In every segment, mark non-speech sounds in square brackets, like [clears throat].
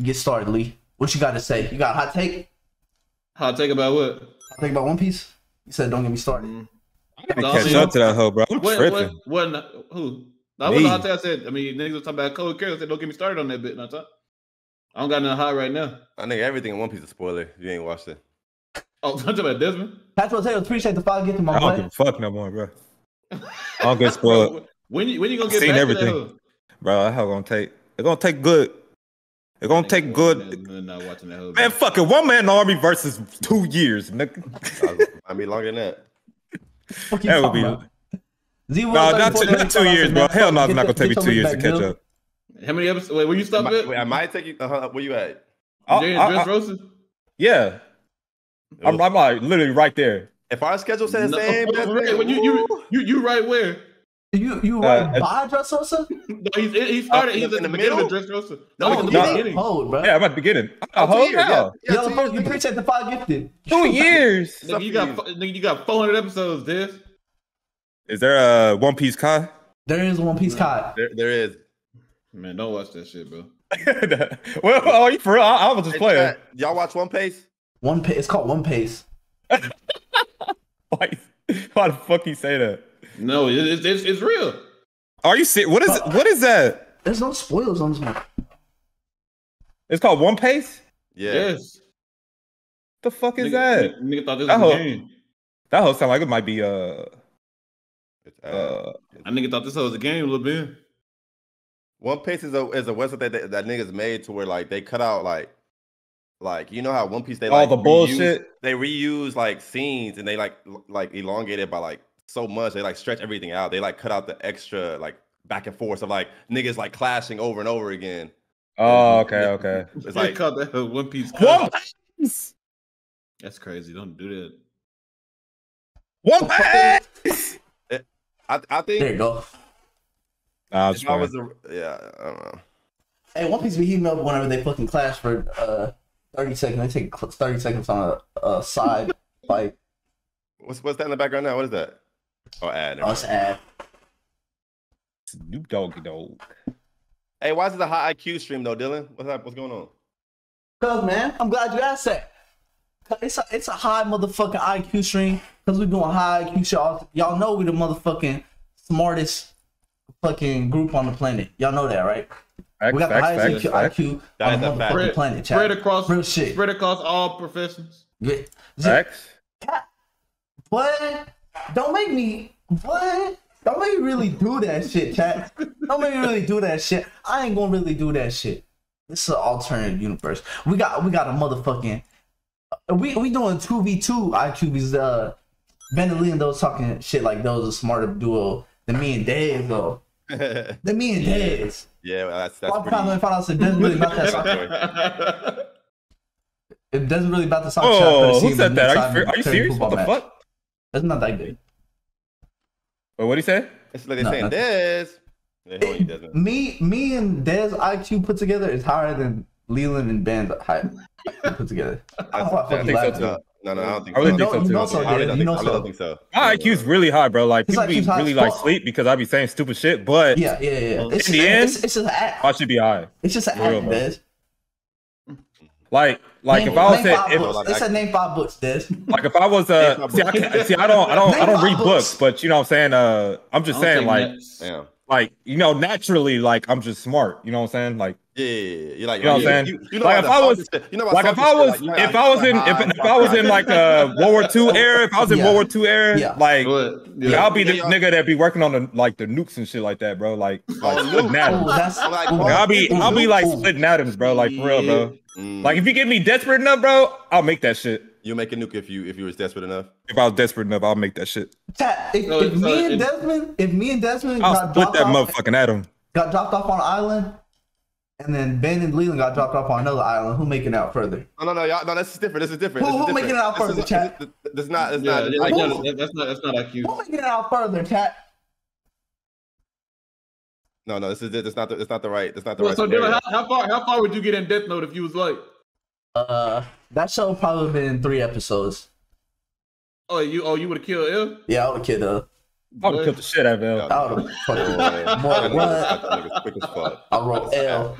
get started, Lee. What you got to say? You got a hot take? Hot take about what? Hot take about One Piece? You said don't get me started. Mm. I gotta catch up to that hoe, bro. I'm What, tripping. what, what, who? That Me. was a hot take. I said, I mean, niggas was talking about Code Carroll. I said, don't get me started on that bit. Not talk. I don't got nothing hot right now. I think everything in One Piece is a spoiler. If you ain't watched it. Oh, [laughs] I'm talking about Desmond. Patrick Potatoes, appreciate the five gift to my I don't give a fuck no more, bro. [laughs] I don't get spoiled, Bro, when you when you gonna I've get seen back everything. to that? hoe? bro. That hoe gonna take. It's gonna take good. It's gonna take good. Desmond Not watching that hoe. Man, fucking one man army versus two years, nigga. I mean, longer than that. That would be. about? Z No, not two, not two years, bro. Hell no, it's not gonna take me two years to catch up. How many episodes? Wait, where you stop Wait, at? wait, I might take you. Uh, where you at? I- Jay I- and Dress I- Roasted? yeah, I'm, I'm like literally right there. If our schedule said the same, for that's real, when you, you you you right where? You you Uh, right uh, by Dressrosa? [laughs] No, he's, he started. in he's the- in the the beginning of middle? Dressrosa. No, he's Oh, in the no. beginning. Hold, bro. Yeah, I'm at the beginning. Oh, A two whole years, yeah. hell. Yeah, Yo, two you nigga. appreciate the five gifted. Two years. Nigga, you got nigga, you got 400 episodes. This Is there a One Piece Kai? There is One Piece Kai. There, there is. man, don't watch that shit, bro. [laughs] well, oh, you for real? I, I was just Hey, playing. chat, Y'all watch One Piece? One Piece. It's called One Piece. [laughs] Like, why the fuck you say that? No, it, it's it's it's real. Are you serious? What is what is that? There's no spoilers on this one. It's called One Pace. Yeah. Yes. The fuck is nigga, that? Nigga, nigga thought this That was a game. That whole sound like it might be uh It's, uh, uh. I nigga thought this was a game a little bit. One Pace is a is a website that, that that niggas made to where like they cut out like like you know how One Piece they All like the reuse- bullshit? they reuse like scenes and they like like elongate it by like so much they like stretch everything out they like cut out the extra like back and forth of like niggas like clashing over and over again Oh, okay, okay. it's They like called that [laughs] One Piece. One cut. Piece. That's crazy. Don't do that. One Piece. I, I think There you go. Nah, I was if just I was a, yeah I don't know Hey, One Piece be heating up whenever they fucking clash for uh 30 seconds. They take 30 seconds on a, a side [laughs] fight. what's what's that in the background now what is that oh ad never Us mind. ad. Snoop Doggy Dogg. hey why is it a high IQ stream though Dylan what's up what's going on Cause man, I'm glad you asked that. 'Cause It's a it's a high motherfucking IQ stream. Cause we're doing high IQ shit. all- Y'all know we the motherfucking smartest fucking group on the planet. Y'all know that, right? Facts, We got the highest facts, IQ, facts. IQ on the a motherfucking Spread, planet. spread across Real shit. spread across all professions. Yeah. Facts. What? Don't make me. What? Don't make me really do that shit, chat. Don't make me really do that shit. I ain't gonna really do that shit. This is an alternative universe. We got we got a motherfucking. We we doing two v two IQ because uh Ben and those talking shit like those a smarter duo than me and Dave though. [laughs] Than me and Dave. Yeah, well, that's that's Well, pretty finally found out it doesn't really about that. It doesn't really about the shop. Oh, who said that? Are you, are you serious? What the fuck? That's not that good. Wait, what do you say? it's like they No, saying nothing. this they hold you Desmond Me, me and Dez IQ put together is higher than Leland and Ben's height IQ put together. [laughs] I don't I I think so laughed. too. no no I don't think I really so. think so You too. know so, I really Dez. don't You think know I really so. think so My IQ's really high, bro. Like His people be really like sleep because I be saying stupid shit, but Yeah, yeah, yeah. It's, In the end- it's, it's just an act. I should be high. It's just an For real, act, bro. Dez. Like, like name, if I was name at, five if, books. It said name five books, Dez. like if I was Name uh, five see, I see, I don't, I don't, I don't read books. books, but you know what I'm saying. Uh, I'm just saying, like, Damn. Like you know, naturally, like I'm just smart. You know what I'm saying? Like, Yeah, yeah, yeah. You're like, You know what I'm saying? You, you know Like, if I was- and you know like if I shit, was, like, if I was in, if, if I was in like a World War II era, if I was in Yeah. World War II era, Yeah. like. What? Yeah, I'll be Yeah, the y'all- nigga that be working on the like the nukes and shit like that, bro. Like, like Oh, splitting atoms. Oh, that's Like, ooh, Like, I'll be I'll be like ooh. splitting atoms, bro. Like for real, bro. Mm. Like if you get me desperate enough, bro, I'll make that shit. You make a nuke if you if you was desperate enough. If I was desperate enough, I'll make that shit. Chat, if, So- if so me and Desmond, if me and Desmond I'll got split dropped, that off, motherfucking atom. got dropped off on an island, and then Ben and Leland got dropped off on another island, who making out further? No, no, no, y'all, no. This is different. This is different. Who- who different. making it out This first, is- chat? This, this is not. It's Yeah, not. like, yeah, that- that's not that's not IQ. Who making it out further, chat? no, no. This is. It. It's not. The, it's not the right. It's not the Well, right. so. Dylan, how, how far how far would you get in Death Note if you was like, Uh, that show probably been three episodes. oh you oh you would have killed L? Yeah, I would have killed her. I would killed the shit out of him. I would have fucking. [laughs] Boy, Boy, that what? nigga- that nigga's quick as fuck. I wrote L.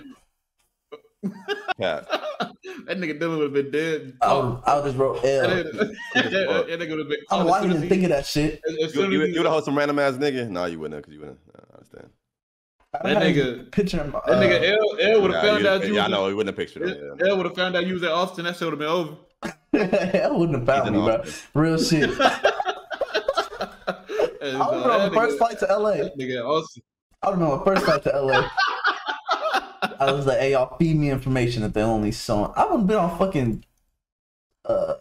Cap. [laughs] that nigga Dylan would have been dead. I would, I would just wrote L. [laughs] nigga- that, that, that nigga would have been. I don't know as why you didn't think of that shit. as- as You, you, you would have hosted some random ass nigga? No, you wouldn't, because you wouldn't. I understand. That had nigga- a picture. Of my, That nigga uh, L, L would have Yeah, found you- out you yeah, I was know. He wouldn't have pictured him. Yeah. L would have found out you was at Austin. That shit would have been over. [laughs] I wouldn't have found He's me, in bro. Austin. Real shit. [laughs] And, I uh, remember that the first flight to LA. that Nigga, at Austin. I remember the first flight to LA. [laughs] I was like, hey, y'all feed me information that they only showing. I wouldn't been on fucking uh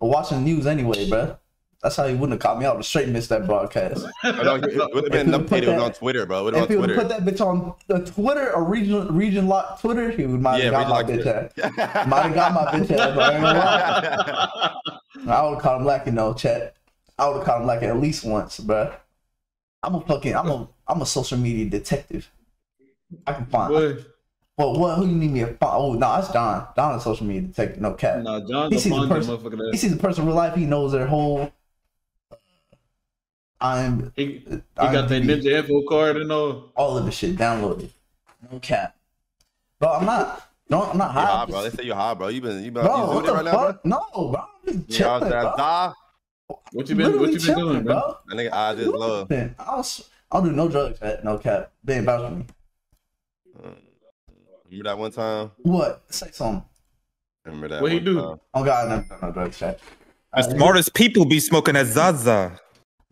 watching the news anyway, bro. That's how he wouldn't have caught me. I would have straight missed that broadcast. [laughs] I know, it would have been If you updated put it was that- on Twitter, bro. It was If he would have Twitter. put that bitch on the Twitter or region region lock Twitter, he would might have Yeah, got my region bitch lock ass. Might have got my bitch ass. bro. I ain't gonna lie. [laughs] I would have caught him lacking though, chat. I would have caught him lacking at least once, bro. I'm a fucking I'm a I'm a social media detective. I can find. Boy, Well, what? Who you need me to find? Oh, no, that's Don. Don is social media detective. No cap. nah, John He the sees a Fonzie person- He sees a person in real life. He knows their whole. I'm He, he uh, I'm got that the- ninja info card and all. all of the shit downloaded. No cap. Bro, I'm not. No, I'm not You high. high, bro. They say you're high, bro. You been you been Bro, you what doing it the right now, bro? fuck? No, bro. I'm just You out chilling, bro. What you been? What you been chilling, doing, bro? That nigga eyes is low. Man, I don't, I don't do no drugs, man. No cap. They ain't vouch for me. Mm. Remember that one time? What? Say something. Remember that What he one do? time? Oh, God, no, no, no drugs, chat. The smartest people be smoking that Zaza.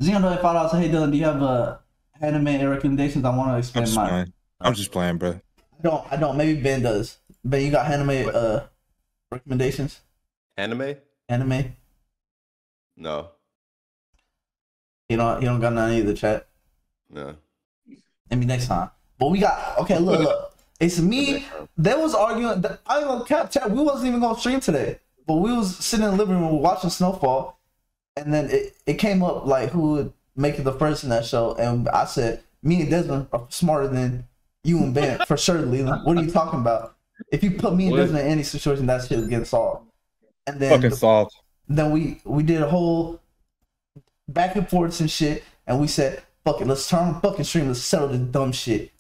Xeno five dollars. Hey Dylan, do you have uh, anime recommendations? I want to I'm expand mine. playing. I'm just playing, bro. I don't. I don't. Maybe Ben does. Ben, you got anime uh recommendations? Anime? Anime? No. You don't. you don't got none either. Chat. No. Maybe next time. But we got okay. Look, look. It's me. They was arguing. that- I ain't gonna cap chat. We wasn't even gonna stream today, but we was sitting in the living room watching Snowfall, and then it, it came up like who would make it the first in that show, and I said me and Desmond are smarter than you and Ben for sure, Leland. What are you talking about? If you put me and What? Desmond in any situation, that shit is getting solved. And then Fucking solved. then we we did a whole back and forths and shit, and we said, "Fuck it, let's turn on the fucking stream, let's settle this dumb shit."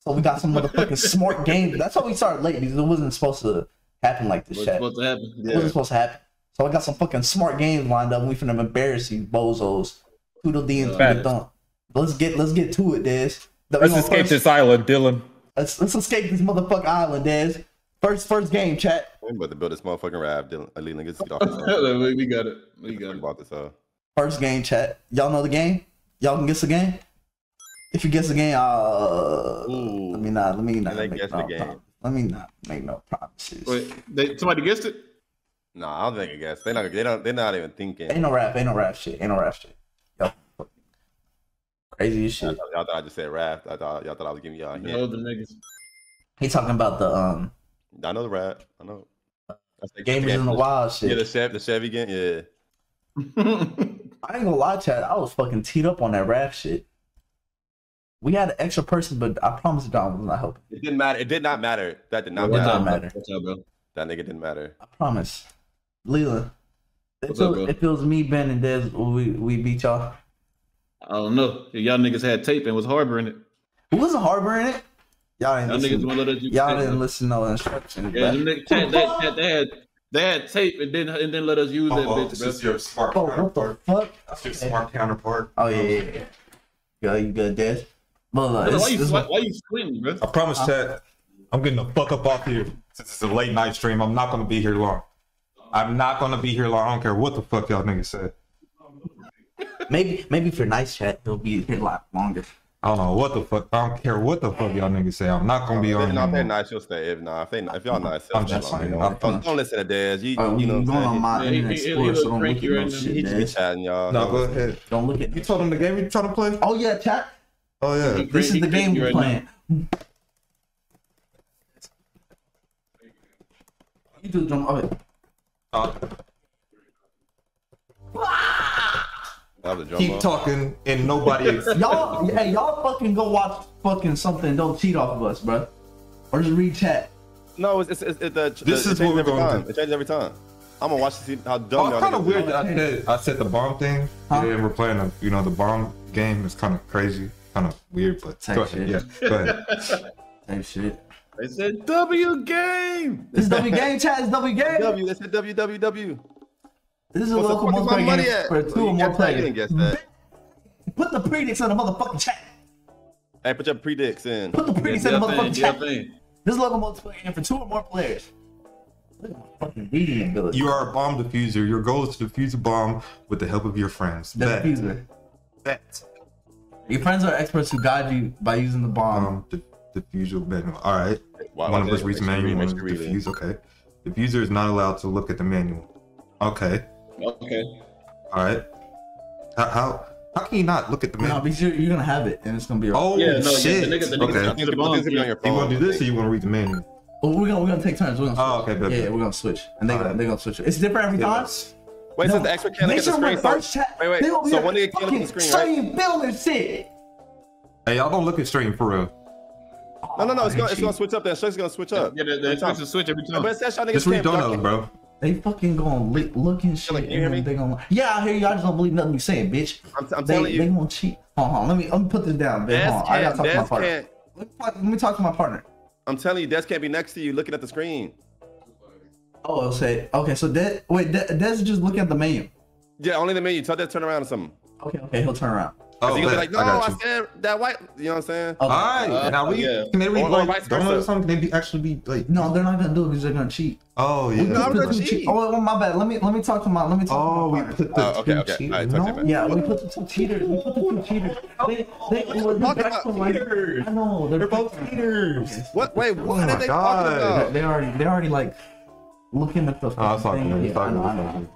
So we got some motherfucking smart games. That's how we started late because it wasn't supposed to happen like this What's shit. It supposed to happen? wasn't supposed to happen. So I got some fucking smart games lined up. and We finna embarrass you bozos. Poodle D and Tweedle Dump. Let's get let's get to it, Des. The- Let's escape first- this island, Dylan. Let's, let's escape this motherfucking island, Des. First first game, chat. I'm about to build this motherfucking raft. Dylan, uh, Leland, get this off this. [laughs] we got it. We got Talk it. about this. Uh, First game, chat. Y'all know the game? Y'all can guess the game? If you guess the game, uh, Ooh. let me not, let me not I make guess no the game? prom- Let me not make no promises. Wait, they, somebody guessed it? Nah, I don't think I guess. They're not. They don't. They're not even thinking. Ain't no rap, ain't no rap shit, ain't no rap shit. Yo, crazy as Y'all shit. thought, y'all thought I just said raft. I thought y'all thought I was giving y'all a The hint. other niggas. He talking about the um I know the rap. I know. That's the gamers in the wild Yeah, the shit. Chevy, the Chevy game. Yeah. [laughs] I ain't gonna lie, chat. I was fucking teed up on that rap shit. We had an extra person, but I promise Don was not helping. It didn't matter. It did not matter. That did not What's matter. up, matter. What's up. That nigga didn't matter. I promise. Leland. It What's feels, it feels me, Ben, and Des. We we beat y'all. I don't know. Y'all niggas had tape and was harboring it. Who wasn't harboring it? Y'all didn't Y'all listen. niggas won't let us Y'all didn't bro. listen to no instructions. Yeah, bruh. them niggas, they, they, they had they had tape and then and then let us use that Oh, bitch, this bro. is your smart Oh, what the counterpart. fuck? That's your Okay. smart counterpart. Oh yeah, yeah, yeah. Good, you good, Des? Well, look, Why this, you this, why, why you squinting, bro? I promise, Chad. I'm getting the fuck up off here. Since it's a late night stream, I'm not gonna be here long. I'm not gonna be here long. I don't care what the fuck y'all niggas said. maybe maybe for nice chat, he'll be here a lot longer. I don't know what the fuck. I don't care what the fuck y'all niggas say. I'm not gonna be If, on. no, if they're nice, you'll stay. If not, if they if y'all nice, I'm just long. saying, You know? I'm- don't, don't listen to Dez. You, Oh, you know what going I'm on saying? my Yeah, he- internet he- he explorer, look so don't look at no shit, He just be chatting y'all. No, go ahead. Don't look at. You told them the game you trying to play? Oh yeah, chat. Oh yeah. He This is cranky the game we're right playing. You do the drum. Oh, wait. That was a drum keep roll. talking and nobody. [laughs] y'all, hey, y'all fucking go watch fucking something. Don't cheat off of us, bro. Or just read chat. No, it's, it's, it's, it's the, This the, is it what we're every gonna time. do. It changes every time. I'm gonna watch to see how Oh, dumb it's kind of weird that I said I said the bomb thing. Huh? Yeah, we're playing a you know the bomb game. It's kind of crazy, kind of weird, but Type go ahead. shit. Yeah, go ahead. [laughs] Type shit. They said W game. This is W game chat. It's W game. W. They said WWW. This is a What's the local fuck is my multiplayer game at? for two You or more guessed didn't players. guess that. Put the predicts in the motherfucking chat. Hey, put your predicts in. Put the predicts in the motherfucking yeah, chat. thing. This is a local multiplayer game for two or more players. Look at my fucking reading ability. You are a bomb diffuser. Your goal is to defuse a bomb with the help of your friends. the Bet. diffuser. Bet. Your friends are experts who guide you by using the bomb. Um, di- diffuser manual. All right. Why- One of us reads the make sure you manual. One make sure you diffuse. Okay. Diffuser is not allowed to look at the manual. Okay. Okay. All right. How how, how can you not look at the no, manual? because you're, you're gonna have it and it's gonna be. Oh Yeah, no, shit. the nigga, the nigga okay. the It's bomb. gonna be on your You want to do this or you want to read the manual? Oh, we're gonna we're gonna take turns. We're gonna oh, switch. Oh, okay, bet, yeah, bet. we're gonna switch, and they are Alright. they gonna switch. It's different every time. Wait, No, so the extra can't make look at the sure my screen. So, chat. wait, wait. They over So here one nigga can't look at the fucking screen, right? studying building shit. Hey, y'all don't look at straight for real. No, no, no. It's gonna, it's gonna switch up. That shit's gonna switch up. Yeah, the, the Every time. switch to switch every But time. it says y'all niggas Just read can't- y'all bro. They fucking gonna li- look and shit, Like, you hear me? they gonna yeah, I hear you. I just don't believe nothing you saying, bitch. I'm, I'm They telling they gonna cheat. Hold on, let me let me put this down. Bitch. Hold on. I gotta talk to my partner. can't. Let me, talk, let me talk to my partner. I'm telling you, Des can't be next to you looking at the screen. Oh, I'll say okay. So Des, wait, Des, Des is just looking at the menu. Yeah, only the menu. Tell Des turn around or something. Okay, okay, he'll turn around. Oh, He gonna be like, no, I I, said that white. You know what I'm saying? Okay. All right. Uh, now we yeah. can they read Or- or like vice donuts versa. or something? They be actually be like? No, they're not gonna do it because they're gonna cheat. Oh yeah. No, I'm gonna cheat. cheat- Oh, well, my bad. Let me let me talk to my let me talk Oh, to we my partner. put the Oh, okay, two okay. cheaters. All right, No? Yeah, we put the two cheaters. We put the two cheaters. They they were talking about cheaters. I know they're, They're both cheaters. What? Wait, what Oh are they talking about? They already they already like looking at the. Oh, I was talking thing. to you. Yeah, I know, I know.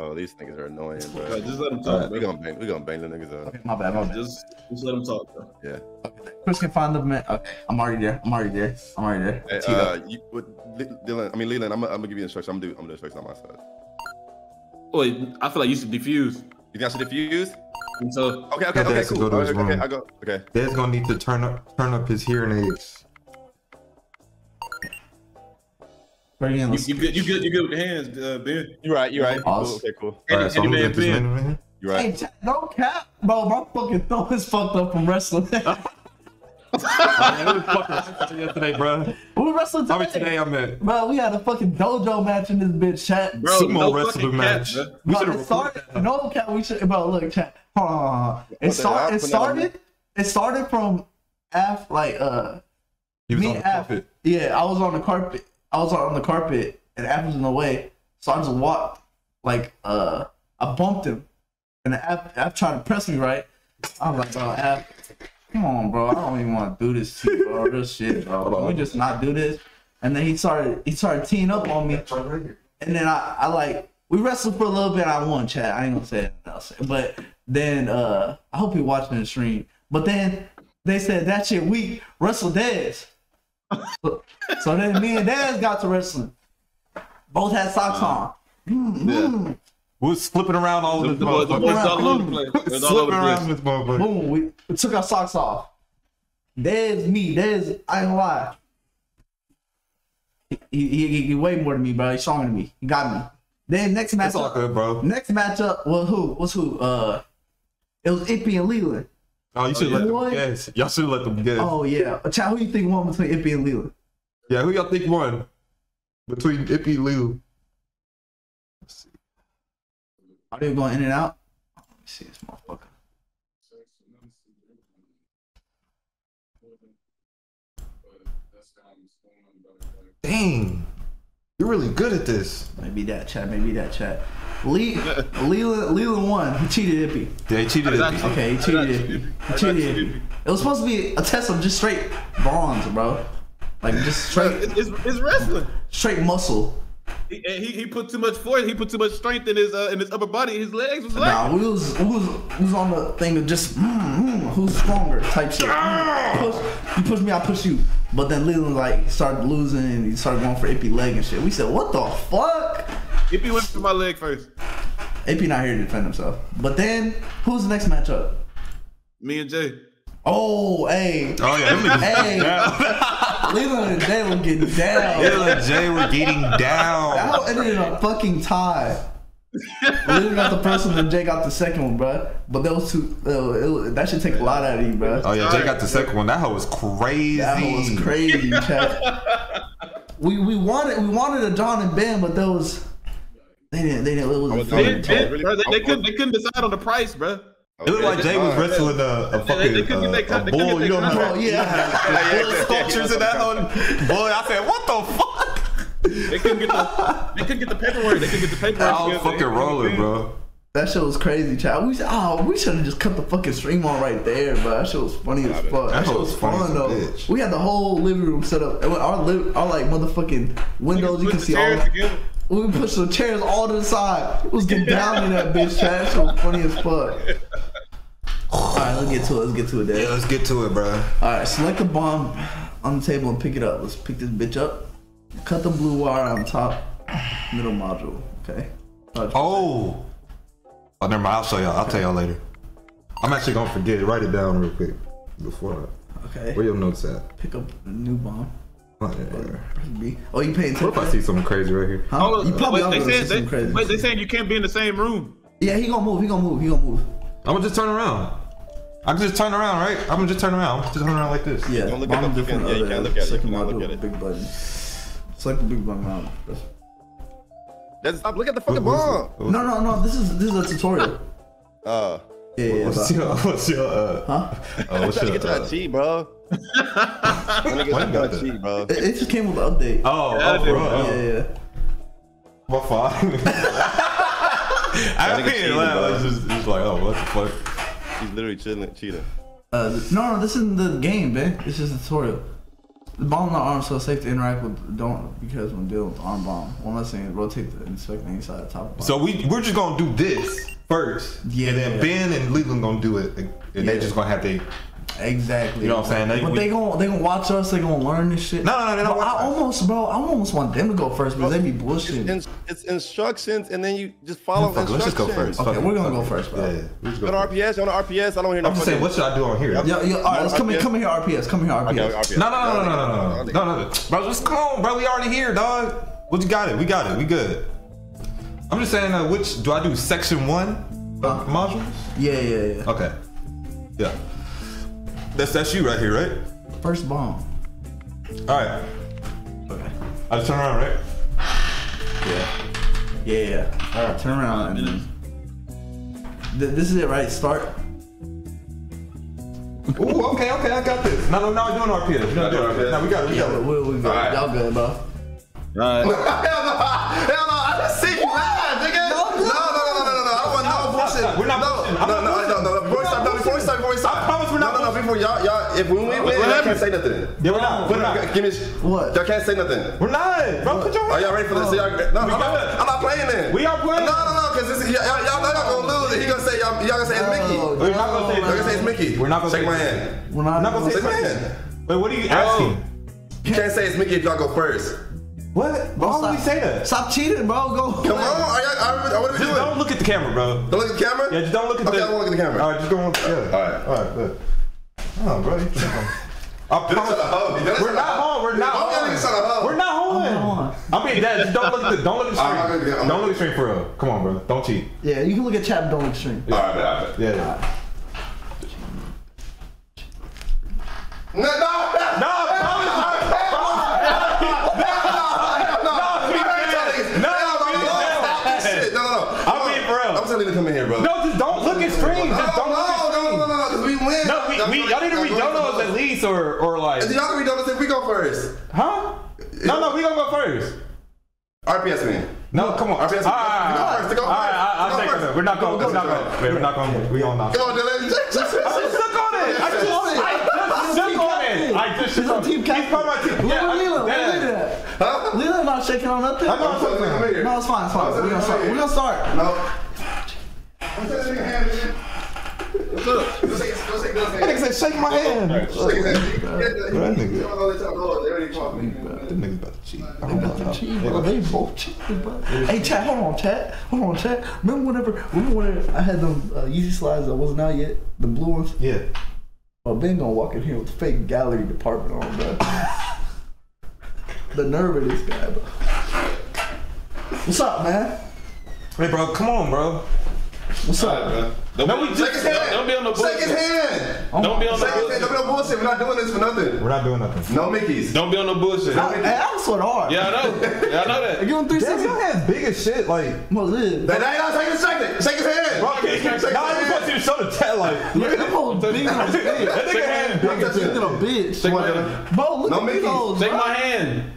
Oh, these niggas are annoying, Bro, bro. just let them talk. We bro. gonna bang. We gonna bang the niggas up. Okay, my bad, my bad. Just, just let them talk. Bro. Yeah. Chris can find the man. Okay, I'm already there. I'm already there. I'm already there. Hey, Teed uh, you, what, Dylan, I mean Leland, I'm, gonna- I'm gonna give you instructions. I'm gonna do, I'm gonna do instructions on my side. Wait, I feel like you should defuse. You think I should diffuse? And so, Okay, okay, Yeah, okay, cool. go to his okay, okay. I go. Okay. Dad's gonna need to turn up turn up his hearing aids. Ready you, you good? You good? You good with the hands, uh, Ben? You're right. You're right. Cool, Awesome. okay, cool. All Any, right, so any man Ben. menu in here. You're Hey, right. Jack, no cap, bro. My fucking thumb is fucked up from wrestling. [laughs] yesterday, bro. we wrestled I mean, today. today I'm at Bro, we had a fucking dojo match in this bitch chat. Bro, sumo no wrestling fucking match. cap, bro. We Bro, should it have started. No cap. We should. Bro, look, chat. Hold on. It the started. It Put that on started. It started from af like uh. He was me on and the Af. carpet. Yeah, I was on the carpet. I was on the carpet, and Af was in the way. So I just walked like uh. I bumped him, and Af, Af tried to press me right. I was like, bro, Af, come on, bro. I don't even want to do this to you, bro. This shit, bro. Can we just not do this? And then he started. He started teeing up on me. And then I, I like we wrestled for a little bit. I won, chat. I ain't gonna say anything else. But then uh I hope you're watching the stream. But then they said that shit weak. Russell Dez. So, so then me and Dez got to wrestling. Both had socks on. Mm, mm. We was flipping around all The, over the, this boys, the [laughs] all over the place. It was all Slipping over the around place. this motherfucker. Boom. We, we took our socks off. Dez, me. Dez, I ain't gonna lie. He, he, he, he way more than me, bro. He's stronger than me. He got me. Then next match. It's all good, bro. Next matchup, well, who? What's who? Uh, it was Ippy and Leland. Oh, you oh, should yeah. let them What? guess. Y'all should let them guess. Oh yeah, Chad, who you think won between Ippy and Leland? Yeah, who y'all think won between Ippy and Liu? Are they going in and out? Let me see this motherfucker. Dang, you're really good at this. Maybe that chat. Maybe that chat. Lee, Leland, Leland won. He cheated Ippy. Yeah, he cheated. I Ippy. Okay, he cheated Ippy. He I cheated. Ippy. It was supposed to be a test of just straight bonds, bro. Like just straight, It's, it's, it's wrestling. straight muscle. He, and he, he put too much force. He put too much strength in his uh, in his upper body. His legs was like. Nah, we was we was we was on the thing of just mm, mm, who's stronger type shit. Mm, push, you push me, I push you. But then Leland like started losing and he started going for Ippy leg and shit. We said, what the fuck? If he went for my leg first, AP not here to defend himself. But then who's the next matchup? me and Jay. Oh, hey, Oh yeah, them niggas Hey. [laughs] down. Leland and Jalen getting down. Bill and Jay were getting down. That ended in a fucking tie. Lily got the first one and Jay got the second one, bro. But those two, uh, it, that should take a lot out of you, bro. Oh yeah, Jay got the second one. That hoe was crazy. That one was crazy, chat. [laughs] We we wanted we wanted a John and Ben, but there was they didn't they didn't. It was I a was- They, film. they, bro, they, they couldn't they couldn't decide on the price, bro. It looked like Jay was wrestling a, a fucking they couldn't uh, their a they bull. You their don't know. Oh [laughs] yeah, yeah, Bull yeah, sculptures yeah. in that whole Boy, I said, what the fuck? They couldn't get the they couldn't get the paperwork. They couldn't get the paperwork. I was together. fucking rolling, bro. that shit was crazy, chat. We oh we should have just cut the fucking stream on right there, bro. That shit was funny as fuck. That shit was funny fun though. bitch. We had the whole living room set up. And Our li- our like motherfucking windows. You Put can see all. chairs We pushed the chairs all to the side. It was getting down in that bitch, chat. That was funny as fuck. All right, let's get to it. Let's get to it, Dad. Yeah, let's get to it, bro. All right, select the bomb on the table and pick it up. Let's pick this bitch up. Cut the blue wire on top, middle module. Okay. Oh. Oh, never mind. I'll show y'all. I'll tell y'all later. I'm actually gonna forget. Write it down real quick before. I... Okay. Where your notes at? Pick up a new bomb. Oh, yeah, yeah. Press B. Oh, you paying What if I see something crazy right here? Huh? Oh, You probably are wait, gonna they see said some they, crazy. wait, they saying you can't be in the same room. Yeah, he gonna move. He gonna move. He gonna move. I'm gonna just turn around. I can just turn around, right? I'm gonna just turn around. Just turn around like this. Yeah. Don't look at the different yeah, you other can't look at it. You Second cannot look at it. big button. Select the big button now. Press- Let's stop. Look at the fucking What- bomb. No, no, no. This is this is a tutorial. Uh, Yeah, yeah. What's your, [laughs] what's your, uh, Huh? uh, I'm what's trying to your, get to uh, that cheat, bro. I'm gonna get Why to you got that that? bro. It, it just came with the update. Oh, Yeah, oh, bro. yeah, Yeah, yeah. My fault. [laughs] I nigga didn't cheating, laugh. bro. It's just, it's like, oh, what the fuck? He's literally chilling, cheating. Uh, no, no, this isn't the game, man. This is a tutorial. The bomb in the arm so it's safe to interact with. Don't because when dealing with arm bomb, one less thing, rotate the inspect the inside the top. Of the So we we're just gonna do this first, Yeah. and then Ben and Leland gonna do it, and Yeah. they just gonna have to. Exactly. You know what I'm saying? They- but we- they gonna they gonna watch us. They gonna learn this shit. No, no, no, they don't I us. almost, bro. I almost want them to go first because they be It's, in, it's instructions, and then you just follow Fuck it, let's just go first. Okay, Fuck it, we're gonna fuck go first, bro. Yeah, yeah. We just go Go to first. RPS. On the RPS, I don't hear no I'm just saying, what should I do on here? Yep. Yo, yo, all right, let's come in, come in here, RPS. Come in here, RPS. Okay, RPS. No, no, no, no, no, no, no, no, no, bro. Just come on, bro. We already here, dog. What you got it? We got it. We good. I'm just saying, uh, which do I do? Section one uh, modules? Yeah, yeah, yeah. Okay. Yeah. That's that's you right here, right? First bomb. All right. Okay. I just turn around, right? Yeah. Yeah, yeah. All right, turn around and then. Th- This is it, right? Start. [laughs] Ooh, okay, okay, I got this. No, no, no, we're doing RPS. We're doing RPS. No, we got it. We Yeah, got it. we, we, we good. Alright. Y'all good, bro. Right. [laughs] Hell no, hell no, I just see you live, nigga. No, no, no, no, no, no, no, I don't want no bullshit. We're not no, bullshitting. no, I'm no, not no, no, no, before we start, no, before we start, before we start. I promise we're not No, no, no, before y'all, y'all, if when we win, y'all can't say nothing. Yeah, we're not. We're not. Give me, What? y'all can't say nothing. We're not. Bro, put your Hand Are y'all ready for this? Oh. Y'all, no, I'm not, I'm not playing then. We are playing. No, no, no, because y'all, y'all, y'all gonna lose. He gonna say y'all, y'all gonna say it's Mickey. Oh, We're not gonna say Y'all gonna say it's Mickey. We're not gonna shake my hand. We're not, I'm not gonna say Shake my hand. Wait, what are you asking? You can't say it's Mickey if y'all go first. What? Why would we say that? Stop cheating, bro. Go. Come on, are y'all, are, what are we Just doing? don't look at the camera, bro. Don't look at the camera. Yeah, just don't look at okay, the. I won't look at the camera. All right, just don't. Yeah. All right. All right. Good. Oh, bro, you tripping. I That's promise. a hoe. That's We're not hoe. home. We're not Both y'all home. niggas trying to hoe. We're not home. on. I mean, Dad, don't look at the. Don't look at the I'm not screen. gonna get- I'm Don't look at the screen for real. Come on, bro. Don't cheat. Yeah, you can look at chat, but don't extreme. All right, all right. Yeah. yeah. No, no, no. No, promise. Shit, no, no, no. I'm being for real. I'm telling you to come in here, bro. No, just don't look at screens. Just don't look at no, no, no, screens. no, no, because we win. No, we, we y'all need to read donos or or like, Y'all can read donuts if we go first. huh? No, no, we gonna go first. RPS win. No, come on. RPS. All right, Go first, go all right, first. I- I'll take first. it. We're not going. We're not going. We're not going. We on now. Come on, Dylan. I just shook on it. I just, I just shook on it. I just shook He's on on it. team He's part of my team. Yeah, at I- Leland. Look yeah. Huh? Leland not shaking on nothing. I know I'm telling you to come in. No, it's fine. It's fine. We're gonna start. We're gonna start. No. Shake- Nigga said, shake my hand. That nigga. That niggas about to cheat. I don't know. cheating, bro. They both cheating, bro. Hey, chat, hold on, chat. Hold on, chat. Remember whenever, remember when I had them uh, Yeezy slides that wasn't out yet? The blue ones? Yeah. Oh, Ben gonna walk in here with the fake gallery department on, bro. the nerve of this guy, bro. What's up, man? Hey, bro, come on, bro. What's All right, up? bro. Don't, No, be, we just- don't, don't be on the Shake his bullshit. hand. Don't be on the Shake his hand. bullshit. Don't be on bullshit. We're not doing this for nothing. We're not doing nothing. No Mickey's. Don't be on the bullshit. Hey, I was sort of hard. Yeah, I know. Yeah, I know that. Give him three Damn, sixty. your hand's big as shit. Like, Mo, live. That ain't not shaking. Shake it. Shake his hand. bro, Shake his now [laughs] I just want you to show the chat. Like, Yeah, that Mo big as a bitch. that nigga hand big as Look at a bitch. Shake my hand. Bro, look No at Mickey's. those. Shake my hand.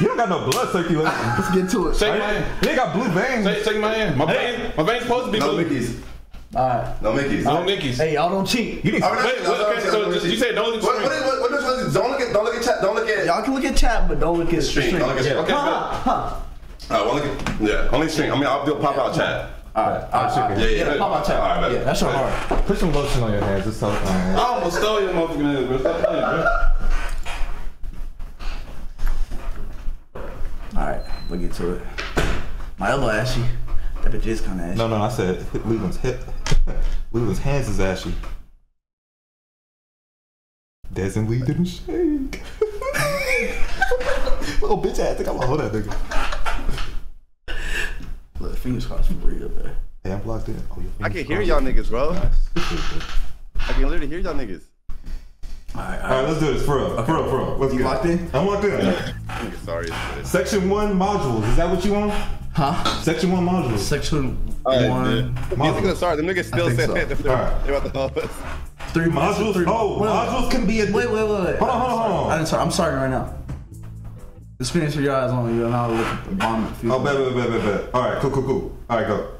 You don't got no blood circulation. Let's get to it. Shake my hand. You got blue veins. Shake, shake my hand. My vein, my veins supposed to be No blue. Mickey's. All right. No Mickey's. No Nickies. Hey, y'all don't cheat. You need All right, Wait, no, okay, so no, just- no, you said don't look What, straight. what, is- what, what, what, is- don't look at, don't look at chat, don't look at. Y'all can look at chat, but don't look at Stream. stream. Don't look at stream. Okay, Huh, huh. Uh, one look at, yeah, only stream. I mean, I'll do a pop out chat. All right, all right, all right. Yeah, yeah. Yeah, pop out chat. All right, yeah, that's your hard. Put some lotion on your hands. It's so. I almost stole your motherfucking ass, bro. Stop playing, bro. All right, we'll get to it. My elbow ashy. That bitch is kind of ashy. No, no, I said Leland's hip. [laughs] Leland's hands is ashy. Doesn't Lee didn't shake. [laughs] Little bitch ass think I'm gonna hold that nigga. Look, fingers crossed for real, man. Hey, I'm blocked in. Oh, I can hear y'all niggas, bro. Nice. Good shit, good. I can literally hear y'all niggas. All right, all All right, right. let's do this for real. For real, for real. Let's You go. locked in? I'm locked in. Niggas, sorry. it's- Section one modules. Is that what you want? Huh? Section one modules. Section Alright, one, man. These niggas, sorry, them niggas still think said so. that they're, Alright. they're about to help us. three Modules. Three, Oh, wait, modules can be a. Wait, wait, wait, wait. Hold on, hold on, hold on. I'm sorry. I'm starting right now. Just finish with your eyes on you, and I'll look at the bomb. Oh, bet, bet, bet, bet, bet. All right, cool, cool, cool. All right, go.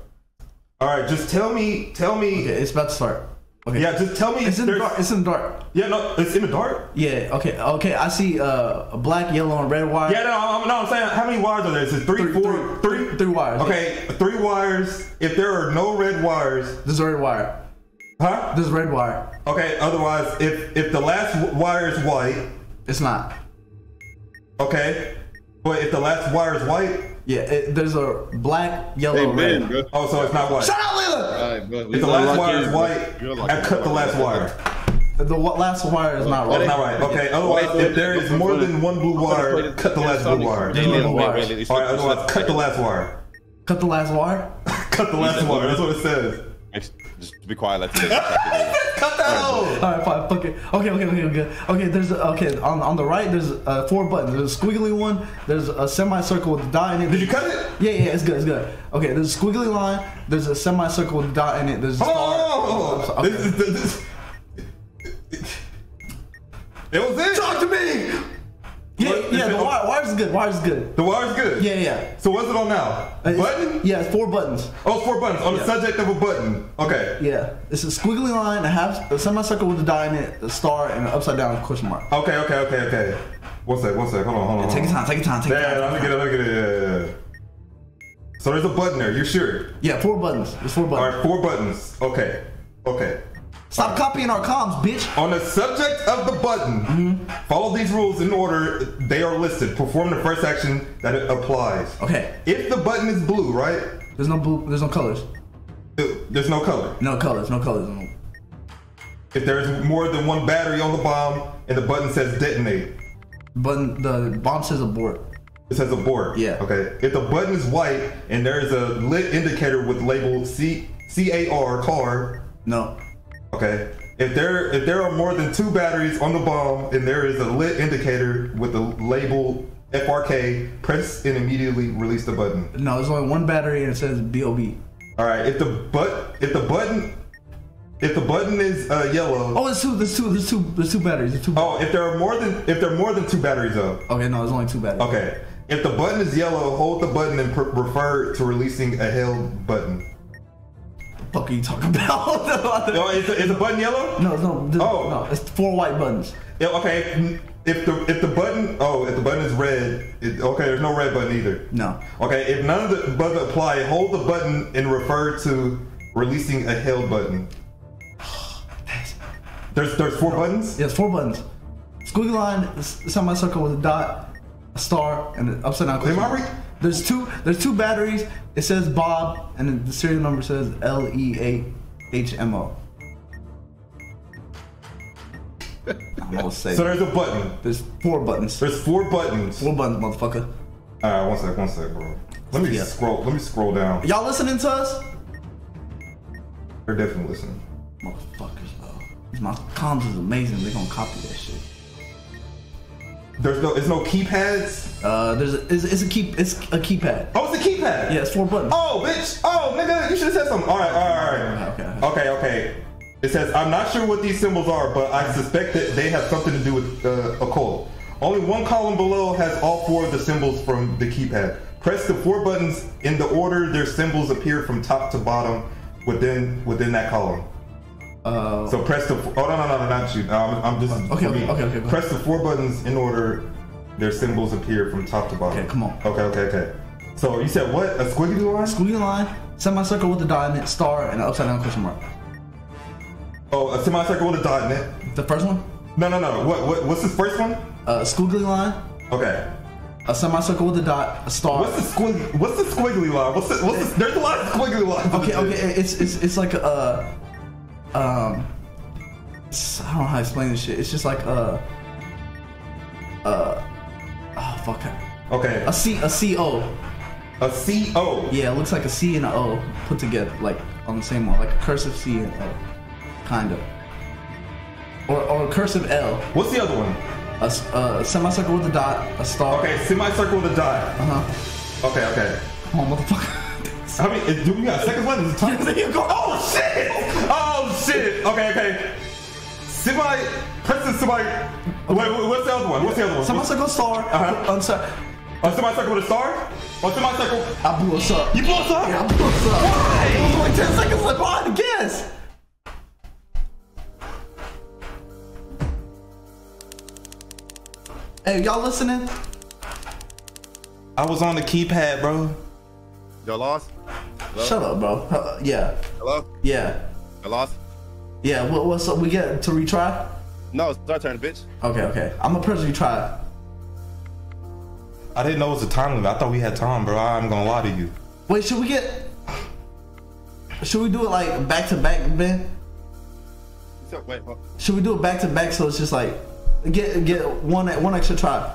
All right, just tell me, tell me. Okay, it's about to start. Okay. Yeah, just tell me. It's in the dark. It's in the dark. Yeah, no, it's in the dark. Yeah. Okay. Okay. I see uh, a black, yellow, and red wire. Yeah, no, I'm, no, I'm saying how many wires are there? Is it three, Three- four, three- three? three wires. Okay, three wires. If there are no red wires, There's a red wire. huh? There's a red wire. Okay. Otherwise, if if the last wire is white, It's not. Okay. But if the last wire is white, Yeah. It, there's a black, yellow, Hey, red. Bro. oh, so it's not white. Shut up, Lila. Alright, bro. If the last wire is white, like- I cut the last wire. The wa- last wire is not it's right. not right. Okay. Otherwise, if there is more than one blue wire, cut the last blue wire. Yeah, yeah. All right. Otherwise, cut the last wire. Cut the last wire. [laughs] Cut the last wire. That's what it says. Just be quiet. Let's [laughs] get. Cut that out. All right, fine. Fuck it. Okay, okay, okay, okay. Okay, there's okay on on the right. There's uh, four buttons. There's a squiggly one. There's a semicircle with a dot in it. Did you cut it? Yeah, yeah, it's good, it's good. Okay, there's a squiggly line. There's a semicircle with a dot in it. There's a Hold star. on, hold on. Okay. This is this. It was it. Talk to me. Yeah, What- yeah. The it- wire, wire's good. Wire's is good. The wire's good. Yeah, yeah. So what's it on now? Uh, Button? Yeah, it's four buttons. Oh, four buttons on the subject of a button. Okay. Yeah, it's a squiggly line, a half, a semicircle with a dot in it, a star, and an upside down question mark. Okay, okay, okay, okay. One sec, one sec. Hold on, hold on. Take your time. Take your time. Take your Yeah, time. let me get it, let me get it. Yeah, yeah, yeah. So there's a button there. You sure? Yeah, four buttons. There's four buttons. right, four buttons. Okay, okay. Stop copying our comms, bitch. On the subject of the button, Mm-hmm. follow these rules in order they are listed. Perform the first action that it applies. Okay. If the button is blue, right? There's no blue. There's no colors. There's no color. No colors. No colors. No. If there's more than one battery on the bomb and the button says detonate, Button. The bomb says abort. it says abort. Yeah. Okay. If the button is white and there is a lit indicator with label C C A R car, No. Okay. If there if there are more than two batteries on the bomb and there is a lit indicator with the label FRK, press and immediately release the button. No. There's only one battery and it says BOB. All right. If the but if the button if the button is uh, yellow. Oh, there's two. There's two. There's two. There's two batteries. There's two. Oh, if there are more than if there are more than two batteries up. Okay. No. There's only two batteries. Okay. If the button is yellow, hold the button and pr- refer to releasing a held button. Fuck are you talking about? [laughs] Oh, is the, is the button yellow? no. No. there's- Oh. No. It's four white buttons. Yeah, okay. If the if the button oh if the button is red, it, okay, there's no red button either. No. Okay, if none of the buttons apply, hold the button and refer to releasing a held button. [sighs] There's there's four buttons. Yeah. It's four buttons. Squiggly line, s- semicircle with a dot, a star, and an upside down Am. I There's two. There's two batteries. It says Bob, and the serial number says L E A H M O. [laughs] I'm. So there's a button. There's four buttons. There's four buttons. Four buttons, motherfucker. All right, one sec, one sec, bro. Let me Yeah. scroll. Let me scroll down. Y'all listening to us? They're definitely listening. Motherfuckers, bro. My comms is amazing. They're gonna copy that shit. There's no. It's no keypads. Uh, there's a, it's, it's a key, it's a keypad. Oh, it's a keypad. Yeah, it's four buttons. Oh, bitch. Oh, nigga, you should have said something. All right, all right, all right. Okay, okay. Okay. It says, I'm not sure what these symbols are, but I suspect that they have something to do with uh, occult. Only one column below has all four of the symbols from the keypad. Press the four buttons in the order their symbols appear from top to bottom within within that column. Uh, So press the. Oh no no no no not you. Um, I'm just. Okay, me. okay, okay, okay, Press the four buttons in order their symbols appear from top to bottom. Okay, come on. Okay, okay, okay. So you said what? A squiggly line? squiggly line, semicircle with a diamond, star, and an upside down question mark. Oh, a semicircle with a dot in it. The first one, No, no, no. What, what, what's the first one? uh, squiggly line, Okay. a semicircle with a dot, a star. What's the squig? What's the squiggly line? What's the, what's the, There's a lot of squiggly lines. Okay, okay, it's it's it's like a um I don't know how to explain this shit. It's just like a uh oh fuck Okay. a C a C O. A C O. Yeah, it looks like a C and a O put together, like on the same one, like a cursive C and O, kind of. Or or a cursive L. What's the other one? A semicircle with a dot, a star. Okay, semicircle with a dot. Uh huh. Okay, okay. Come on, motherfucker. [laughs] I mean, Do we got a second one? Is it time? [laughs] there you go. Oh shit! [laughs] Oh shit! Okay, okay. Semi. Press the semi. Wait, wait, what's the other one? What's the other one? What's, Semicircle star. Uh-huh. I'm sorry. a semicircle with a star? Or semicircle? I blew us up. You blew us up? Yeah, I blew us up. Why? It was like 10 seconds left behind the guess. Hey, y'all listening? I was on the keypad, bro. Y'all lost? Hello? Shut up, bro. Uh, yeah, Hello? yeah, I lost? Yeah. What, what's up? We get to retry? No, it's our turn, bitch. Okay, okay. I'm gonna press retry. I didn't know it was a time limit. I thought we had time, bro. I'm gonna lie to you. Wait, should we get? Should we do it like back to back, Ben? So, wait, hold- Should we do it back to back so it's just like get get one one extra try,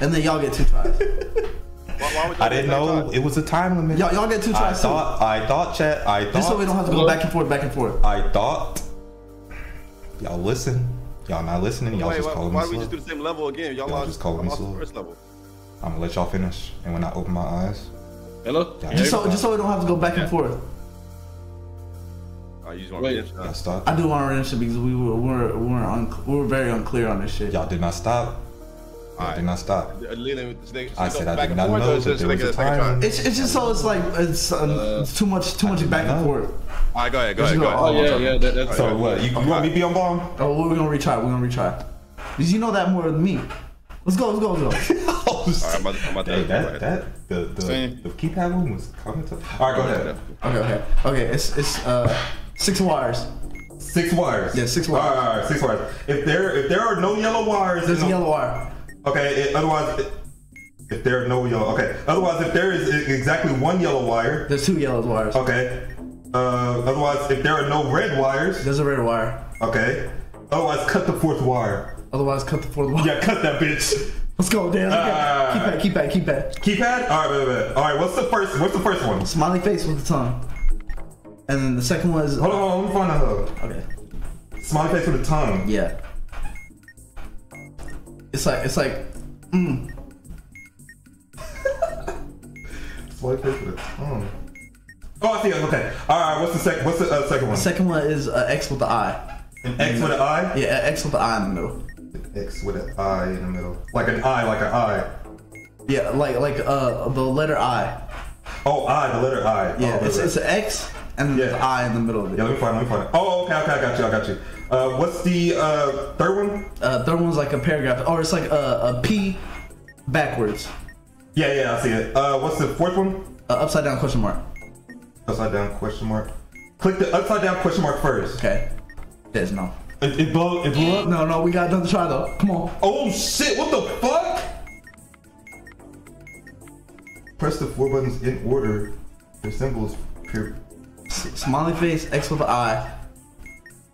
and then y'all get two tries. [laughs] why, why would I didn't it at the same know time? it was a time limit. Y'all y'all get two I tries too. thought, I thought, chat. I thought. Just so we don't have to go back and forth, back and forth. I thought. Y'all listen. Y'all not listening. Y'all Wait, just why, calling why me we slow. just do the same level again? Y'all, Y'all lost, just calling me lost the slow. first level. I'm gonna let y'all finish, and when I open my eyes, Hello? Yeah. Just so just so we don't have to go back and forth. Oh, you just want Wait. redemption, huh? I do want redemption because we were we were we were, unc we were very unclear on this shit. Y'all did not stop. Y'all did not stop. Uh, they- I said I back did not know that there was a time. It's, it's just so it's like it's, um, it's too much too much back and forth. All right, go ahead, go Let's ahead, go go. ahead. Oh, yeah, yeah, that, that's So what? You, you want me to be on bomb? Oh, we're gonna retry. We're gonna retry. Because you know that more than me. Let's go. Let's go. Let's go. [laughs] All right, I'm about to, I'm about Hey, go that ahead. that the the, Same. the keypad one was coming to. All right, go ahead. okay. Okay. Okay. It's it's uh six wires. Six wires. Yeah, six wires. All right, all right, six wires. If there if there are no yellow wires, There's in a the- yellow wire. Okay. It, otherwise, it- if there are no yellow, okay. Otherwise, if there is exactly one yellow wire, There's two yellow wires. okay. Uh, otherwise, if there are no red wires, There's a red wire. okay. Otherwise, cut the fourth wire. Otherwise, cut the fourth wire. Yeah, cut that bitch. Let's go, Dan. Ah. keep that. Keep that. Keep that. Keypad. All right, wait, wait, wait. All right. What's the first? What's the first one? Smiley face with the tongue. And then the second one is Hold on, hold on. Let me find a hub. okay. Smiley face with a tongue. Yeah. It's like it's like mm. Smiley face with a tongue. Oh, I see it. Okay. All right. What's the second? What's the uh, second one? The Second one is uh, X with the eye. An X with an I? Yeah, X with the eye in the middle. X with an I in the middle. Like an I, like an eye. Yeah, like like uh the letter I. Oh, I, the letter I. Yeah, oh, it's it's an X and then there's an I in the middle of it. Yeah, let me find it. Let me find it. Oh, okay, okay, I got you. I got you. Uh, what's the uh, third one? Uh, third one's like a paragraph, or it's like a, a P backwards, Yeah, yeah, I see it. Uh, what's the fourth one? uh, upside down question mark. Upside down question mark. Click the upside down question mark first. Okay. There's no. It, it blew. It blew up. No, no, we got another try though. Come on. Oh shit! What the fuck? Press the four buttons in order. Their symbols. Smiley face, X with the I,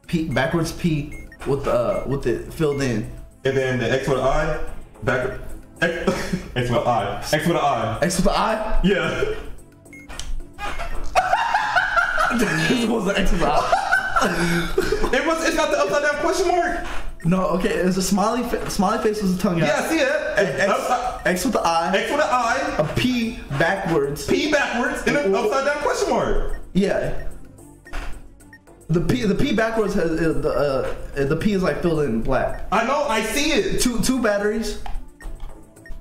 P backwards P with uh, with it filled in. And then the X with an I. Back. X, [laughs] X with an I. X with an I. X with the I. Yeah. [laughs] this was the X with the I. [laughs] It was. It's got the upside down question mark. No, okay, it was a smiley. Fa- smiley face was a tongue out. Yeah, I see it. X, X with the I. X with an I. A P backwards. P backwards and an upside down question mark. Yeah. The P, the P backwards has uh, the uh, the P is like filled in black. I know. I see it. Two two batteries.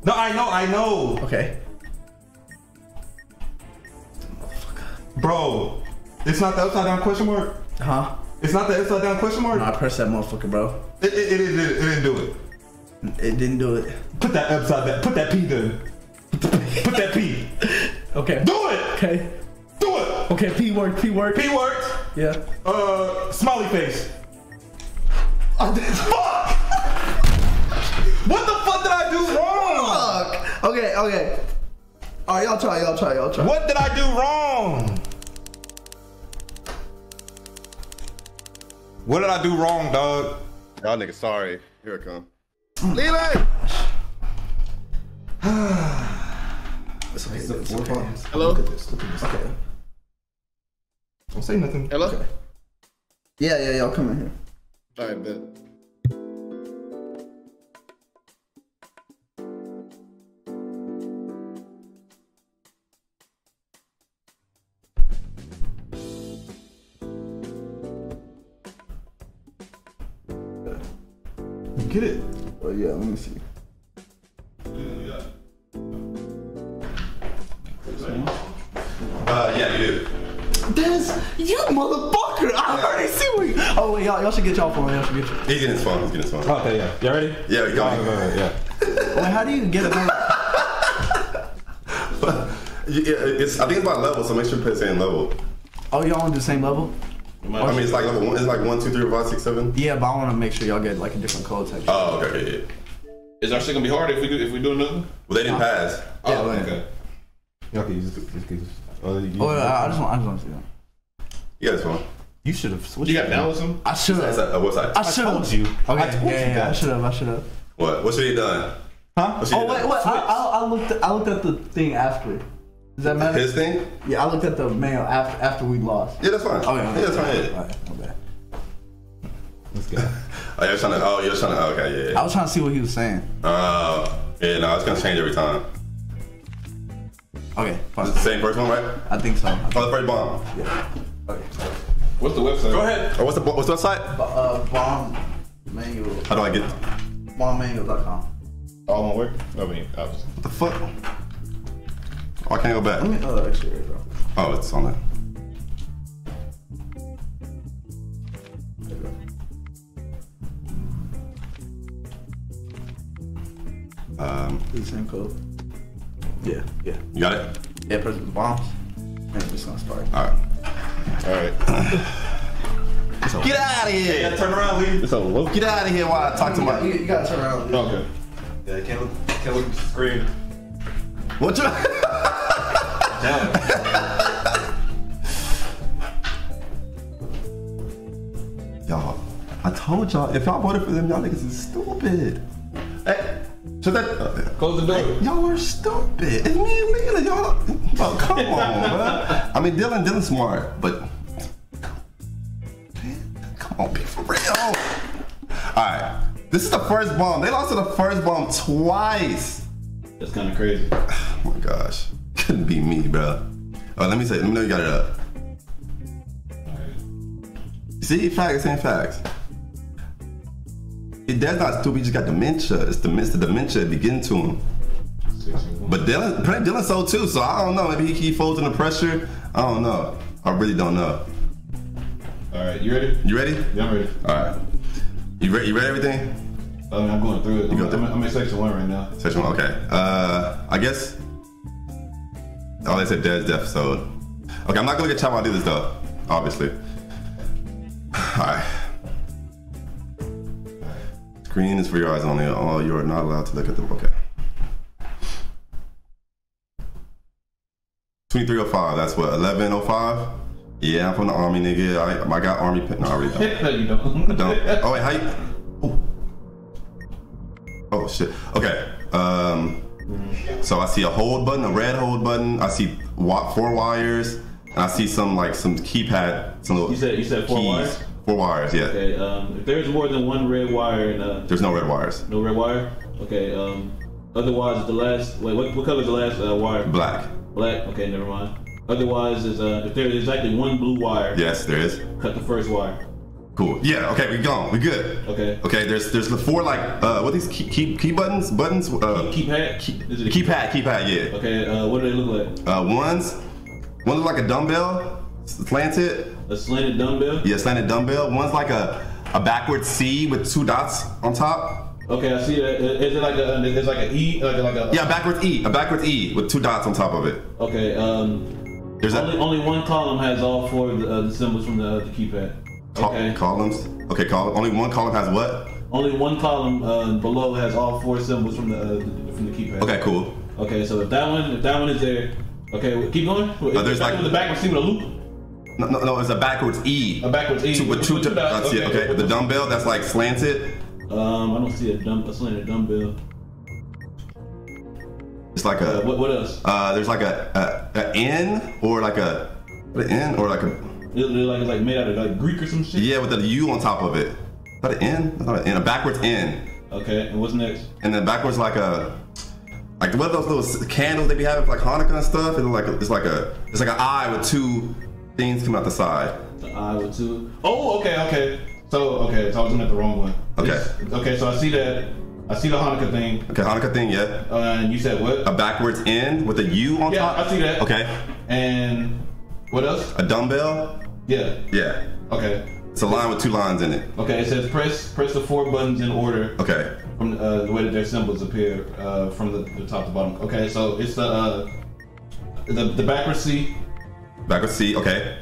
No, I know. I know. Okay. Bro, it's not the upside down question mark. Huh? It's not the upside down question mark. No, I pressed that motherfucker, bro. It, it, it, it, it didn't do it. It didn't do it. Put that upside down. Put that P there. Put that P. [laughs] Okay. Do it. Okay. Do it. Okay. P word, P word. P word. Yeah. Uh, smiley face. I [laughs] did. Fuck. What the fuck did I do wrong? Fuck. Okay. Okay. All right, y'all try. Y'all try. Y'all try. What did I do wrong? What did I do wrong, dog? Y'all niggas sorry. Here it come. Leave it. It's okay. It's okay. Hello? Look at this. Look at this. Okay. Don't say nothing. Hello? Yeah, yeah, y'all come in here. All right, bet. Get it. Oh yeah, let me see. Uh, yeah, you do. This, you motherfucker! I already see what. You, oh wait, y'all, y'all should get y'all phone. Y'all should get. Your, He's getting his phone. He's getting his phone. Okay, yeah. You ready? Yeah, we go. Go, go, go, yeah. [laughs] wait, how do you get it? on- Yeah, it's, I think it's by level, so make sure you put the same level. Oh, y'all on the same level? I mean, it's like level one. It's like one, two, three, four, five, six, seven. Yeah, but I want to make sure y'all get like a different code type. Oh, okay, okay, yeah. Is our shit gonna be hard if we do if we do another? Well, they didn't pass. Oh, yeah, oh, right. okay. Yeah, Okay, you just, uh, you, Oh, yeah, I just want, I just want to see that. You got his phone. you should have switched. You got some? I should have. uh, what side? I should have. told you. Okay, I told yeah, you yeah, that. I should have. I should have. What? What should he done? Huh? What Oh wait, done? wait. I, I, I looked. At, I looked at the thing after. Does that matter? His thing? Yeah, I looked at the mail after after we lost. Yeah, that's fine. Oh yeah, yeah, that's fine. Yeah. My. Let's go. [laughs] Oh, you're trying to. Oh, you're trying to. Okay, yeah. I was trying to see what he was saying. Uh, yeah, no, it's gonna change every time. Okay, It's fine. the same first one, right? I think so. I think- Oh, the first bomb. Yeah. Okay. What's the website? Go ahead. Oh, what's the what's the website? Uh, bomb manual. How do I get? Bombmanual.com. All one word? I mean, obviously. What the fuck? Oh, I can't go back. Let me. Uh, actually, here you go. Oh, it's on there. There. Um, It's the same code. Yeah, yeah. you got it. Yeah, press the bombs. And it's just gonna start. All right. All right. Get out of here! Turn around, leave. It's on low. Get out of here while I talk to You, my. you gotta turn around. Okay. Yeah, I can't look, can't look at the screen. What you? [laughs] y'all, I told y'all if y'all voted for them, y'all niggas is stupid. Shut that. Uh, Close the door. Y'all are stupid. It's me and Leela. Y'all. Oh, come on, [laughs] bro. I mean, Dylan, Dylan's smart, but come on, be for real. All right, this is the first bomb. They lost to the first bomb twice. That's kind of crazy. [sighs] Oh my gosh, couldn't be me, bro. Oh, let me say, let me know you got it up. See, facts ain't facts. It, that's not stupid. He just got dementia. It's the, it's the dementia getting to him. But Dylan, Dylan sold too, so I don't know. Maybe he, he folds under pressure. I don't know. I really don't know. All right, you ready? You ready? Yeah, I'm ready. All right. You ready? You ready? Everything? I mean, I'm going through it. I'm, through- I'm, I'm in section one right now. Section one. Okay. Uh, I guess. Oh, they said Dead's death. So, okay. I'm not gonna get chat while I do this though. Obviously. [sighs] All right. Screen is for your eyes only. Oh, you are not allowed to look at the. Okay. 2305. That's what 1105. Yeah, I'm from the army, nigga. I, I got army. pin- No, I really don't. [laughs] no, you don't. Don't. Oh wait, how you? Oh. Oh shit. Okay. Um. So I see a hold button, a red hold button. I see four wires, and I see some like some keypad, some little You said you said four keys. wires. Four wires, yeah. Okay. Um, if there's more than one red wire and uh, There's no red wires. no red wire. Okay. Um, otherwise, the last. Wait, what, what color is the last uh, wire? Black. Black. Okay, never mind. Otherwise, is uh, if there is exactly one blue wire, Yes, there is. cut the first wire. Cool. Yeah. Okay, we gone. We good. Okay. Okay. There's there's the four like uh what are these key key, key buttons buttons uh Keypad. key, Is it a keypad keypad yeah. Okay. Uh, what do they look like? Uh, one's one looks like a dumbbell slanted. A slanted dumbbell. Yeah, slanted dumbbell. One's like a a backwards C with two dots on top. Okay, I see that. Is it like a? It's like a E, like a, like a. Yeah, a backwards E, a backwards E with two dots on top of it. Okay. Um, There's only a only one column has all four of the, uh, the symbols from the, the keypad. Okay. columns. Okay, column. Only one column has what? Only one column uh, below has all four symbols from the, uh, the from the keypad. Okay, cool. Okay, so if that one if that one is there, okay, well, keep going. Uh, there's like- the backwards C with a loop, No, no, no, it's a backwards E. a backwards E Two, with two, dots. dots. Yeah, okay. The dumbbell that's like slanted. Um, I don't see a dumb a slanted dumbbell. It's like Uh, a. what what else? Uh, there's like a, a, a N or like a an N or like a It, it like it's like made out of like Greek or some shit. yeah with a U on top of it. Is that an N? That's not an N. A backwards N. Okay, and what's next? And then backwards like a like what are those little candles they be having for like Hanukkah and stuff? It's like a, it's like a it's like an eye with two things come out the side. The eye with two. Oh, okay, okay. So okay, so I was looking at the wrong one. Okay. It's- okay, so I see that. I see the Hanukkah thing. Okay, Hanukkah thing, yeah. Uh, and you said what? A backwards N with a U on Yeah, top. Yeah, I see that. Okay. And what else? A dumbbell. Yeah. Yeah. Okay. It's a line with two lines in it. Okay. It says press press the four buttons in order Okay. from uh, the way that their symbols appear uh, from the, the top to bottom. Okay, so it's the uh, the the backwards C, Backwards C. Okay.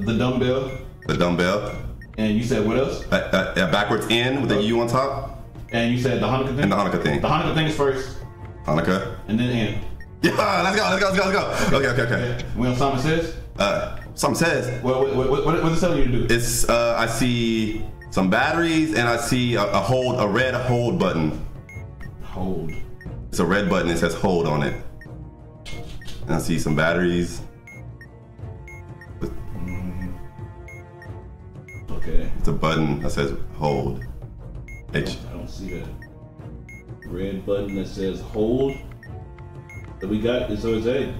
the dumbbell, The dumbbell. and you said what else? A, a, a backwards N with a U on top. And you said the Hanukkah thing. And the Hanukkah thing. The Hanukkah thing is first, Hanukkah. and then N. Yeah. Let's go. Let's go. Let's go. Let's go. Okay. Okay. Okay. When Simon says, Uh, something says what what what, what, what's it telling you to do? it's. Uh, I see some batteries and I see a, a hold, a red hold button. Hold. It's a red button. It says hold on it. And I see some batteries. Okay. It's a button that says hold. H. I don't see that red button that says hold. That we got is so it's A. You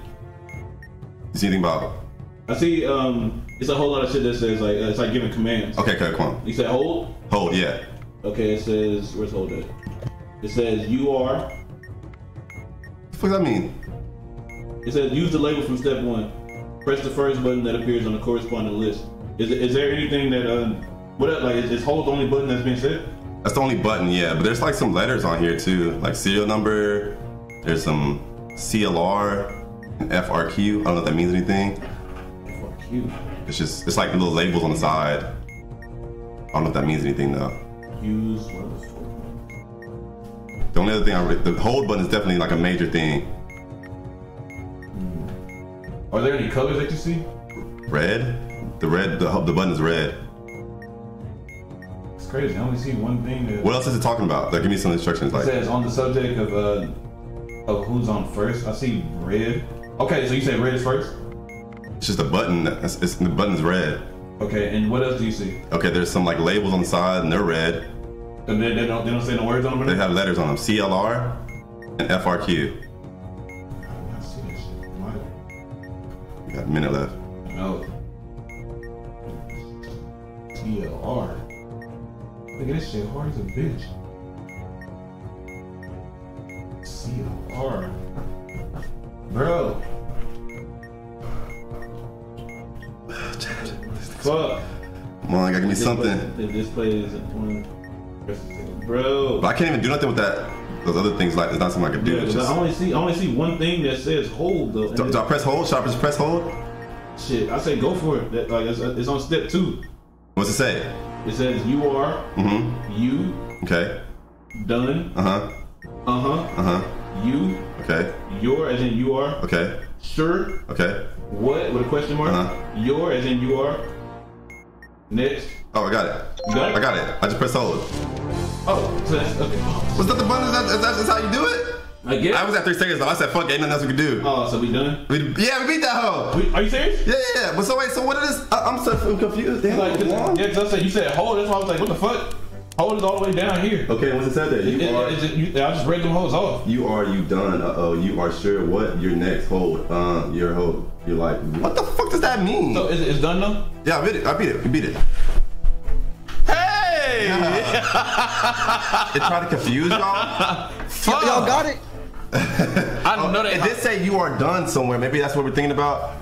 see anything about? I see um it's a whole lot of shit that says like uh, it's like giving commands. Okay, okay, come on. You said hold? Hold, yeah. Okay, it says where's hold at? It says you are What the fuck does that mean? it says use the label from step one. Press the first button that appears on the corresponding list. Is is there anything that um what like is, is hold the only button that's being said? That's the only button, yeah. But there's like some letters on here too, like serial number. There's some CLR and FRQ. I don't know if that means anything. You. It's just it's like little labels on the side. I don't know if that means anything though. Use the only other thing I re- the hold button is definitely like a major thing. Are there any colors that you see? Red, the red, the the button is red. It's crazy. I only see one thing that What else is it talking about? Like, give me some instructions. It Like, says on the subject of uh of who's on first. I see red. Okay, so you say red is first. it's just a button. It's, it's, the button's red. Okay, and what else do you see? Okay, there's some like labels on the side and they're red. And they, they don't they don't say no words on them. They have letters on them: CLR and FRQ. I don't see that shit. Why? You got a minute left. No. TLR. Look at this shit hard as a bitch. CLR. Bro. Fuck. Come on, I gotta give me something. The display is one. Bro. But I can't even do nothing with that. Those other things, like, it's not something I can do. Yeah, just, I only see I only see one thing that says hold though. do, do I press hold? Should I just press hold? Shit, I say go for it. That, like it's, it's on step two. What's it say? It says you are Mm-hmm. you Okay. done. Uh huh. Uh huh. Uh huh. You Okay. your as in you are Okay. sure. Okay. What with a question mark? Uh-huh. Your as in you are. Next. Oh, I got it. Got it? I got it. I just press hold. Oh, so that's okay. Was that the button? Is that, is that just how you do it? I. I was at three seconds though. I said, fuck, ain't nothing else we can do. oh, so we done? We, yeah, we beat that hoe. We, are you serious? Yeah, yeah, yeah. But so wait, so what is this? I, I'm so confused. Damn, Like, 'cause- long? yeah, because I said you said hold. That's why I was like, what the fuck? Hold is all the way down here. Okay, what's it said there? You It- are, it's just- you- I just read them hoes off. you are, you done. Uh oh, you are sure. What? Your next hold. Um, your hold. You're like, what the fuck does that mean? So is it it's done though? yeah, I beat it. I beat it. We beat it. Hey! [laughs] It tried to confuse y'all. [laughs] Y'all got it? I don't know that. It did say you are done somewhere. Maybe that's what we're thinking about.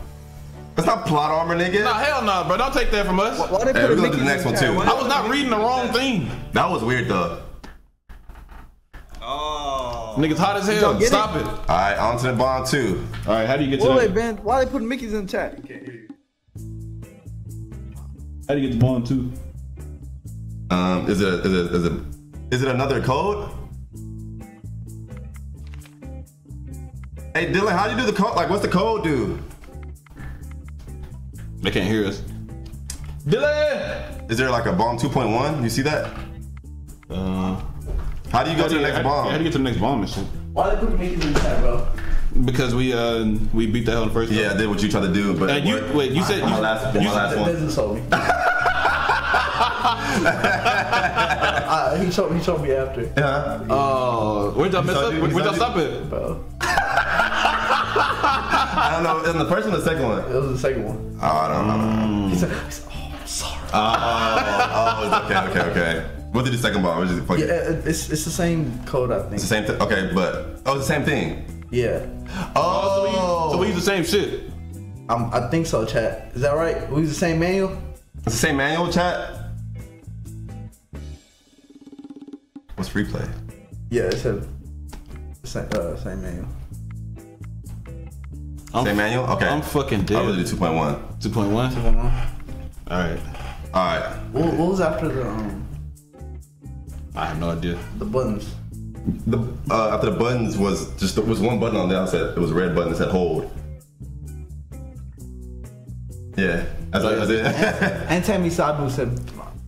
That's not plot armor, nigga. Nah, hell no, bro. Don't take that from us. Why they Hey, we're gonna do the next one, too. I was not reading the wrong thing. That was weird though. Oh. Niggas hot as hell. Stop it? it. All right, on to the bond two. All right, how do you get to Wait, that? Ben. Why they put Mickey's in the chat? How do you get to bond two? Um, is it is it is it is it another code? Hey Dylan, how do you do the code? Like, what's the code do? They can't hear us. Dylan. Is there like a bomb 2.1? You see that? Uh, How do you go how to do the next how, bomb? how do you get to the next bomb and shit? Why they put Mickey's in the chat, bro? Because we uh we beat the hell in the first. yeah, I did what you tried to do, but And it you wait. You said my you, last, my you- last one. [laughs] Business told me. he showed he showed me after, Yeah. Oh, where'd y'all mess up? you Where'd y'all saw- stop it? bro. [laughs] I don't know. In the first one, or the second one. It was the second one. Oh, I don't know. He said, he said, "Oh, I'm sorry." Oh, oh, okay, okay, okay. What did the second bomb? What did you fuck yeah, it? it- it's it's the same code, I think. It's the same thing. Okay, but oh, it's the same thing. Yeah, Oh, So we use the same shit. um, I think so. Chat, is that right? We use the same manual. it's the same manual chat. What's free play? Yeah, it's a same, uh, same manual. I'm, Same manual? Okay. I'm fucking dead. I'll really dead. do 2.1. 2.1? 2.1. Alright. Alright. What, what was after the um I have no idea. the buttons? The uh, after the buttons was just there was one button on the outside. It was a red button that said hold. Yeah. That's what that's it. And Tammy Sabu said,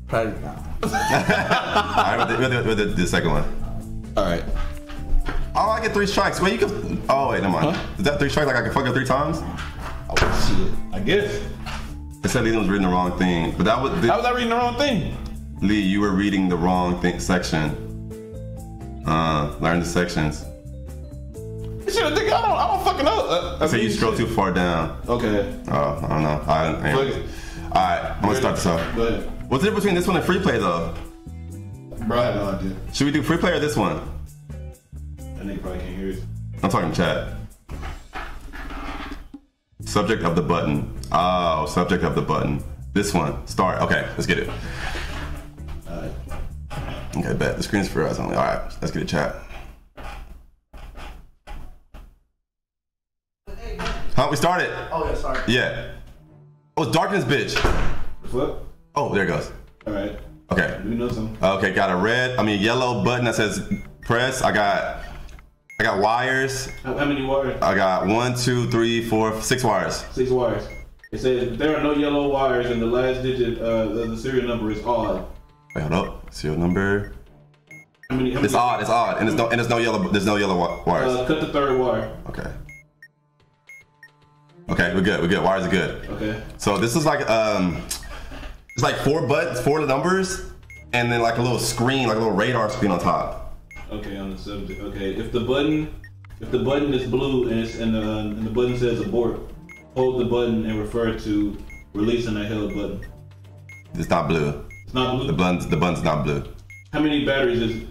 "Probably not." [laughs] All right, we'll do, we'll do- the second one. All right. Oh, I get three strikes. Wait, you can. Oh wait, never mind. Huh? Is that three strikes? Like I can fuck up three times? Oh shit. I guess. It said Lee was reading the wrong thing, but that was How was I reading the wrong thing? Lee. You were reading the wrong thing section. Uh, learn the sections. Think I don't. I don't fucking know. Uh, I said you scroll shit. too far down. Okay. Oh, I don't know. I. All right, I'm gonna start this off. Go ahead. What's the difference between this one and free play though? Bro, I have no idea. Should we do free play or this one? That nigga probably can't hear us. I'm talking chat. Subject of the button. Oh, subject of the button. This one. Start. Okay, let's get it. All right. Okay, bet. The screen's for us only. All right, let's get it, chat. Huh? We started. Oh yeah, sorry. Yeah. Oh, it's darkness, bitch. Fuck. Oh, there it goes. All right. Okay. Do we know something? Okay, got a red, I mean yellow button that says press. I got, I got wires. How, how many wires? I got one, two, three, four, six wires. Six wires. It says there are no yellow wires, and the last digit uh, of the serial number is odd. Wait, hold up. Serial number. How many? How It's many odd. It's odd, and there's no, and there's no yellow. There's no yellow wi- wires. Uh, cut the third wire. Okay. Okay, we're good. We're good. Wires are good. Okay. So this is like um, it's like four buttons, four numbers, and then like a little screen, like a little radar screen on top. Okay, on the subject. Okay, if the button, if the button is blue and it's and the and the button says abort, hold the button and refer to releasing the held button. It's not blue. It's not blue. The button's the button's not blue. How many batteries is? it?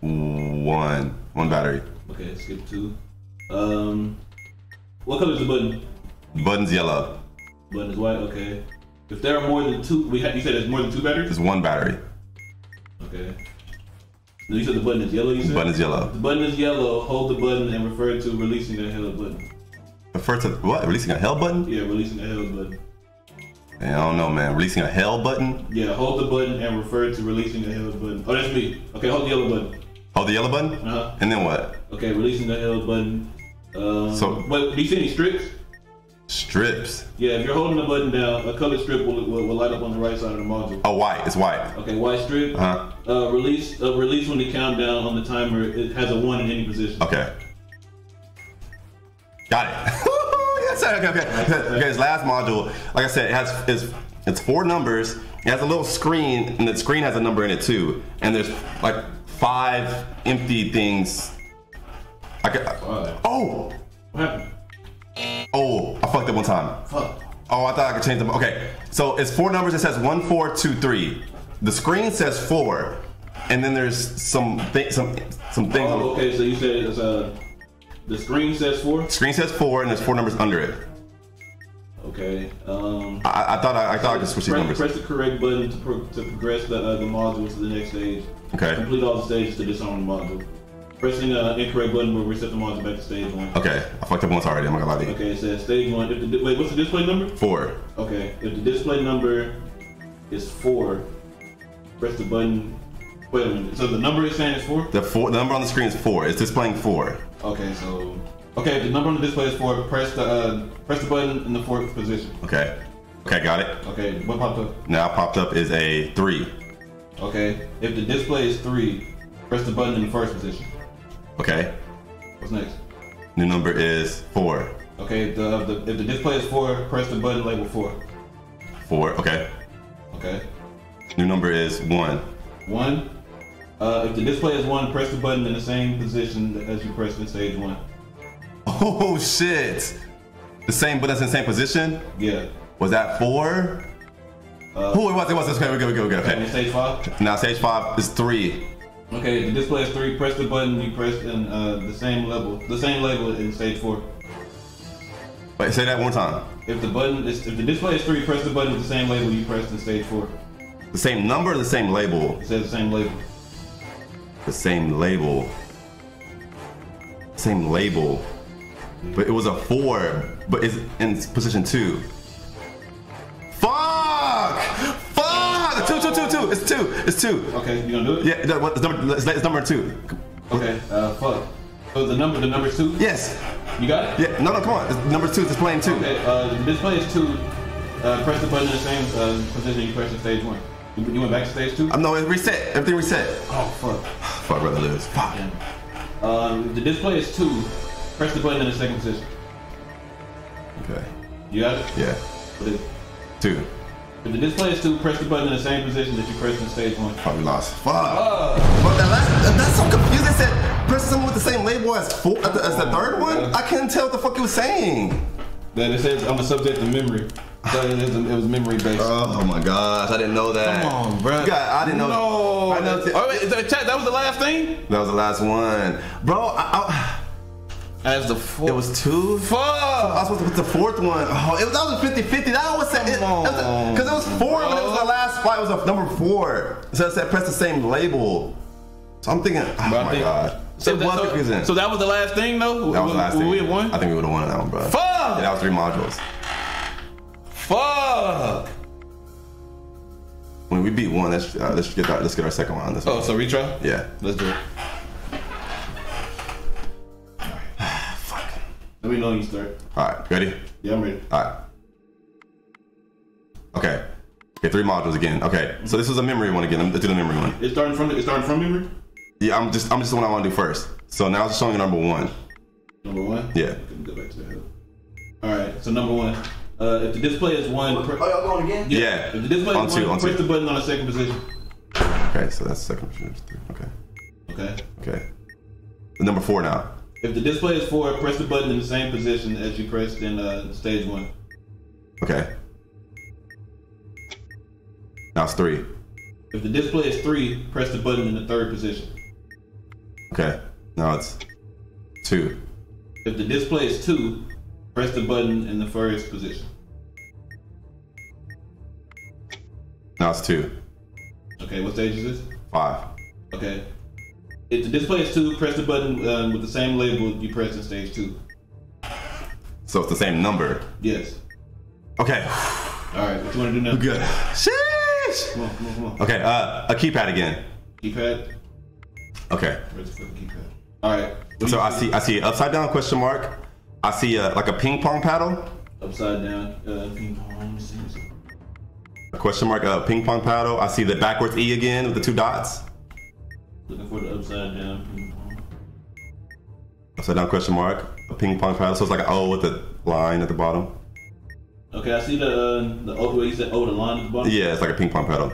One, one battery. Okay, skip two. Um, what color is the button? Button's yellow. Button is white. Okay. If there are more than two, we ha- you said there's more than two batteries. There's one battery. Okay. No, you said the button is yellow. You said Button's yellow. The button is yellow. Hold the button and refer to releasing the hell button. Refer to what? Releasing a hell button? Yeah, releasing the hell button. Man, I don't know, man. Releasing a hell button? Yeah, hold the button and refer to releasing the hell button. Oh, that's me. Okay, hold the yellow button. Hold the yellow button? Uh-huh. And then what? Okay, releasing the hell button. Um, So- what? Do you see any strips? Strips. Yeah, if you're holding the button down, a colored strip will, will, will light up on the right side of the module. Oh, white. It's white. Okay, white strip. Uh-huh. Uh, release uh, release when the countdown on the timer it has a one in any position. Okay. Got it. [laughs] yes. Okay, okay. Okay, his last module, like I said, it has it's, it's four numbers. It has a little screen, and the screen has a number in it too. And there's like five empty things. I could, Alright. oh, What happened? Oh, I fucked up one time. Fuck. Oh, I thought I could change them. Okay, so it's four numbers. It says one, four, two, three. The screen says four, and then there's some thi- some some things. Oh, okay. So you said it's uh the screen says four. Screen says four, and there's four numbers under it. Okay. Um. I, I thought I, I thought I could switch these Press, numbers. press the correct button to, pro- to progress the, uh, the module to the next stage. Okay. Complete all the stages to disarm the module. Pressing the incorrect button will reset the module back to stage one. Okay, I fucked up once already. I'm not gonna lie to you. Okay, it says stage one. If the wait, what's the display number? Four. Okay, if the display number is four, press the button. Wait a minute. So the number is saying is four. The four. The number on the screen is four. It's displaying four. Okay, so okay, if the number on the display is four. Press the uh, press the button in the fourth position. Okay. Okay, got it. Okay, what popped up? Now popped up is a three. Okay, if the display is three, press the button in the first position. Okay. What's next? New number is four. Okay, if the, the if the display is four, press the button label four. Four. Okay. Okay, New number is one. one. Uh, if the display is one, press the button in the same position as you pressed in stage one. [laughs] Oh shit. The same, but that's in the same position. Yeah. Was that four? Uh, oh, it was. It was. Okay, we go. We go. We go. Okay, Okay. stage five. Now stage five is three. Okay, the display is three, press the button you pressed in uh, the same level, the same label in stage four. Wait, say that one time. If the button is, if the display is three, press the button with the same label you pressed in stage four. The same number, or the same label. It says the same label. The same label. Same label. But it was a four, but it's in position two. Two, two. It's two. It's two. Okay, you gonna do it? Yeah, what- it's number, it's, it's number two. Okay. Uh, fuck. So the number, the number two. Yes. You got it. Yeah. No, no, come on. It's number two is displaying two. Okay. Uh, the display is two. Uh, press the button in the same uh, position you pressed in stage one. You, you went back to stage two. Um, no, it reset. Everything reset. Oh fuck. Fuck, brother lose. Fuck. Um, the display is two. Press the button in the second position. Okay. You got it. Yeah. Two. If the display is two, press the button in the same position that you pressed in stage one. Fuck, we lost. Fuck. But that last, uh, that's so confusing. It said press someone with the same label as four, as the, as the third one. I couldn't tell what the fuck it was saying. Then it says I'm a subject of memory. So it was, it was memory based. Oh my gosh, I didn't know that. Come on, bro. God, I didn't know. No. I know. oh wait, that, chat, that was the last thing. That was the last one, bro. I, As the fourth. it was two. Fuck. I was supposed to put the fourth one. Oh, it was, that was 50 50. That was it. Because it, was four when it was the last spot. It was a number four. So it said press the same label. So I'm thinking, oh Bro, my think- god. So, it that, was so, confusing. so that was the last thing though. that was the last we, thing. We had won. I think we would have won that one, bro. Fuck. Yeah, that was three modules. Fuck. When we beat one, let's uh, let's get that. Let's get our second one on this Oh, one. so retry. Yeah. Let's do it. Let me know when you start. All right. Ready? Yeah, I'm ready. All right. Okay. Okay. Three modules again. Okay. So this was a memory one again. Let's do the memory one. It's starting from it's starting from memory. Yeah. I'm just I'm just the one I want to do first. So now it's showing you number one. Number one. Yeah. Go back to that. All right. So number one. Uh, if the display is one. Pre- Oh, y'all going again? Yeah. If the display On is two, one, on press two. the button on the second position. Okay. So that's second. position. Okay. Okay. Okay. The number four now. If the display is four, press the button in the same position as you pressed in uh, stage one. Okay. Now it's three. If the display is three, press the button in the third position. Okay. Now it's two. If the display is two, press the button in the first position. Now it's two. Okay, what stage is this? Five. Okay. If the display is two, press the button um, with the same label you pressed in stage two. So it's the same number. Yes. Okay. All right, what you want to do now? Good. Sheesh. Come on, come on, come on. Okay. Uh, a keypad again. Keypad. Okay. Where's the fucking keypad? All right. So I see I see upside down question mark. I see a, like a ping pong paddle. Upside down uh, ping pong. Let me see. A question mark, uh, ping pong paddle. I see the backwards E again with the two dots. Looking for the upside down ping pong. Upside down question mark. A ping pong paddle. So it's like an O with a line at the bottom. Okay, I see the uh, the oh, where you said oh the line at the bottom. Yeah, it's like a ping pong paddle.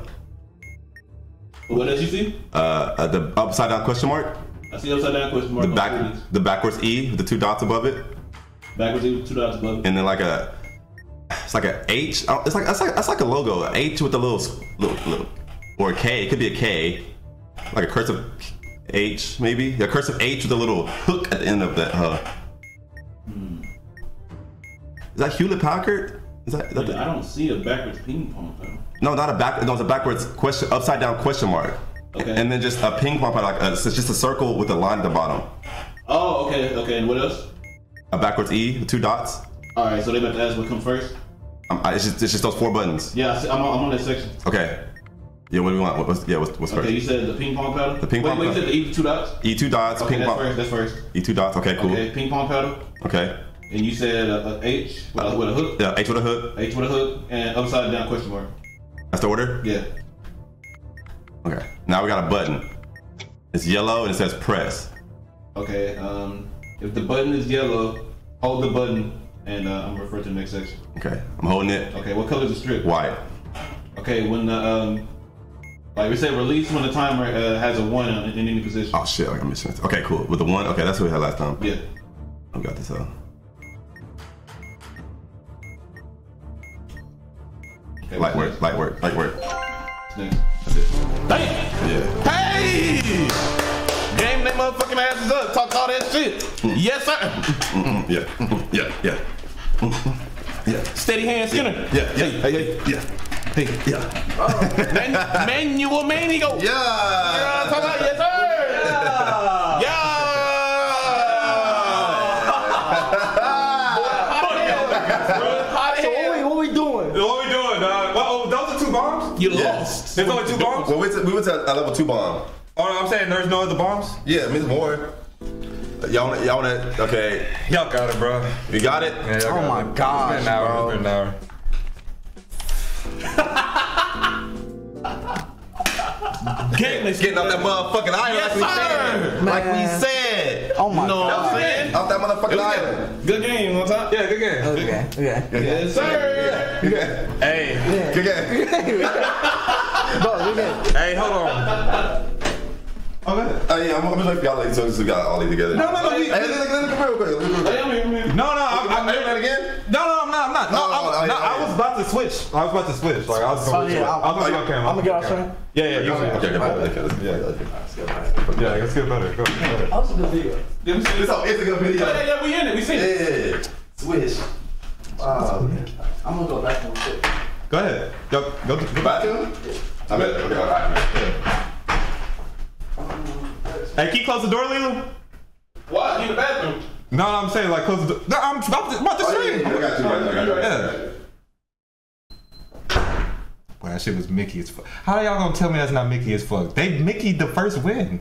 What else you see? Uh, uh, the upside down question mark. I see upside down question mark. The back, the backwards E with the two dots above it, Backwards even two dots above. It. And then like a, it's like a H. oh, It's like that's like that's like a logo. A H with a little little, little or a K. It could be a K, like a cursive H maybe. A cursive H with a little hook at the end of that. Uh, is that Hewlett Packard? Is that, is that I don't see a backwards ping pong paddle. no, not a back. No, it's a backwards question, upside down question mark. Okay. And then just a ping pong like a, it's just a circle with a line at the bottom. Oh, okay, okay. And what else? A backwards E with two dots. All right, so they about to ask what comes first. Um, I- it's just it's just those four buttons. Yeah, I'm, on, I'm on that section. Okay. Yeah, what do we want? What- What's, yeah, what's, what's first? Okay, you said the ping pong paddle. The ping pong Wait, wait, you said the E two dots. E two dots, Okay, ping that's pong. first. That's first. E two dots. Okay, cool. Okay, ping pong paddle. Okay. And you said a, a H with a, with a hook. Yeah, H with a hook. H with a hook and upside down question mark. That's the order. Yeah. Okay. Now we got a button. It's yellow and it says press. Okay. Um, if the button is yellow, hold the button, and uh, I'm referring to the next section. Okay. I'm holding it. Okay. What color is the strip? White. Okay. When the um, like we said, release when the timer uh, has a one in, in any position. Oh shit! Like I'm missing it. Okay, cool. With the one. Okay, that's what we had last time. Yeah. I got this out. Okay, Light what's work. Light work. Light work. That's it. Damn! Yeah. Hey! Game that motherfucking asses up. Talk all that shit. Yes, sir. Mm, yeah. Mm, yeah. Yeah. Mm, yeah. Steady hand Skinner. Yeah. Yeah. Hey. Hey. Yeah. Hey. Yeah. Man, manual manigo. Yeah. Yeah, talk about yes, sir. Yeah. So what we, what we doing? What we doing, dog? Well, oh, those are two bombs? You Yeah. lost. There's only two bombs? Well, we went to, we went to a level two bomb. Oh, no, I'm saying there's no other bombs? Yeah, Miss Moore. Uh, y'all, wanna- y'all wanna? Okay, Y'all got it, bro. you got it. Yeah, y'all Oh got my it. gosh, It's been an hour. bro. It's been an hour. Game let's Getting off that motherfucking island, Yes, like we said. Like we said. Oh my You know what I'm god. saying? Off that motherfucking island. Good game, one time. Yeah, good game. Okay, okay. Yes, sir. Hey, Yeah. Good game. [laughs] Bro, we get hey, hold on. Oh uh, yeah, I'm, I'm just like y'all like so we got all these together. No, no, no, we- Hey, let me let real quick. Let real quick. I'm here, I'm here. No, no, I'm, I'm I'm, doing that again. no, no, I'm not, I'm not. No, Oh, I'm, oh, no, yeah, I yeah. was about to switch. I was about to switch. Like I was Oh, going. yeah, to I'm- I was gonna okay, I'm gonna get off screen. Yeah, yeah, you Okay, okay, okay, okay, okay. Yeah, let's get better. Go. better. That was a good video. Let me see. It's a good video. Yeah, yeah, we in it. We seen it. Yeah. Switch. Wow. I'm gonna go back one quick. Go ahead. Go, go, go Back to him? I bet. Okay, all right. Hey, keep close the door, Lilo. Why? In the bathroom. No, no, I'm saying like close the door. No, I'm about to, about to Oh, yeah, stream. yeah, I got you. I got you. Yeah. Boy, that shit was Mickey as fuck. How y'all gonna tell me that's not Mickey as fuck? They Mickey the first win.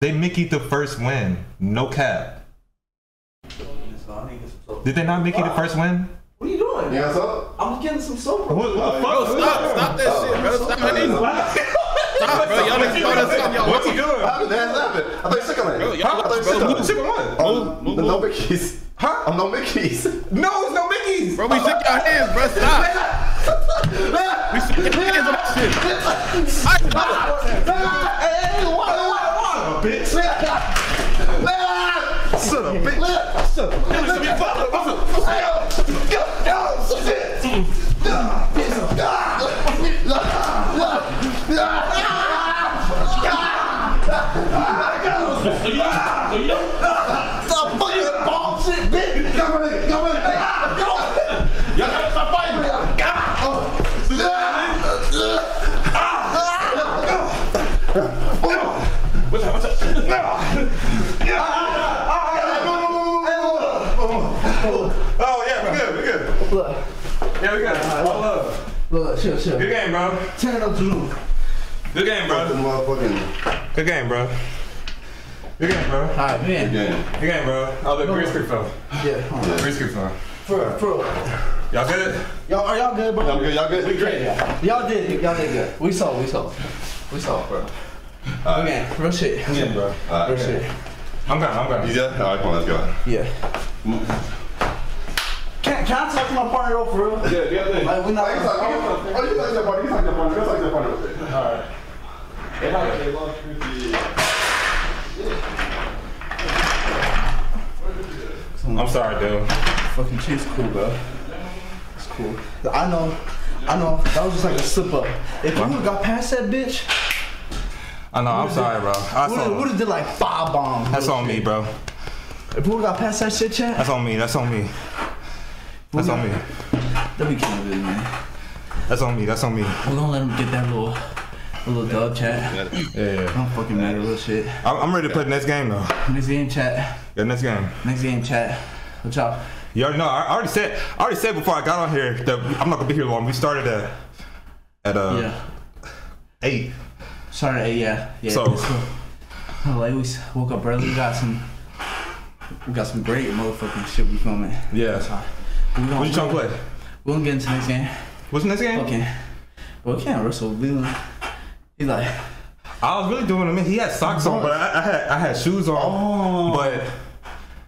They Mickey the first win. No cap. Did they not Mickey the first win? What are you doing? Yeah, what's up? I'm getting some soap. What, what the oh, fuck? Stop, stop that oh, shit, bro. Stop that. Stop, bro. Y'all niggas throw that stuff. Y'all What's he doing? How did that happen? I thought you shook on it. y'all I thought you shook Who on shook it. on what? Um, oh, no Mickeys. Huh? I'm no Mickeys. No, it's no Mickey's. Bro, we shook your hands, bro. Stop. We shook your hands on that shit. Hey, what? What? Bitch. Son of a bitch. Son of a bitch. Stop fucking bullshit, bitch. Come on, come on. Y'all. Oh yeah, we good, we good. Look, Yeah, we good. All love. look, chill, chill. Good game, bro. Turn it up to. Good game, bro. Good game, bro. Good game, bro. Alright, man. Yeah. Good game, bro. Oh, the green screen fell. Yeah. hold on. Green screen fell. For, for, Y'all good? y'all, are y'all good, bro? Y'all good? Y'all good? We great. Y'all did, y'all did good. We saw, we saw. We saw, bro. Okay, real shit. Yeah, bro. Alright. Real shit. I'm gone. I'm gone. Yeah? Alright, come on, let's go. Yeah. Can, can I talk to my partner though, for real? Yeah, yeah, yeah. Like, we're not. Oh, you like oh, your partner. You like your partner. You like your partner. Alright. I'm sorry, dude. Fucking shit's cool, bro. It's cool. I know, I know. That was just like a slip up. If we would've got past that bitch, I know. I'm sorry, bro. That's we on, would've did like five bombs. that's on me, bro. If we got past that shit, chat, That's on me. That's on me. That's on me. then we can't do man. That's on me. That's on me. We're gonna let him get that little, little dub chat. Yeah, yeah. Don't fucking matter, little shit. I'm I'm ready to play the next game though. Next game, chat. Yeah, next game. Next game, chat. What y'all? You already know. I I already said. I already said before I got on here that I'm not gonna be here long. We started at at uh Yeah. eight. Sorry, yeah, yeah. So- it's cool. Oh, like we s- woke up early. We got some. We got some great motherfucking shit we filming. Yeah. That's all. We gonna, What you trying to play? We gonna get into next game. What's the next game? Okay. Well, we can't wrestle. We gonna. He's like, I was really doing it. He had socks on, but I, I had I had shoes on. oh, But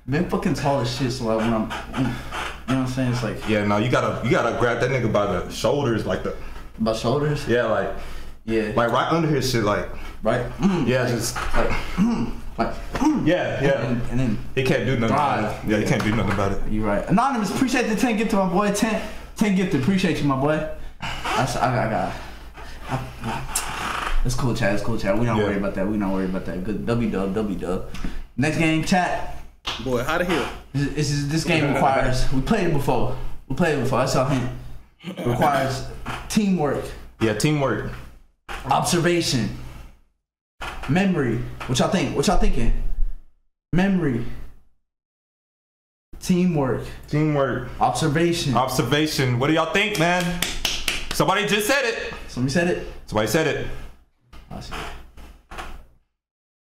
man, fucking tall as shit. So like when I'm, you know what I'm saying? It's like yeah, no, you gotta you gotta grab that nigga by the shoulders, like the about shoulders. yeah, like Yeah. like right under his shit, like right. Mm, yeah, like, just like, mm, like, mm, yeah, yeah. and, and then He can't do nothing. About it. Yeah, he can't do nothing about it. You right. Anonymous, appreciate the 10 gift to my boy. 10, 10 gift, appreciate you, my boy. That's, I got, I got. I, it's cool, chat. It's cool, chat. We don't Yeah. worry about that. We don't worry about that. Good. W dub, W dub. Next game, chat. Boy, how the hell? This, this, is- this game requires. We played it before. We played it before. I saw him. Requires teamwork, Yeah, teamwork. observation, memory. What y'all think? What y'all thinking? Memory, teamwork, Teamwork. observation. Observation. What do y'all think, man? Somebody just said it. Somebody said it. Somebody said it. I see.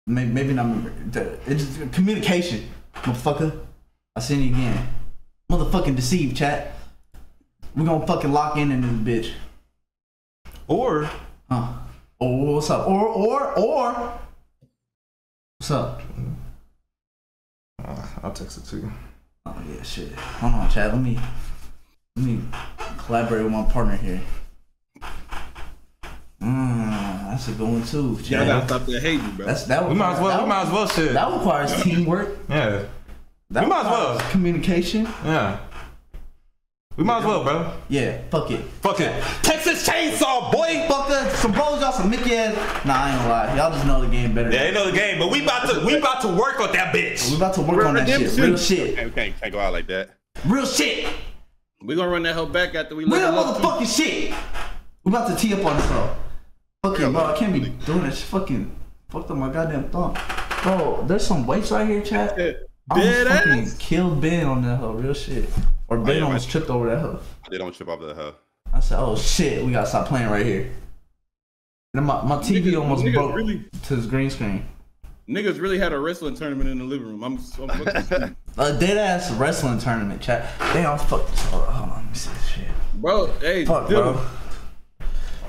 Maybe, maybe not. remember. The- It's communication, motherfucker. I seen you again. Motherfucking deceive, chat. We're gonna fucking lock in in this bitch. Or Huh? Or what's up? Or or or what's up? uh, I'll text it to you. Oh yeah, shit. Hold on, chat. Let me let me collaborate with my partner here. Mm, that's a good one too. I Chat. gotta stop that hating, bro. That's that. We might as well. that We might as well shit. That requires teamwork. Yeah. That We might as well. Communication. Yeah. We might as well, bro. Yeah, fuck it. Fuck it. Texas Chainsaw, boy. Fuck that. Some bros, y'all some Mickey ass. Nah, I ain't gonna lie. Y'all just know the game better. Yeah, ain't know the game, but we about to we about to work on that bitch. We about to work on that shit. Redemption. Real shit. Can't, can't, can't go out like that. Real shit. We gonna run that hoe back after we let Real motherfucking shit. We about to tee up on this though. Fucking bro, I can't be doing this. Fucking fucked up my goddamn thumb. Bro, there's some weights right here, chat. I Dead almost fucking ass. killed Ben on that hoe. Real shit. Or oh, Ben yeah, almost tripped over that hoe. They don't trip off that hoe. I said, oh shit, we gotta stop playing right here. And my, my TV Niggas- almost niggas broke really- to his green screen. Niggas really had a wrestling tournament in the living room. I'm, I'm [laughs] A dead ass wrestling tournament, chat. Damn, fuck this. Hold on, let me see this shit. bro. Hey, Fuck, Dylan, bro.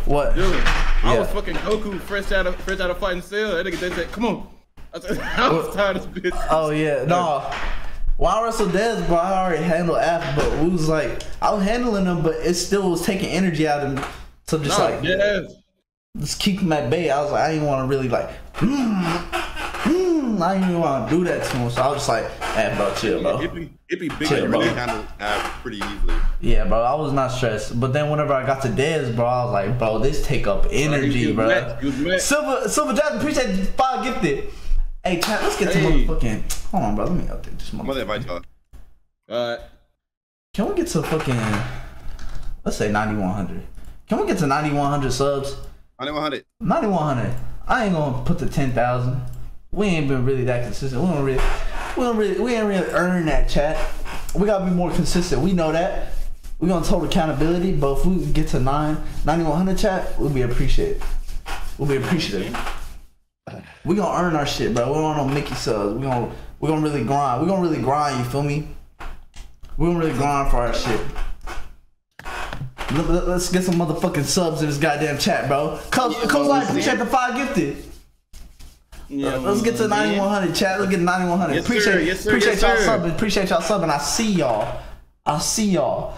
What? Dylan, I was fucking Goku fresh out of fresh out of fighting Cell. That nigga they said, "Come on." I said, [laughs] I was tired of this bitch. Oh yeah, no. When I wrestled Dez, bro, I already handled F, but we was like, I was handling him, but it still was taking energy out of him. So just like, yeah. just keep him at bay. I was like, I didn't want to really like, hmm, hmm. I didn't even want to do that to him. So I was just like, hey, bro, chill, bro. It'd be, it'd be big. Chill, bro. Really- handle uh, pretty easily. Yeah, bro, I was not stressed. But then whenever I got to Dez, bro, I was like, bro, this take up energy, bro. mad. He was mad. Silver, Silver Jasmine, appreciate the five gifted. Hey, chat, let's get to Hey. motherfucking. Hold on, bro. Let me update this I'm gonna motherfucker. invite y'all. Uh, Can we get to fucking? Let's say 9100. Can we get to 9100 subs? 9100. 9100. I ain't gonna put the 10,000. We ain't been really that consistent. We don't really, we don't really, we ain't really earn that chat. We gotta be more consistent. We know that. We gonna hold accountability, but if we get to nine, 9100 chat, we'll be appreciated. We'll be appreciative. We gonna earn our shit, bro. We don't want no Mickey subs. We gonna we gonna really grind. We gonna really grind. You feel me? We gonna really grind for our shit. Let- Let's get some motherfucking subs in this goddamn chat, bro. Come, come live. Appreciate the five gifted. Yeah, Let's get to man. 9100 chat. Let's get to 9100. Yes, appreciate sir. Yes, sir. appreciate Yes, y'all subbing. Appreciate y'all subbing. I see y'all. I see y'all.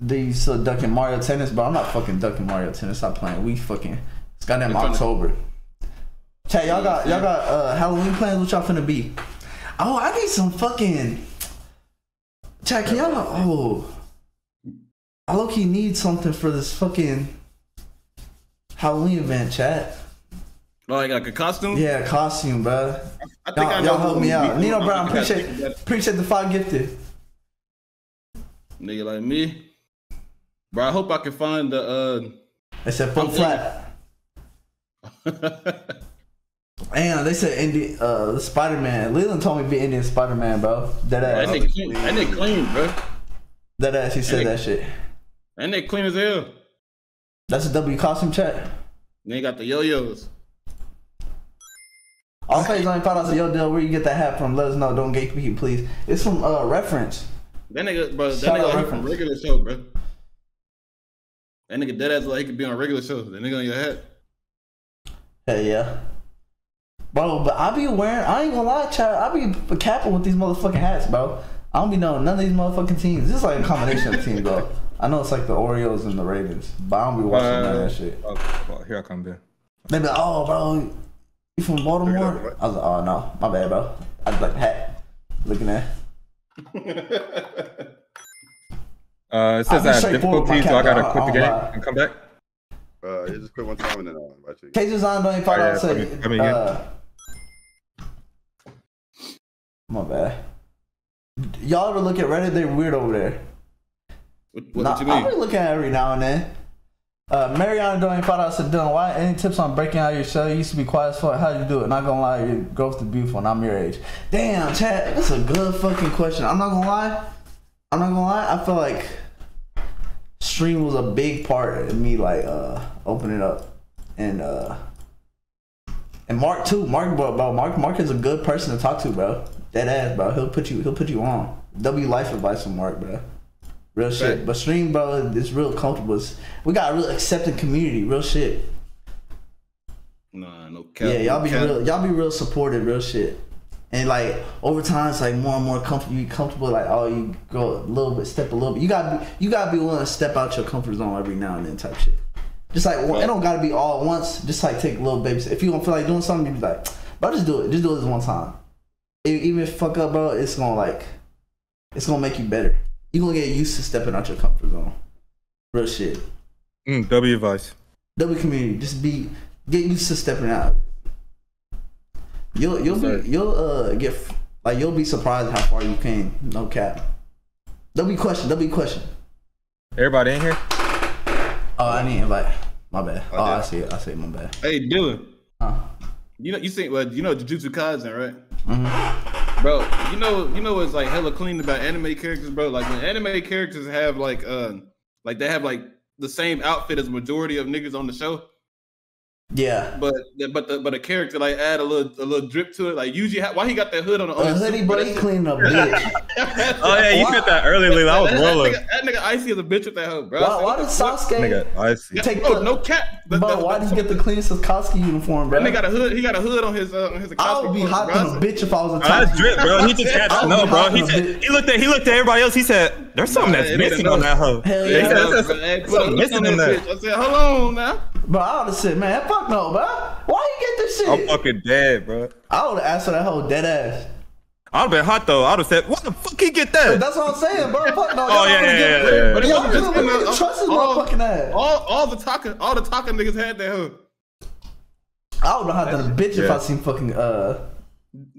These still ducking Mario Tennis, but I'm not fucking ducking Mario Tennis. Stop playing. We fucking. It's goddamn We're trying to- October. Chat, y'all got y'all got uh, Halloween plans. What y'all finna be? Oh, I need some fucking. Chat, can y'all? Oh, I low key need something for this fucking Halloween event. Chat. Oh, I got a costume. Yeah, costume, bro. I think I Y'all, know y'all help me out. we- Nino Brown, appreciate think of that appreciate the five gifted. Nigga like me, bro. I hope I can find the. They said full flat. [laughs] uh And they said Indian uh Spider Man. Leland told me to be Indian Spider Man, bro. That ass. nigga, clean, that nigga clean, bro. That ass. He said That that shit. That nigga clean as hell. That's a W costume check. They got the yo-yos. All pays on five dollars. Yo, Dell, where you get that hat from? Let us know. Don't gatekeep, please. It's from uh reference. That nigga, bro. That Shout nigga out like reference. from regular show, bro. That nigga dead ass like he could be on a regular show. That nigga on your hat. Hell yeah. Bro, but I be wearing, I ain't gonna lie, chat. I be capping with these motherfucking hats, bro. I don't be knowing none of these motherfucking teams. This is like a combination of teams, bro. I know it's like the Orioles and the Ravens, but I don't be watching none of that shit. Oh, well, here I come, Ben. They be like, oh, bro, you from Baltimore? I was like, oh, no, my bad, bro. I was like, hat, looking [laughs] at. Uh, it says be I have straightforward with so I gotta quit the game lie. and come back. Uh, you just quit one time and then I'll invite you. Cases on doing five Oh, yeah, dollars. come in- come in here. uh, my bad. Y'all ever look at Reddit? They're weird over there. What, what, Nah, what you I'll be looking at it every now and then. Uh, Mariana doing five dollars said, Dylan, why any tips on breaking out your shell? You used to be quiet as fuck. How do you do it? Not gonna lie, your growth is beautiful, and I'm your age. Damn, Chad, that's a good fucking question. I'm not gonna lie. I'm not gonna lie. I feel like stream was a big part of me, like uh, opening up, and uh, and Mark too. Mark, bro, bro, Mark, Mark is a good person to talk to, bro. Dead ass, bro. He'll put you, he'll put you on. W life advice from Mark, bro. Real shit. Right. But stream, bro, is real comfortable. It's- we got a real accepting community. Real shit. Nah, no cap. yeah, y'all no be cap. real. Y'all be real supportive. Real shit. And like over time, it's like more and more comfortable. You comfortable, like oh, you go a little bit, step a little bit. You gotta be, you gotta be willing to step out your comfort zone every now and then, type shit. Just like it don't gotta be all at once. Just like take a little babies. If you don't feel like doing something, you be like, bro, just do it. Just do it this one time. Even if fuck up, bro, it's gonna like, it's gonna make you better. You gonna get used to stepping out your comfort zone. Real shit. Mm, w advice. W community, just be get used to stepping out. You'll you'll be you'll uh get like you'll be surprised how far you came. No cap. W question. W question. Everybody in here? Oh, I need invite. My bad. I Oh, I see it. I see it. My bad. Hey, Dylan. Huh. You know, you think, well, you know Jujutsu Kaisen, right? Mm-hmm. Bro, you know, you know what's like hella clean about anime characters, bro. Like when anime characters have like, uh, like they have like the same outfit as majority of niggas on the show, Yeah. but but the but a character like add a little a little drip to it. Like usually, ha- why he got that hood on the on A hoodie, suit, but he cleaning up [laughs] bitch. Oh yeah, you did that early, Lil. I was that, that, rolling. that nigga icy as a bitch with that hood, bro. Why, why did Sasuke Nigga, I see. take oh, the no cap? But why the- did he get the cleanest Sasuke uniform, bro? That nigga got a hood. He got a hood on his uh, on his. I would be hot bro. than a bitch if I was a top. that's drip, bro. He just [laughs] had I to know, bro. He said he looked at he looked at everybody else. He said, "There's something that's missing on that hoe." Hell He yeah. said, Yeah, "There's bro, hey, put something missing on in that that." bitch. I said, hold on now. Bro, I would have said, man, fuck no, bro. Why you get this shit? I'm fucking dead, bro. I would have asked for that whole dead ass. I'd have been hot though. I'd have said, "What the fuck he get that?" That's what I'm saying, bro. Fuck no. [laughs] Oh, Y'all yeah, yeah, yeah, yeah. But it Y'all wasn't just really in the- trust his all- motherfucking ass. All all the talking all the talking niggas had that hood. I would know how to a bitch if I seen fucking uh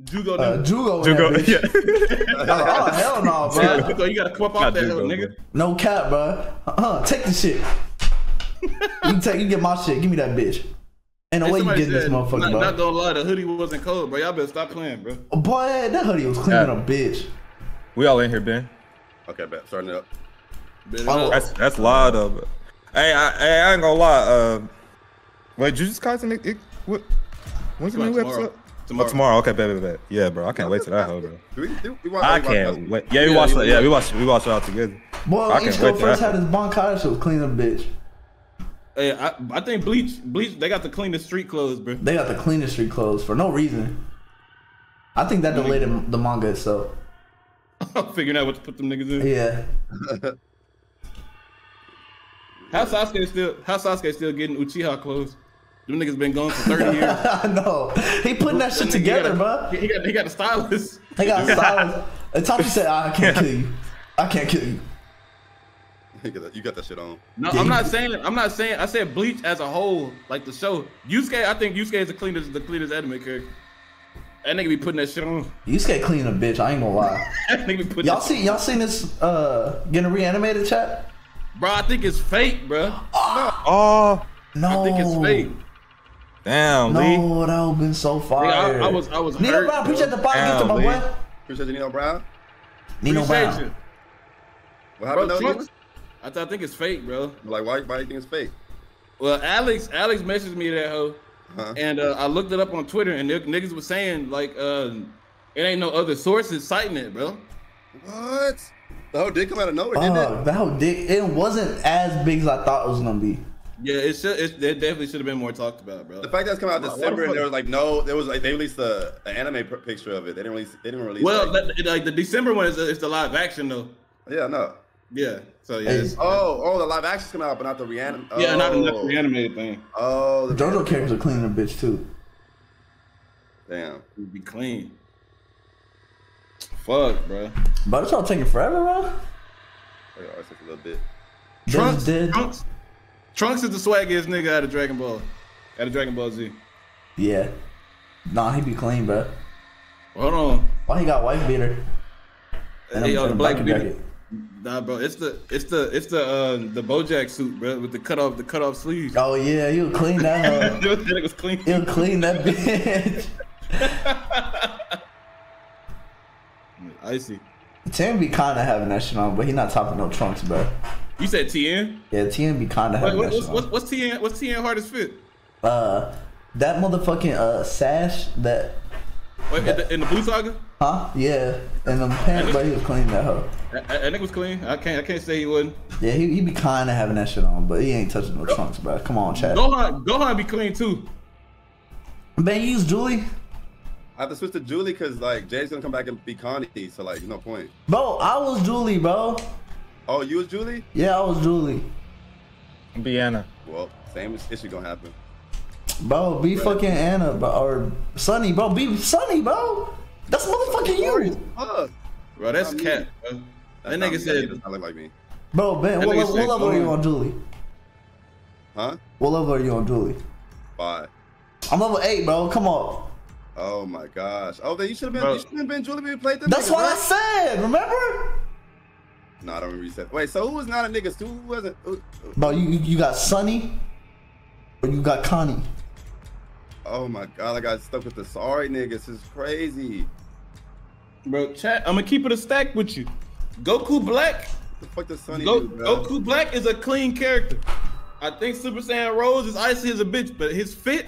Jugo, uh. Jugo. Jugo, that bitch. yeah. [laughs] Oh hell no, [laughs] bro. Jugo, you gotta come up off Not that Jugo, hood, nigga. bro. No cap, bro. Uh-huh. take the shit. You can take, you get my shit. Give me that bitch. And the Hey, way you get getting this motherfucker, not, bro. not gonna lie, the hoodie wasn't cold, bro. Y'all better stop playing, bro. Boy, that hoodie was clean Yeah. a bitch. We all in here, Ben. Okay, bet. Starting it up. Better Oh. That's that's loud though. Hey, I, hey, I ain't gonna lie. Uh, wait, Jujutsu Kaisen, it, it, what? When's the Come new out tomorrow. episode? Tomorrow. Oh, tomorrow. Okay, bet, bet, bet. Yeah, bro. I can't wait till that, hoe, bro. Do we, we I can't wait. Yeah, we Yeah, watched you it. Yeah, we watched. We watched it all together. Boy, I can't East wait Coast till first that. had his Bankai show clean a bitch. Hey, I, I think Bleach, Bleach, they got the cleanest street clothes, bro. They got the cleanest street clothes for no reason. I think that delayed the- the manga itself. I'm [laughs] figuring out what to put them niggas in. Yeah. [laughs] How Sasuke still? How Sasuke still getting Uchiha clothes? Them niggas been gone for 30 [laughs] years. I know. He putting that shit He together, got bro. He got, he got a stylist. They got stylist. Itachi said, ah, I can't kill you. I can't kill you. You got that- you got that shit on. No, Yeah, I'm not saying. I'm not saying. I said Bleach as a whole, like the show. Yusuke, I think Yusuke is the cleanest, the cleanest anime character. That nigga be putting that shit on. Yusuke clean a bitch. I ain't gonna lie. [laughs] That nigga be putting. Y'all that- see y'all seen this uh getting reanimated chat? bro, I think it's fake, bro. [gasps] Oh, No. I think it's fake. damn, Lee. No, that would've been so fire. Nigga, I, I was, I was Nino hurt. Brown, bro. appreciate the five gift to my Damn, boy. Appreciate you, Nino Brown. Nino Appreciate Brown. you. What happened, Bro, though, Trunks, I, th- I think it's fake, bro. Like, why, why do you think it's fake? Well, Alex, Alex messaged me that hoe, Huh? and uh, I looked it up on Twitter, and n- niggas was saying like, uh, it ain't no other sources citing it, bro. What? The whole did come out of nowhere, didn't Oh, that whole dick. It wasn't as big as I thought it was gonna be. Yeah, it should. It, it definitely should have been more talked about, bro. The fact that it's coming out Why- why December the and there was like no, there was like they released the an anime pr- picture of it. They didn't release. They didn't release. Well, like, like, like the December one is it's the live action though. yeah, no. Yeah. So yeah. Hey. Oh, oh, the live action's coming out, but not the reanim. Oh. yeah, not the oh. not the animated thing. Oh, the JoJo characters are cleaning a bitch too. Damn. It'd be clean. Fuck, bro. But it's all taking forever, bro. Oh, it's just a little bit. Trunks, dead. Trunks, Trunks is the swaggiest nigga out of Dragon Ball, out of Dragon Ball Z. Yeah. Nah, he be clean, bro. Hold on. Why he got white beater? And Hey, a- yo, the a black beater. jacket. Nah, bro, it's the it's the it's the uh the BoJack suit, bro, with the cut off the cut off sleeves. Oh yeah, he'll clean that. [laughs] Uh, that was clean. he'll clean that [laughs] bitch. Icy. Tim be kind of having that shit on, but he not topping no trunks, bro. You said Tien? Yeah, Tim be kind of having what, that what's, shit what's on. what's Tien? What's Tien hardest fit? Uh, that motherfucking uh sash that, Wait, in the, in the blue saga? huh? Yeah, and them pants, but he was cleaning that hoe. That, that nigga was clean. I can't I can't say he wasn't. Yeah, he, he be kind of having that shit on, but he ain't touching no trunks, bro. Come on, Chad. Gohan Gohan be clean too. Man, you use Julie, I have to switch to Julie because like Jay's gonna come back and be Connie, so like no point. bro. I was Julie, bro. Oh, you was Julie? Yeah, I was Julie, Bianna. Well, same issue gonna happen. Bro. Be fucking Anna, bro, or Sonny, bro. Be Sonny, bro. That's motherfucking you, Fuck. Bro, that's Not me. cat. Bro. That nigga said does not look like me. bro. Ben, That what, level- what level are you on Julie? Huh? What level are you on Julie? Five. I'm level eight, bro. Come on. Oh my gosh. Oh, then you should have been. Bro. You should have been Julie when we played the. That's niggas, what I said. Remember? No, I don't remember you said. Wait, so who was not a nigga? Who wasn't? Who, who- Bro, you you you got Sonny, or you got Connie. Oh my god, I got stuck with the sorry niggas. This is crazy. Bro, chat, I'm gonna keep it a stack with you. Goku Black What the fuck does Sonny Go, do, bro? Goku Black is a clean character. I think Super Saiyan Rose is icy as a bitch, but his fit,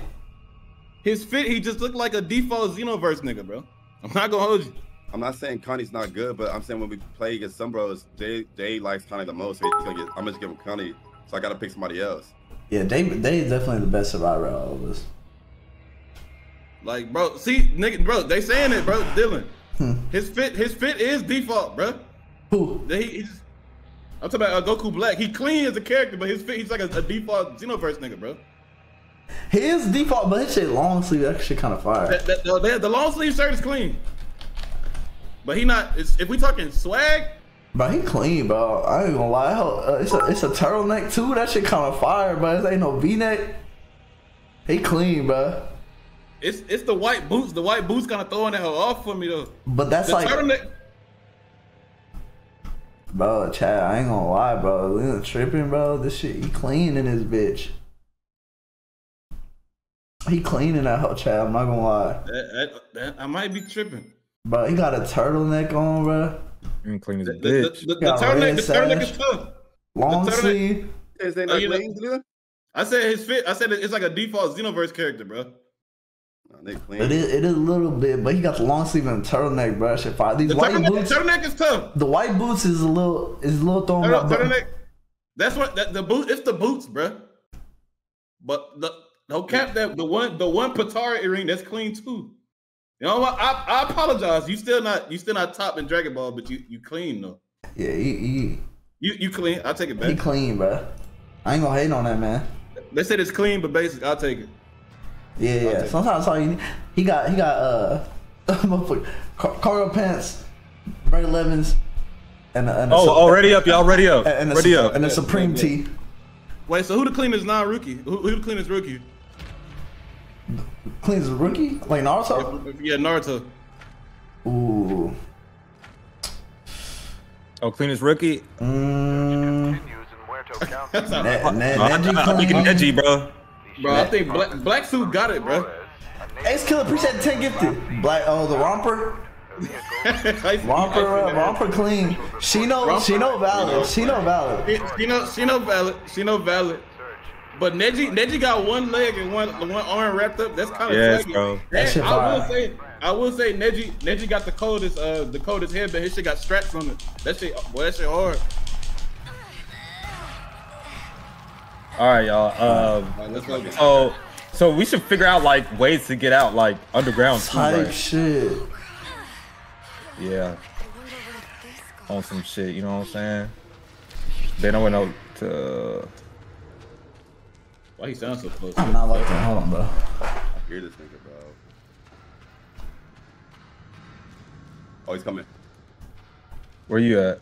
his fit, he just looked like a default Xenoverse nigga, bro. I'm not gonna hold you. I'm not saying Connie's not good, but I'm saying when we play against some bros, Jay Jay likes Connie the most. So he's gonna get. I'm gonna give him Connie, so I gotta pick somebody else. Yeah, they they definitely the best survivor out of all of us. Like, bro, see, nigga, bro, they saying it, bro. Dylan, Hmm. his fit, his fit is default, bro. Who? He, he's, I'm talking about uh, Goku Black. He clean as a character, but his fit, he's like a, a default Xenoverse nigga, bro. His default, but his shit long sleeve. That shit kind of fire. That, that, the, the- long sleeve shirt is clean, but he not. It's, if we talking swag, Bro, he clean, bro. I ain't gonna lie. Uh, it's a it's a turtleneck too. That shit kind of fire, bro. It ain't no V-neck. He clean, bro. It's it's the white boots. The white boots kind of throwing that off for me though. But that's The like, turtleneck. bro, Chad. I ain't gonna lie, bro. Lena tripping, bro. This shit, he clean in his bitch. He clean in that hoe, Chad. I'm not gonna lie, That, that, that, I might be tripping. bro. He got a turtleneck on, bro. You clean as a The, the, bitch. the, the Got turtleneck, the turtleneck is tough. Long The sleeve. Is they Oh, not you know- clean, Julia? I said his fit. I said it's like a default Xenoverse character, bro. Nah, they clean. It is, it is a little bit, but he got the long sleeve and the turtleneck, bro. That Shit fire. These The white turtleneck, boots, turtleneck is tough. the white boots is a little is a little throwing Turtle, up. but- turtleneck. That's what that, the boot. It's the boots, bruh. But the no cap that the one the one Potara earring that's clean too. You know what? I, I apologize. You still not you still not top in Dragon Ball, but you you clean though. Yeah, he, he, You you clean. I'll take it back. he back. clean, bro. I ain't gonna hate on that man. They said it's clean, but basic. I'll take it. Yeah, yeah. take Sometimes all you need. He got he got uh [laughs] motherfucker, cargo pants, Ray Levins, and a, and a, Oh, oh, ready up, y'all. Ready up. and a, Ready up. and a Supreme yeah. tee. Wait, so who the cleanest non-rookie? Who, who the cleanest rookie? Clean as a rookie, like Naruto. Yeah, Naruto. Ooh. Oh, cleanest rookie. Mm, [laughs] That's not Ne- Ne- [laughs] I, Neji I, I, clean. edgy, bro. Bro. I think Black Black Suit got it, bro. Ace Killer, appreciate the 10 gifted. Black, oh, the romper. [laughs] Romper, uh, romper clean. She know, she know valid. She know valid. She, she know, she know valid. She know valid. But Neji, Neji got one leg and one one arm wrapped up. That's kind of Yes, swaggy. bro. That And shit I will say, I will say, Neji, Neji got the coldest, uh, the coldest headband. His shit got straps on it. That shit, boy, that shit hard. All right, y'all. Um, All right, let's so, so we should figure out like ways to get out, like underground. Too, Type right? shit. Yeah. On some shit, you know what I'm saying? They don't know to. Why he sound so close? I'm not like that. Hold on, bro. I hear this nigga, bro. Oh, he's coming. Where you at?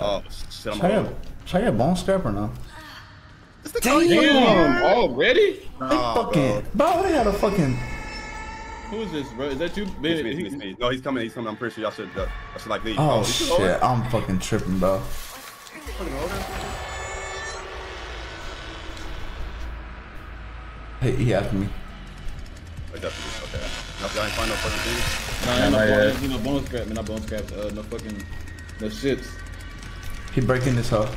Oh, shit, I'm Try home. your, try your bone scraper now. Damn, already? They fucking, bro, they had a fucking. Who is this, bro? Is that you? It's Ben? me, it's me, it's me. No, he's coming, he's coming. I'm pretty sure y'all should, uh, y'all should like leave. Oh you should hold shit, it. I'm fucking tripping, bro. Hey, he after me. Wait, that's okay. Y'all y'all ain't find no fucking thing? Nah, ain't no Not bone, yet. you bone scrap, man, not bone scrap. Uh, no fucking, no shits. He breaking this hoe.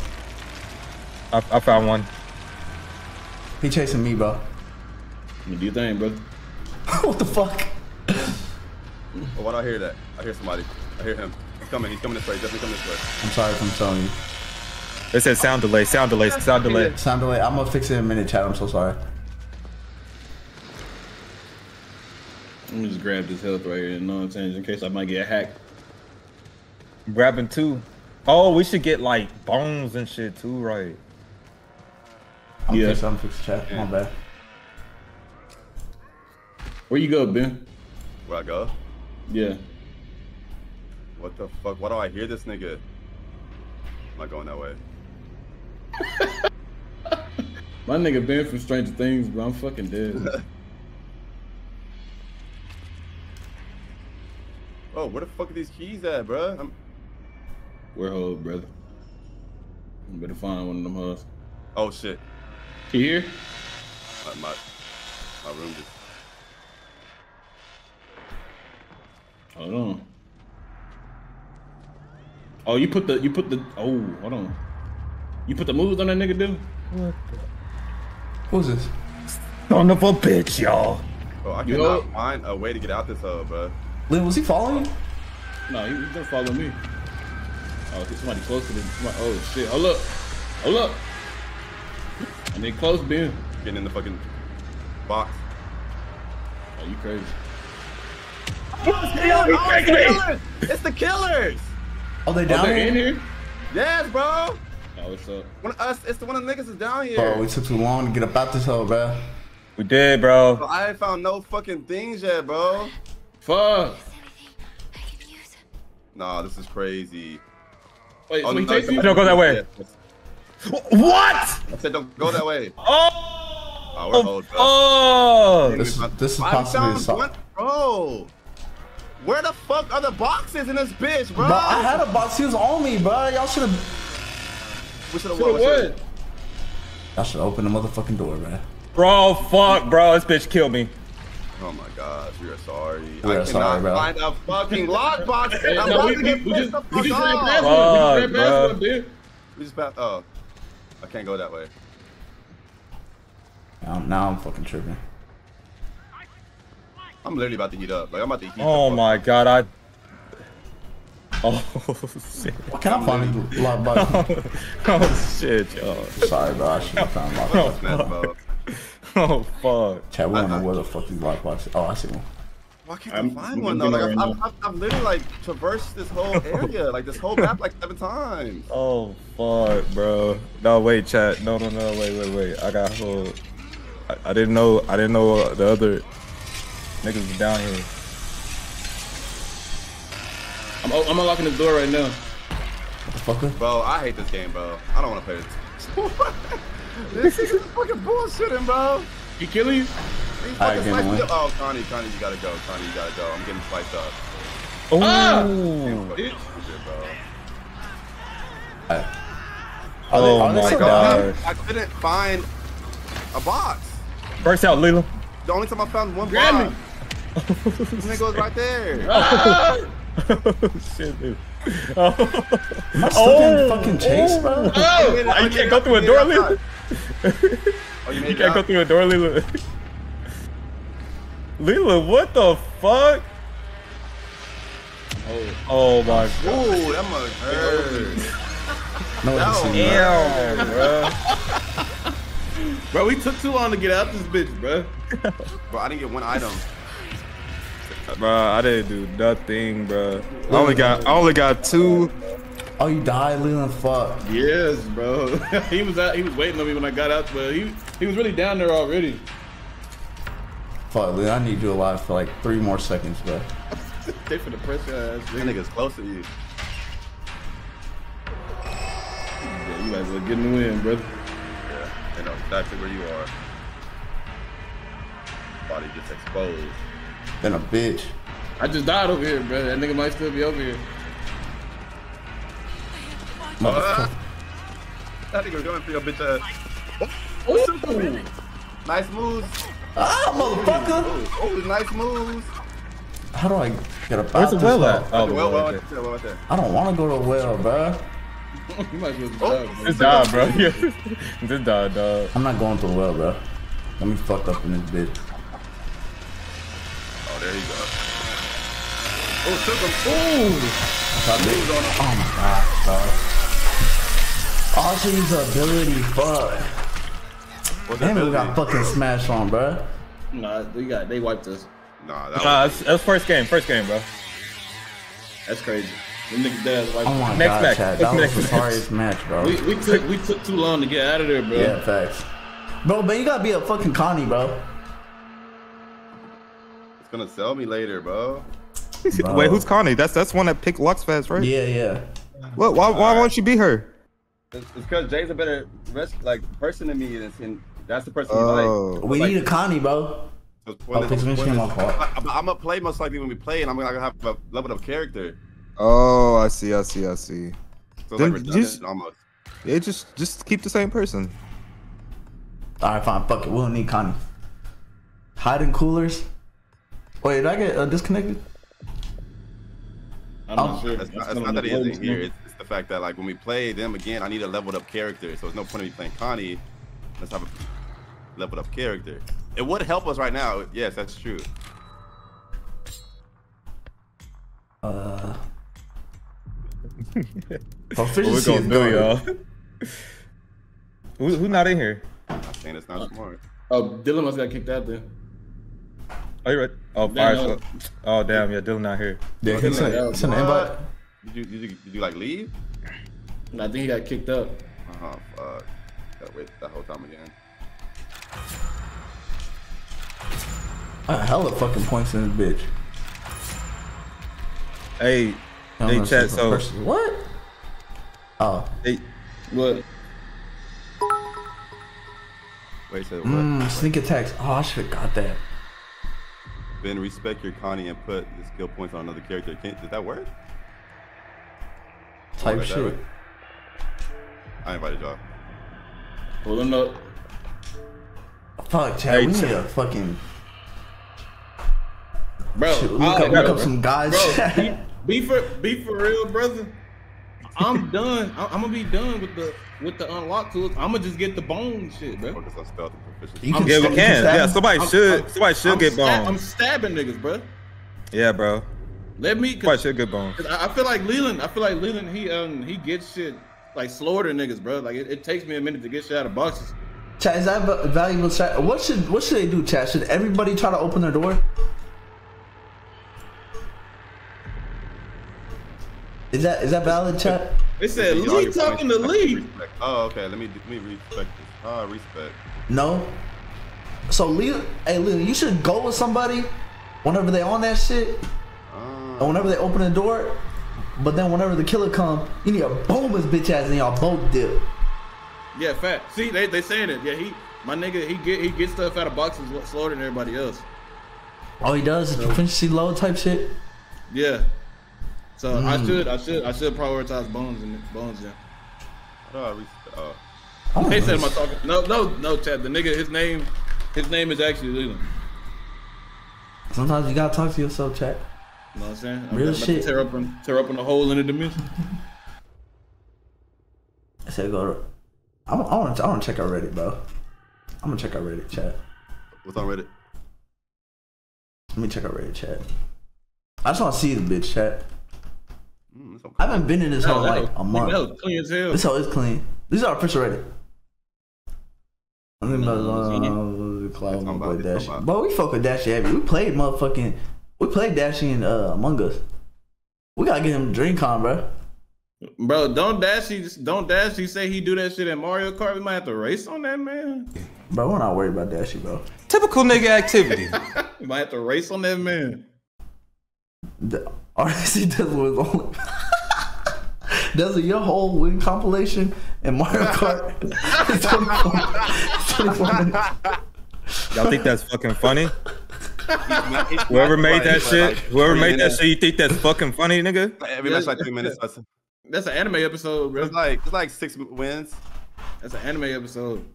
I, I found one. He chasing me, bro. I mean, do your thing, bro. [laughs] what the fuck? Oh, why do I hear that? I hear somebody. I hear him. He's coming, he's coming this way. Definitely coming this way. I'm sorry if I'm telling you. It says sound delay, sound delay, sound delay. Sound delay. I'm gonna fix it in a minute, chat. I'm so sorry. Let me just grab this health right here, you know what I'm saying? In case I might get hacked. I'm grabbing two. Oh, we should get like bones and shit too, right? I'm Yeah. fix, I'm fix chat. My bad. Where you go, Ben? Where I go? Yeah. What the fuck? Why do I hear this nigga? I'm not going that way. [laughs] My nigga Ben from Stranger Things, bro. I'm fucking dead. [laughs] Oh, where the fuck are these keys at, bro? I'm... Where hoe, brother? You better find one of them hoes. Oh shit. You here? My, my, my room just. Hold on. Oh, you put the you put the oh hold on. You put the moves on that nigga, dude. What? Who's this? Son of a bitch, y'all. Oh, I Yo. cannot find a way to get out this hole, bruh. Lynn, was he following you? No, he, he's gonna follow me. Oh, there's somebody close to him. Somebody, oh shit! Hold up, hold up. And then close, Ben. Getting in the fucking box. Oh, you crazy? It's the killers! Oh, they Oh, down they're in here? here? Yes, bro! Oh, what's up? One of us, it's the one of the niggas is down here. Bro, we took too long to get up out this hole, bro. We did, bro. Bro, I ain't found no fucking things yet, bro. Fuck. Nah, this is crazy. Wait, Oh, so he no, takes you? Don't go that way. What? I said don't go that way. Oh! Oh, we're old, bro. Oh! This is this is possibly found a song. one, bro. Where the fuck are the boxes in this bitch, bro? Bro, I had a box. He was on me, bro. Y'all should have. We should have What? what? Y'all should open the motherfucking door, bro. Bro, fuck, bro. This bitch killed me. Oh my gosh, we are sorry. We I are cannot sorry, bro. find a fucking [laughs] lockbox. Hey, I'm no, about we, to we, get we pissed just the we fuck just ran off. past one. We just ran past bro. one, Ben. We just passed. Oh, I can't go that way. Now, now I'm fucking tripping. I'm literally about to heat up. Like I'm about to heat. Oh the fuck my god, I. [laughs] Oh shit. Can I find a lock box? Oh shit, yo. Sorry, bro. I should have found lock Fuck box. this mess, bro. [laughs] Oh fuck. Chat, we don't know uh-huh. where the fuck these lock boxes. Oh, I see one. Why can't I'm- I find I'm one though? looking Like I've, I've, I've, I've literally like traversed this whole [laughs] area, like this whole map, like seven times. Oh fuck, bro. No wait, chat. No, no, no. Wait, wait, wait. I got hold. I, I didn't know. I didn't know the other niggas was down here. I'm, I'm unlocking the door right now. Fucker. Bro, I hate this game, bro. I don't want to play this. [laughs] this is fucking bullshitting, bro. He killing you? Alright, fucking give me me up. Oh, Connie, Connie, you gotta go. Connie, you gotta go. I'm getting sliced up. Oh. Fucking It- stupid, bro. Oh are they- Oh are my god. I couldn't find a box. First out, Leland. The only time I found one Grab box. me. This nigga was right there. [laughs] oh shit, dude. Oh. Am I stuck in fucking oh. chase, bro? Oh, Oh, you can't go through a door, Leland. [laughs] Oh, you, You can't go through a door, Lila. [laughs] Lila, what the fuck? Oh, oh my god. Ooh, that must hurt. No, No. it's seen that. Damn, bro. Bro, we took too long to get out this bitch, bro. Bro, I didn't get one item. Bro, I didn't do nothing, bro. I only got, I only got two. Oh, you died, Leland. Fuck. Yes, bro. [laughs] he was out. He was waiting on me when I got out, but he he was really down there already. Fuck, Leland. I need you alive for like three more seconds, bro. [laughs] They for the pressure ass. That nigga. nigga's close to you. Yeah, you might as well get in the win, brother. Yeah, they know exactly where you are. Body just exposed. Been a bitch. I just died over here, bro. That nigga might still be over here. Motherfucker. That nigga was going for your bitch ass. Ooh. Nice moves. Ah, motherfucker. Oh, nice moves. How do I get up Where's out the well at? Oh, the well, well well, right right there. there, well, right there. I don't want to go to a well, bro. [laughs] you might as well just Oh. die, bro. Just die, bro. [laughs] Just die, dog. I'm not going to a well, bro. Let me fuck up in this bitch. Oh, there you go. Oh, took him. Ooh. Stop it. Oh my god, bro. Oh, I should use the ability. Fuck. What's that Damn it, we got fucking smashed on, bro. Nah, they got they wiped us. Nah, that Nah, was. that's, that's first game, first game, bro. That's crazy. Them niggas dead ass wiped Oh my Next god, match. Chad. That was the match. sorriest match, bro. We, we took we took too long to get out of there, bro. Yeah, facts. Bro, but you gotta be a fucking Connie, bro. It's gonna sell me later, bro. Bro. Wait, who's Connie? That's that's one that picked Lux fast, right? Yeah, yeah. What? Why, why won't you be her? It's because Jay's a better res- like person than me, and, it's, and that's the person you like. Oh. We Like- need a Connie, bro. So Oh, when please my fault. I, am gonna play most likely when we play, and I'm gonna have a level of character. Oh, I see, I see, I see. So it's Then like just- almost. Yeah, just just keep the same person. Alright, fine. Fuck it. We don't need Connie. Hiding coolers. Wait, did I get uh, disconnected? I'm Oh. not sure. It's not, That's it's not that he isn't here. It's, it's the fact that like when we play them again, I need a leveled up character. So there's no point in me playing Connie. Let's have a leveled up character. It would help us right now. Yes, that's true. Uh. What we Proficiency gonna do, good. y'all? [laughs] Who, who not in here? I'm saying it's not smart. Oh, Dylan must got kicked out there. Oh, you right? Oh, Damn, fire. Oh, damn. Yeah, Dylan not here. Yeah, he sent, Yeah, sent an invite. Did you, did you did you like leave? I think he got kicked out. Oh fuck. Gotta wait that whole time again. A hell of fucking points in this bitch. Hey, I don't hey, chat. So, versus- what? Oh, hey, What? Wait, so what? mm, sneak attacks. Oh, I should have got that. Then respect your Connie and put the skill points on another character. Can, does that work? Type Like that, shit. right? I invited y'all. Pull him up. Uh, Fuck, Chad. Hey, we need Chad. a fucking Bro, look I- up, look up some guys. Bro, [laughs] be, be for be for real, brother. I'm done. I- I'm gonna be done with the with the unlock tools. I'm gonna just get the bone shit, bro. Focus on stealth. You I'm- Yeah, we you can. Yeah, somebody I'm- should. I'm- Somebody should I'm get stab- I'm stabbing niggas, bro. Yeah, bro. Let me. Somebody Cause, should get bones. 'cause I I feel like Leland. I feel like Leland. He um he gets shit like slower than niggas, bro. Like it, it takes me a minute to get shit out of boxes. Chat, is that va- valuable? Chat. What should what should they do? Chat. Should everybody try to open their door? Is that is that valid, chat? They said Lee talking to. Lee. Oh, okay. Let me let me respect this. Ah, respect. No. So Leo, hey Leo, you should go with somebody whenever they on that shit. And whenever they open the door. But then whenever the killer come, you need to boom his bitch ass and y'all both dip. Yeah, fat. See, they they saying it. Yeah, he my nigga. He get he gets stuff out of boxes slower than everybody else. All he does is proficiency low type shit. Yeah. So I Mm. should I should I should prioritize bones and bones. Yeah. Ah, respect. Oh. Oh, They said am I talking? No, no, no, Chad. The nigga, his name, his name is actually Leland. Sometimes you gotta talk to yourself, chat. You know what I'm saying? I'm Real about to shit. Tear up and tear up in a hole in the dimension. [laughs] I said go. I, I want to. I want to check out Reddit, bro. I'm gonna check out Reddit chat. What's on Reddit? Let me check out Reddit chat. I just want to see the bitch chat. Mm, okay. I haven't been in this hole like was- a That month. was clean as hell. This hole is clean. These are official Reddit. I think about Mm, uh, Cloud, Talking my about boy this, Dashie. But we fuck with Dashie heavy. We played motherfucking. We played Dashie in uh, Among Us. We gotta get him DreamCon, bro. Bro, don't Dashie, don't Dashie say he do that shit in Mario Kart. We might have to race on that man. Bro, we're not worried about Dashie, bro. Typical nigga activity. [laughs] We might have to race on that man. The RC [laughs] does was only. [laughs] Does it your whole win compilation in Mario Kart? It's 24 24 minutes. Y'all think that's fucking funny? Whoever made that shit, whoever made that shit, you think that's fucking funny, nigga? Every match like three minutes. That's That's an anime episode, bro. it's like it's like six wins. That's an anime episode.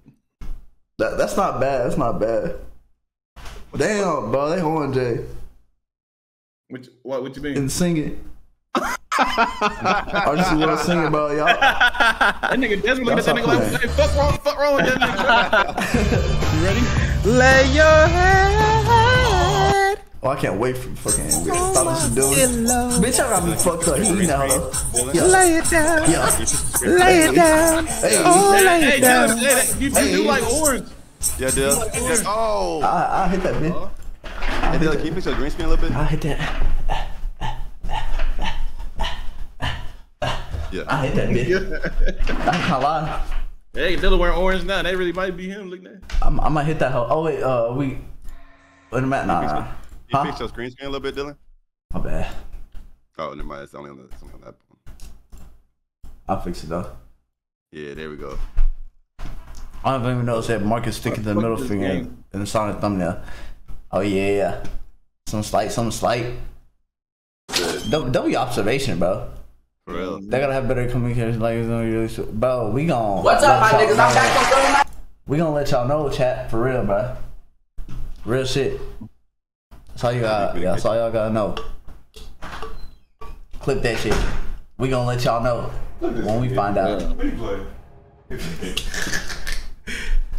That, that's not bad. That's not bad. Damn, bro, they on Jay What? What? What you mean? and singing. I just want to sing about y'all. That nigga Desmond looked at that nigga like, hey, fuck wrong, fuck wrong with that nigga. [laughs] [laughs] you ready? Lay your head. Oh, I can't wait for fucking stop this doing. Bitch, I got me fucked up. He now though. Yeah, Lay it down. yeah. Lay it down. Hey, Oh, Hey, lay hey, it down. Desmond, hey, you, you do like orange. Yeah, dude. Yeah. Oh, I, I hit that bitch. I feel like can you fix your green screen a little bit? I hit that. Yeah. I hit that bitch. [laughs] I can't lie. Hey, Dylan wearing orange now. That really might be him. Look at that. I'm, I might hit that hoe. Oh wait, uh, we. Wait a minute, nah, nah. You Huh? fix your screen screen a little bit, Dylan? My bad. Oh, never mind. It's only on, the, it's only on that one. I'll fix it though. Yeah, there we go. I don't even notice that Marcus sticking to the middle this finger game. in the Sonic thumbnail. Oh yeah, yeah. Some slight, some slight. Don't, don't be observation, bro. For real. They gotta have better communication. Like, it's gonna be really bro, we gon' What's up, my niggas? I'm back from Philly. We gonna let y'all know, chat, for real, bro. Real shit. That's all you got. Yeah, that's all y'all gotta know. Clip that shit. We gonna let y'all know when we find out. [laughs]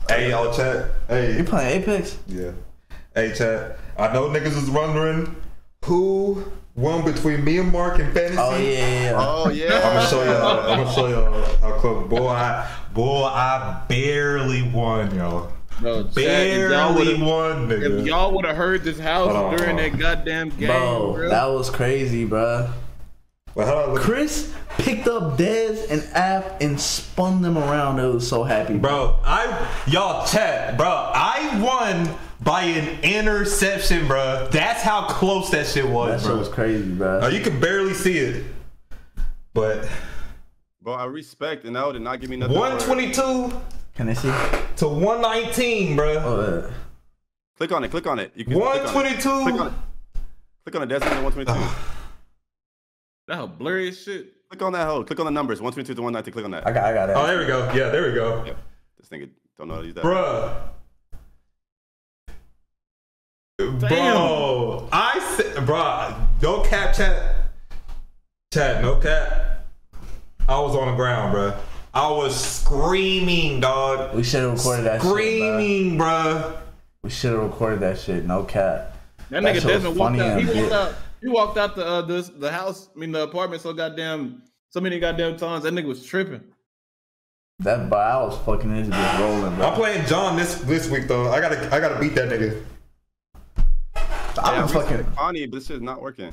Hey, y'all, chat. Hey. You Hey, playing Apex? yeah. Hey, chat. I know niggas is wondering who won between me and Mark in fantasy. Oh yeah, yeah, yeah. Oh I'm yeah. [laughs] gonna show y'all. I'm gonna show y'all how close. Boy, I, boy, I barely won, y'all. Bro, Chad, if y'all Barely would've- won, If y'all would have heard this house Hold on, during that goddamn game, Bro, bro. that was crazy, bro. Well, how do I look? Chris picked up Dez and Aff and spun them around. It was so happy, bro. Bro, I y'all chat, bro. I won by an interception, bro. That's how close that shit That was, shit bro. was crazy, bro. Now, you could barely see it, but Bro, I respect, and that did not give me nothing. 122 Can I see? to 119, bro. Oh, Click on it. Click on it. You can click on it. 122. Click on it. Click on it. That's 122. That hoe blurry as shit. click on that hole. Click on the numbers. 122 to 119. Click on that. I got, I got Oh, there we go. Yeah, there we go. Yep. This nigga don't know how to use that. Bruh. Bro, I said, bro, no cap chat. Chat, no cap. I was on the ground, bro. I was screaming, dog. We should have recorded that shit. Screaming, bro. We should have recorded that shit. No cap. That That nigga shit was Desmond walked out. He walked shit. out. He walked out the uh, the the house. I mean the apartment. So goddamn, so many goddamn times that nigga was tripping. That but I was fucking his bitch rolling, bro. I'm playing John this this week though. I gotta I gotta beat that nigga. I Yeah, don't fucking. respect Connie, but this shit's not working.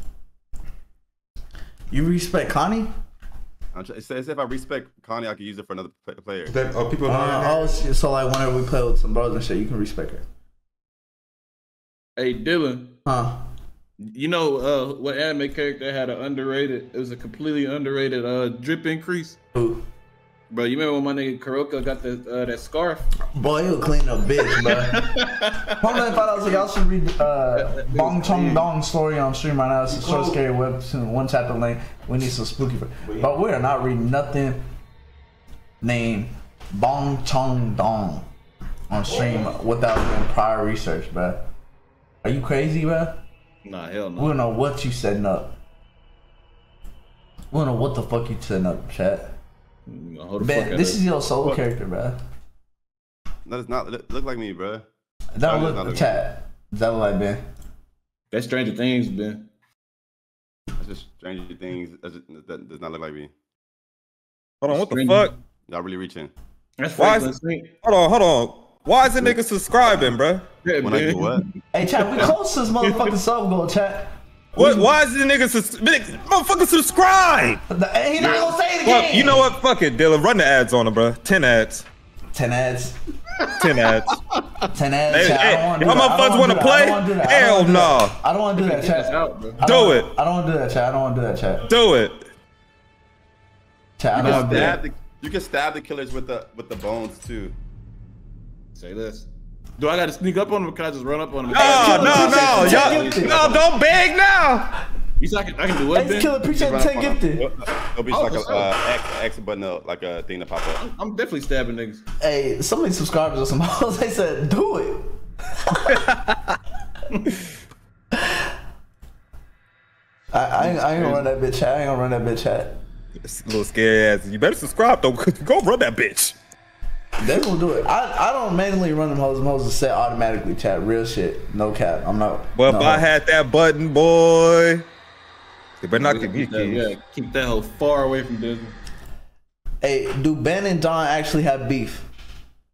You respect Connie? I'm try- it says if I respect Connie, I could use it for another player. That are people Uh, not oh, shit. so like whenever we play with some bros and shit, you can respect her, Hey Dylan, huh? you know uh, what anime character had an underrated? It was a completely underrated uh drip increase. Who? Bro, you remember when my nigga Karoka got the uh, that scarf? Boy, you a clean up bitch, bro. [laughs] Hold on, if I was like, y'all should read uh, Bong Chong Dong story on stream right now. It's a short, scary webtoon, one chapter length. We need some spooky, but we are not reading nothing named Bong Chong Dong on stream without doing prior research, bro. Are you crazy, bro? Nah, hell no. We no. don't know what you setting up. We don't know what the fuck you setting up, chat. You know, hold Ben, this is your solo Fuck. character, bro. That is not look, look like me, bro. That That is look not the looking- chat. Does that look like Ben? That's Stranger Things, Ben. That's just Stranger Things. That's just, that does not look like me. Hold on, what the fuck? Y'all really reaching. That's Why is- Hold on, hold on. Why is the nigga subscribing, bro? Yeah, When I do what? Hey, chat, we close to this motherfucking sub goal, chat. What? Why is the nigga sus- motherfucker subscribe? The, he not gonna say it Fuck, again. you know what? Fuck it, Dylan. Run the ads on him, bro. Ten ads. Ten ads. Ten ads. Ten ads. Hey, chat. hey, I don't wanna do how that. my I don't funds wanna wanna do that. play? I don't wanna do that. Hell wanna do that. no. I don't want to do that, Get chat. out, bro. Do it. I don't want to do that, chat. I don't want to do that, chat. Do it. Chat, I You don't can want to do stab that. the you can stab the killers with the with the bones too. Say this. Do I got to sneak up on him or can I just run up on him? No, no, no, Appreciate y'all, no, don't beg now. You said I can, I can do what, Hey, Ben? Killer, appreciate the Run up 10 gifted. It'll be Oh, like a for sure. uh, X X button, uh, like a thing to pop up. I'm definitely stabbing niggas. Hey, some of these subscribers or some hoes, [laughs] they said, do it. [laughs] I, I, ain't- I ain't gonna run that bitch chat. I ain't gonna run that bitch chat. It's a little scary ass. You better subscribe though. Go run that bitch. They gonna do it. I, I don't manually run them hoes. Them hoes are set automatically. Chat real shit. No cap. I'm not. But no if I hoes. had that button, boy, they better not get me. keep that, yeah, keep that hoe far away from Disney. Hey, do Ben and Don actually have beef?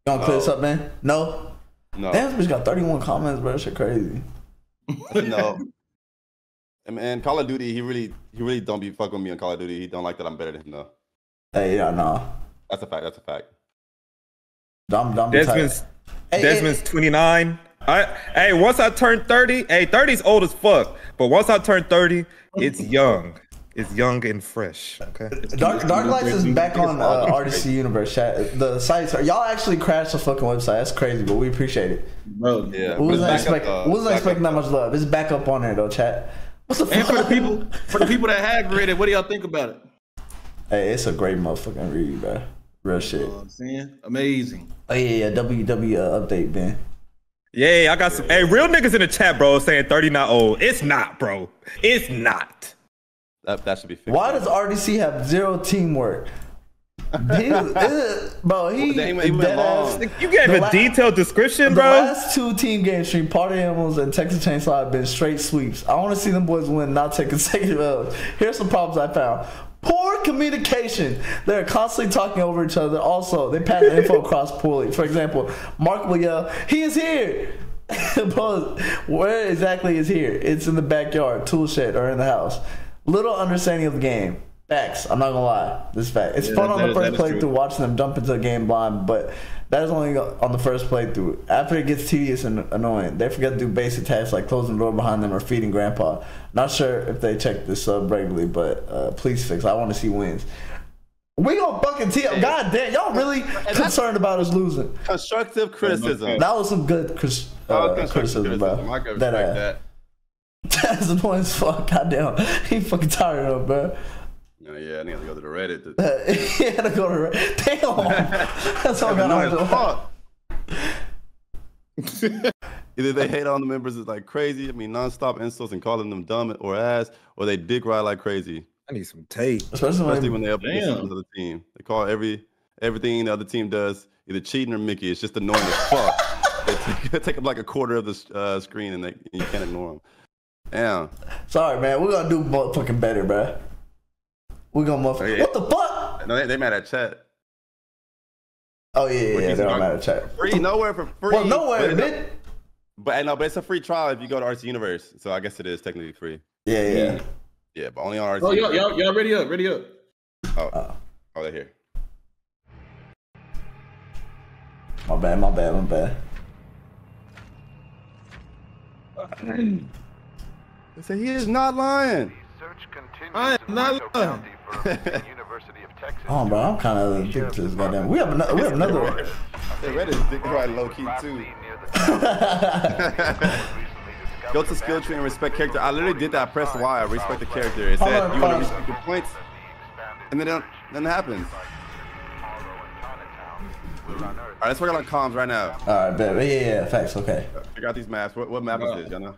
You wanna clear this Oh. up, man? No. No, Damn, this bitch got 31 comments, bro. That shit crazy. [laughs] no. And man, Call of Duty, he really he really don't be fucking with me on Call of Duty. He don't like that I'm better than him though. Hey, yeah, no. That's a fact. That's a fact. Dom, Dom, Desmond's Hey, Desmond's 29. I hey, once I turn 30, hey, 30's old as fuck. But once I turn 30, it's young. It's young and fresh. Okay. Dark Dark Lights is back on uh, RDC Universe chat. The sites are y'all actually crashed the fucking website. That's crazy, but we appreciate it. Bro, Yeah. We wasn't, expect, up, uh, wasn't expecting up, that much love. It's back up on there though, chat. What's the And for the people, for the people that have read it, what do y'all think about it? Hey, it's a great motherfucking read, bro. Real shit. You know what I'm saying? Amazing. Oh yeah, yeah. WW uh, update, Ben. Yeah, I got some. Hey, real niggas in the chat, bro, saying 30 not old. It's not, bro. It's not. That, that should be fixed. Why does RDC have zero teamwork? He, uh, bro, [laughs] he, They ain't even dead ass- You gave The a la- detailed description, The bro. last two team game stream, Party Animals and Texas Chainsaw have been straight sweeps. I want to see them boys win, not take consecutive L's. Here's some problems I found. Poor communication. They're constantly talking over each other. Also, they pass info across poorly. For example, Mark will yell, "He is here." [laughs] Where exactly is here? It's in the backyard, tool shed, or in the house. Little understanding of the game. Facts. I'm not gonna lie. This fact. It's Yeah, fun on the is- first true. playthrough watching them dump into the game blind, but that is only on the first playthrough. After it gets tedious and annoying, they forget to do basic tasks like closing the door behind them or feeding grandpa. Not sure if they check this sub regularly, but uh, please fix. I want to see wins. We gonna fucking tee up. God damn, y'all really concerned about us losing. Constructive criticism. That was some good cris- uh, constructive criticism, bro. I can That, uh, that. [laughs] That's annoying as fuck. Goddamn, [laughs] he fucking tired of, bro. Yeah, yeah, I need to go to the Reddit. To, he had to go to damn. [laughs] That's all got annoying on. fuck. [laughs] Either they hate on the members is like crazy. I mean, nonstop insults and calling them dumb or ass, or they dick ride like crazy. I need some tape. Especially Especially when when they up against Damn. the other team. They call every everything the other team does either cheating or Mickey. It's just annoying as fuck. [laughs] they take, take up like a quarter of the uh, screen and they, you can't ignore them. Damn. Sorry, man. We're gonna do motherfucking better, bruh. We're gonna motherfucking. Yeah. What the fuck? No, they, they mad at chat. Oh yeah, yeah, yeah. They don't are- matter. Check. Free nowhere for free. Well, nowhere, but, bitch. but no, but it's a free trial if you go to RC Universe. So I guess it is technically free. Yeah, yeah. Yeah, but only on RC. Oh, y'all, Universe. y'all, y'all ready up? Ready up? Oh, uh. oh, they're here. My bad, my bad, my bad. They say he is not lying. I am not lying. Oh, bro, I'm kind of addicted to this goddamn. We have another. We have another. one. [laughs] They read his dick right low key too. [laughs] [laughs] Go to skill tree and respect character. I literally did that. I pressed Y. I respect the character. It Hold said on, you want to respect your points, and then it- then it happens. All right, let's work on comms right now. All right, bet. Yeah, yeah, yeah. Facts. Okay. I got these maps. What, what map is this? Y'all know?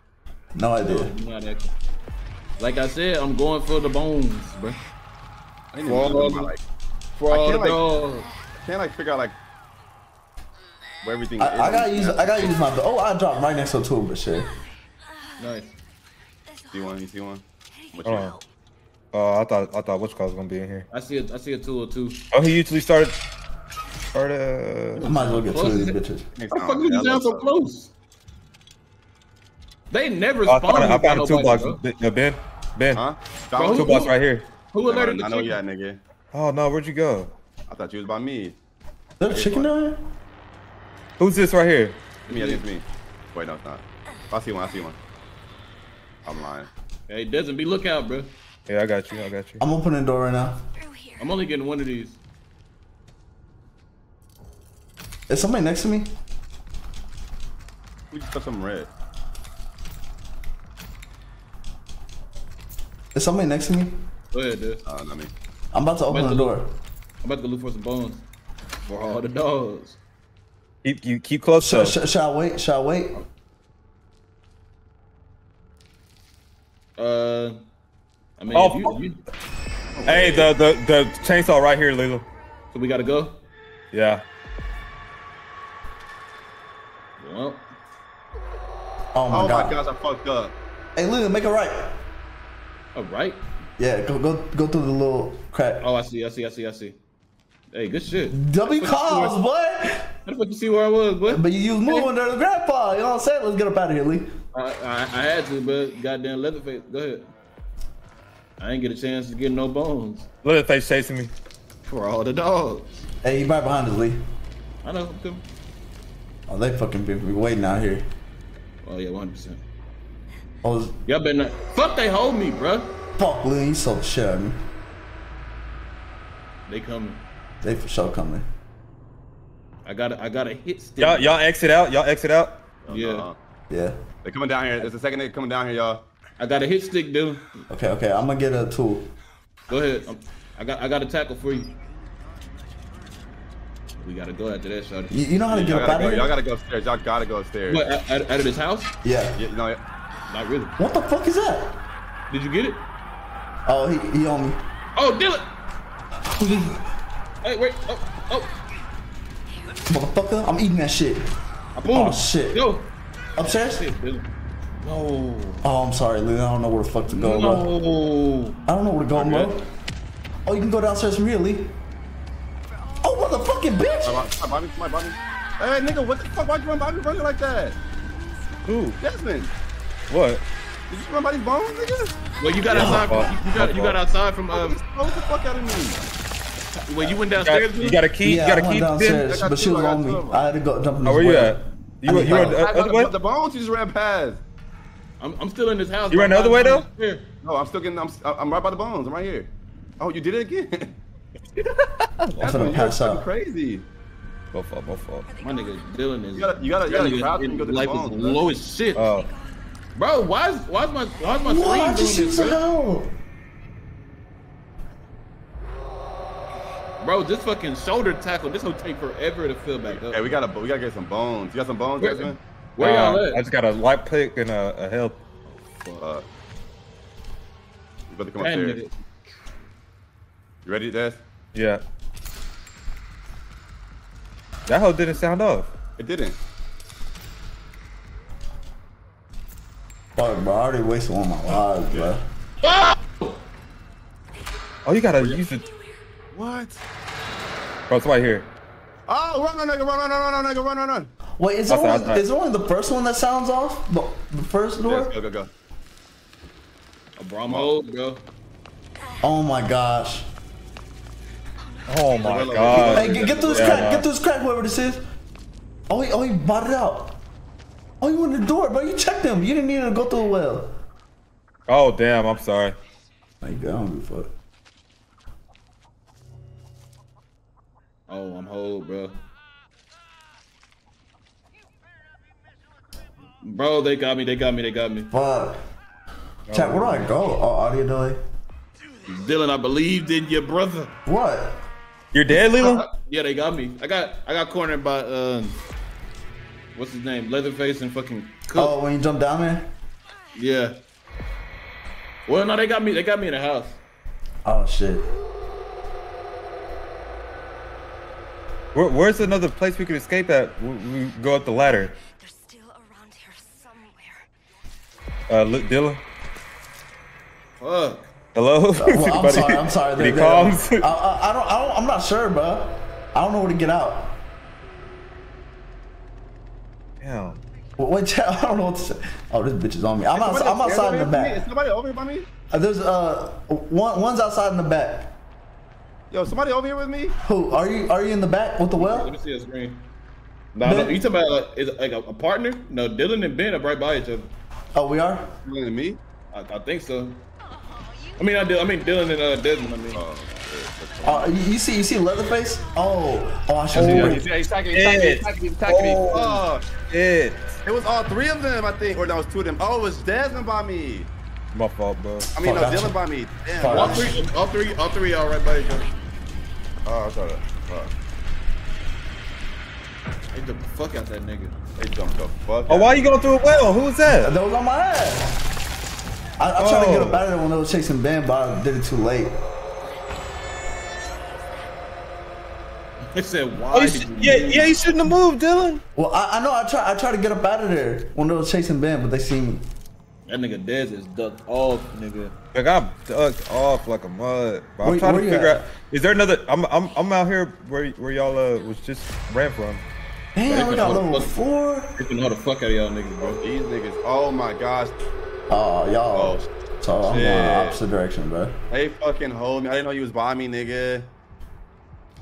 No idea. I'm not actually- Like I said, I'm going for the bones, bro. I For all, my, the, like, for I all the can't, like- dogs. can't like figure out like where everything is. I, I gotta use. I gotta use my. Oh, I dropped right next to a tool, but shit. Nice. See one? You see one? Which Hold one? on. Oh, I thought I thought which was gonna be in here. I see a, I see a two or two. Oh, he usually started. Started. I Uh, might as well get two of these bitches. How the time. fuck you Yeah, sound so close? They never I spawn. found, I found a two nobody, box. bro. Ben, Ben, Ben, Huh? Bro, who- two two right here. Who alerted I know you chicken? at nigga. Oh no, where'd you go? I thought you was by me. There's a chicken down. Who's this right here? Me, I think it's me. Wait, no, it's not. I see one. I see one. I'm lying. Hey, doesn't be lookout, bro. Yeah, I got you. I got you. I'm opening the door right now. I'm only getting one of these. Is somebody next to me? We just got some red. Is somebody next to me? Go ahead, dude. Uh, not me. I'm about to open the door. I'm about to go look for some bones. For all the dogs. Keep you keep close Shall, to. shall, shall I wait? Shall I wait? Uh, I mean, Oh, if you, you, Hey, the the the chainsaw right here, Lilo. so we gotta go. Yeah. Well, Oh my Oh my god. gosh, I fucked up. Hey, Lily, make a right. All right. Yeah, go go go through the little crack. Oh, I see, I see, I see, I see. Hey, good shit. W calls, boy. How the fuck you see where I was, boy? But you was moving there, the grandpa. You know what I'm saying? Let's get up out of here, Lee. I, I, I had to, but goddamn Leatherface. Go ahead. I ain't get a chance to get no bones Leatherface chasing me. for all the dogs. Hey, you right behind us, Lee. I know. I'm coming. Oh, they fucking be be waiting out here. Oh yeah, 100. Percent Oh, Y'all better not. Fuck, they hold me, bruh. fuck, Lee. You so shit out me. They coming. They for sure coming. I got to I got to hit stick. Y'all y'all exit out. Y'all exit out. Yeah, Uh, Yeah. They're coming down here. There's a second they coming down here, y'all. I got a hit stick, dude. Okay, okay. I'm gonna get a tool. Go ahead. I'm, I got I got a tackle for you. We gotta go after that, shot. You, you know how to Y'all get up out go, of y'all gotta go upstairs. Y'all gotta go upstairs. What? Out, out of this house? Yeah. Yeah, you know, Not really. What the fuck is that? Did you get it? Oh, he, he on me. Oh, Dylan. Hey, wait. Oh, oh. Motherfucker, I'm eating that shit. I pulled Oh, him. shit. Yo. Upstairs? No. Oh, I'm sorry, Lee. I don't know where the fuck to go, bro. No. I don't know where to go, bro. Okay. Oh, you can go downstairs from here, Lee. Oh, motherfucking bitch! My Bobby, my body. Hey, nigga, what the fuck? Why'd you run Bobby running like that? Who? Desmond, What? did you run by these bones, nigga? Well, you got Yeah, outside. From, fault. you got you got outside from um. Close the fuck out of me. Well, you went downstairs. you got a key? Yeah, you got a went key? Ben? downstairs, but she two, was on me. two of them. I had to go jump in Oh, this where you well. at? You, were- you I were the help. Other the, way? the bones you just ran past. I'm, I'm still in this house. You ran the other way, though? Here. No, I'm still getting. I'm, I'm right by the bones. I'm right here. Oh, you did it again. [laughs] I'm finna pass You're out. crazy. Both fault, both fault. My nigga Dylan is. You gotta, you gotta, you gotta nigga and go to the life is low as shit. Oh, Bro, why is why is my why is my What? I screen just doing this, to bro? help. Bro, this fucking shoulder tackle, this will take forever to fill back up. Hey, we gotta, we gotta get some bones. You got some bones, Where- Desmond? Where y'all uh, at? I just got a light pick and a, a help. Uh, you better come That upstairs. nigga. You ready, Des? Yeah. That hoe didn't sound off. It didn't. Fuck, bro. I already wasted one of my lives, bro. Oh, you gotta use it. What? Bro, it's right here. Oh, run, run, nigga, run, run, run, run, nigga, run, run, run. Wait, is it, Outside, only, outside. is it only the first one that sounds off? The, the first Des, door? go, go, go. A Brahmo, bro. Oh my gosh. Oh my god. Hey, get, get through this Yeah, crack. nah. Get through this crack, whoever this is. Oh, he, oh, he bought it out. Oh, you went in the door, bro. You checked him. You didn't need to go through the well. Oh damn, I'm sorry. Like, I don't give a fuck. Oh, I'm hold, bro. Bro, they got me. They got me. They got me. Fuck. Chat, where do I go? Oh, audio delay. Dylan, I believed in your brother. What? You're dead, Leland? [laughs] Yeah, they got me. I got I got cornered by um, what's his name? Leatherface and fucking Cook. Oh, when you jump down there? Yeah. Well, no, they got me. They got me in the house. Oh, shit. Where, where's another place we could escape at? We, we go up the ladder. They're still around here somewhere. Uh, look, Dylan. Fuck. Hello. Well, [laughs] I'm sorry. I'm sorry. Any There- there- I, I, I don't. I don't. I'm not sure, bro. I don't know where to get out. Damn. Wait, wait, chat, I don't know what to say. Oh, this bitch is on me. I'm, outside, I'm outside in the back. Is back. somebody over here by me? Uh, there's uh one. One's outside in the back. Yo, somebody over here with me? Who are you? Are you in the back with the well? Let me see a screen. No, no, you talking about like, is like a, a partner? No, Dylan and Ben are right by each other. Oh, we are. You and me? I, I think so. I mean, I, Dylan, I mean Dylan and uh, Desmond. I mean, Uh, Uh, you, you see? You see Leatherface? Oh, oh, I should. Oh. Oh, He's, he's attacking me, he's attacking me, he's attacking me, he's attacking me. Oh. Oh, It. it was all three of them, I think. Or no, it was two of them. Oh, it was Desmond by me. My fault, bro. I mean, Fuck, no, that's- Dylan by me. Damn. Fuck. all three, all three, all three all right, buddy. by. Oh, I thought that. Fuck. They the fuck out that nigga. They jumped the fuck Oh, out. why you going through a well? Who's that? that was on my ass. I, I tried to get Oh. up out of there when they were chasing Ben, but I did it too late. They said, why Oh, you did you yeah, move? yeah, you shouldn't have moved, Dylan. Well, I, I know. I tried. I tried to get up out of there when they were chasing Ben, but they seen me. That nigga Dez is ducked off, nigga. Like I'm ducked off like a mud. But I'm trying to figure at? out. Is there another? I'm I'm I'm out here where where y'all uh was just ran from. Damn, we got Fuck. level four. They can know the fuck out of y'all niggas, bro. These niggas, oh my gosh. Oh, y'all. Oh, so I'm going shit. opposite direction, bro. They fucking hold me. I didn't know you was by me, nigga.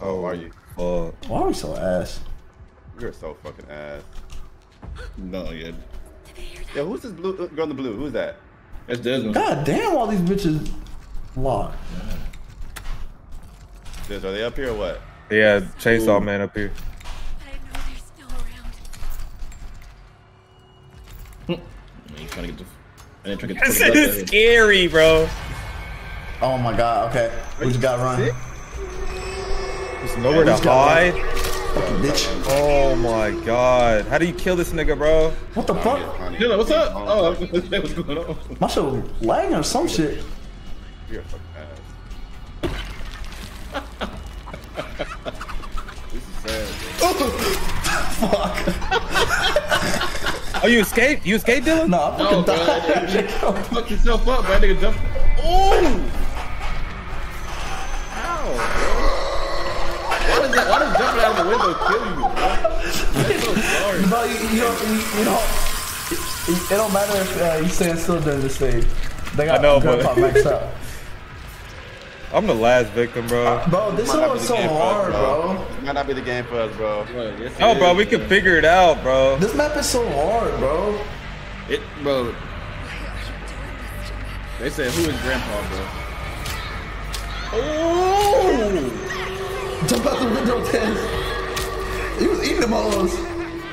Oh, are you? Uh, Why are we so ass? You're so fucking ass. No, yeah. Yo, who's this blue uh, girl in the blue? Who's that? That's Desmond. God damn, all these bitches locked. This, are they up here or what? yeah, chainsaw man up here. I know they're still around. I ain't trying to get the. I ain't trying to get This the fuck is scary, bro. Oh my god. Okay, we just got to run. There's nowhere to hide. Fucking bitch. Oh my god. How do you kill this nigga, bro? What the fuck? Dylan, what's up? Oh, [laughs] what's going on? My shit lagging or some shit. You're a fucking ass. this is sad. Bro. Oh, you escaped? You escaped, Dylan? No, I fucking No, bro. died. [laughs] Fuck yourself up, bro. That nigga jump. Oh! Ow, bro. Why does, that, why does jumping out of the window kill you, bro? That's so sorry. Bro, you, you don't, you, you don't, it, it don't matter if uh, you stand still during the stage. They got I know, grandpa but- maxed out. [laughs] I'm the last victim, bro. Bro, this one not be one's the so game for us, hard, bro. This might not be the game for us, bro. Bro, yes, it No, bro, is, we can figure it out, bro. This map is so hard, bro. It, bro. They said, who is grandpa, bro? Oh! Jump out the window, Tez. He was eating them hoes.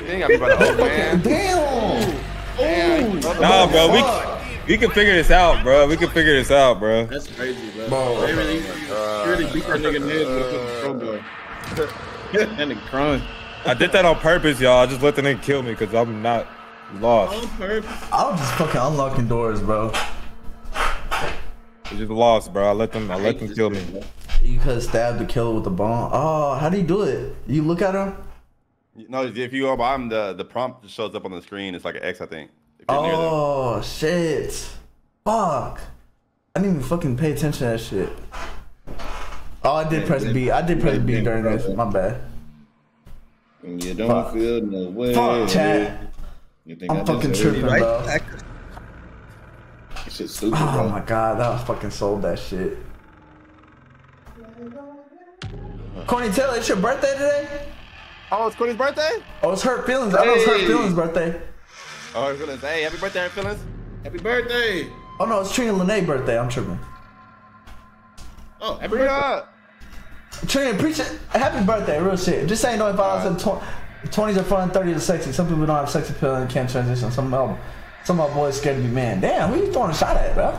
You got me by the [laughs] old man. Damn. Damn. Nah, bro, we fuck? we can figure this out, bro. We can figure this out, bro. That's crazy, bro. Bro. They really, they really beat that nigga in the head with a crowbar. that [laughs] nigga crying. I did that on purpose, y'all. I just let the nigga kill me because I'm not lost. On purpose. I was just fucking unlocking doors, bro. I just lost, bro. I let them. I let them kill me. You could stab the killer with the bomb. Oh, how do you do it? You look at him. No, if you go by him, the the prompt just shows up on the screen. It's like an X, I think. If you're near them. Oh shit! Fuck! I didn't even fucking pay attention to that shit. Oh, I did press B. I did press B during this. My bad. You don't Fuck. feel no way. Fuck, chat. You think I'm I fucking tripping, you? bro. This shit's stupid, Oh bro. my god, that was fucking sold that shit. Corny Taylor, it's your birthday today? Oh, it's Courtney's birthday. Oh, it's Hurt Feelings. I know it's Hurt Feelings' birthday. Oh, I was gonna happy birthday, Aaron Feelings. Happy birthday. Oh no, it's Trina Lene birthday. I'm tripping. Oh, happy it birthday. Trina, appreciate happy birthday, real shit. Just saying, no, if I said twenties are fun, thirties are sexy. Some people don't have sex appeal and can't transition. Some of them, some of my boys scared to be man. Damn, who you throwing a shot at, bro?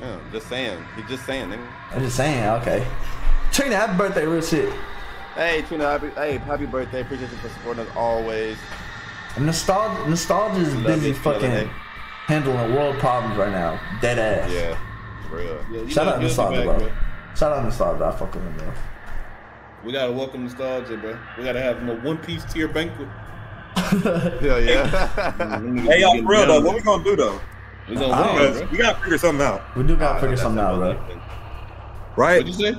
Yeah, just saying. He's just saying. nigga. I'm just saying, okay. Trina, happy birthday, real shit. Hey, Trina, happy, hey, happy birthday. Appreciate you for supporting us always. Nostalgia, nostalgia is Love busy you, Trina fucking Lene. handling world problems right now. Dead ass. Yeah, for real. Yeah, Shout out good Nostalgia, feedback, bro. Shout out Nostalgia. I fuck with him, bro. We gotta welcome nostalgia, bro. We gotta have a One Piece tier banquet. [laughs] Yeah, yeah. [laughs] Hey, y'all, for real though, what we gonna do though? We gonna win. We gotta figure something out, We do gotta figure something out, bro. right? What'd you say?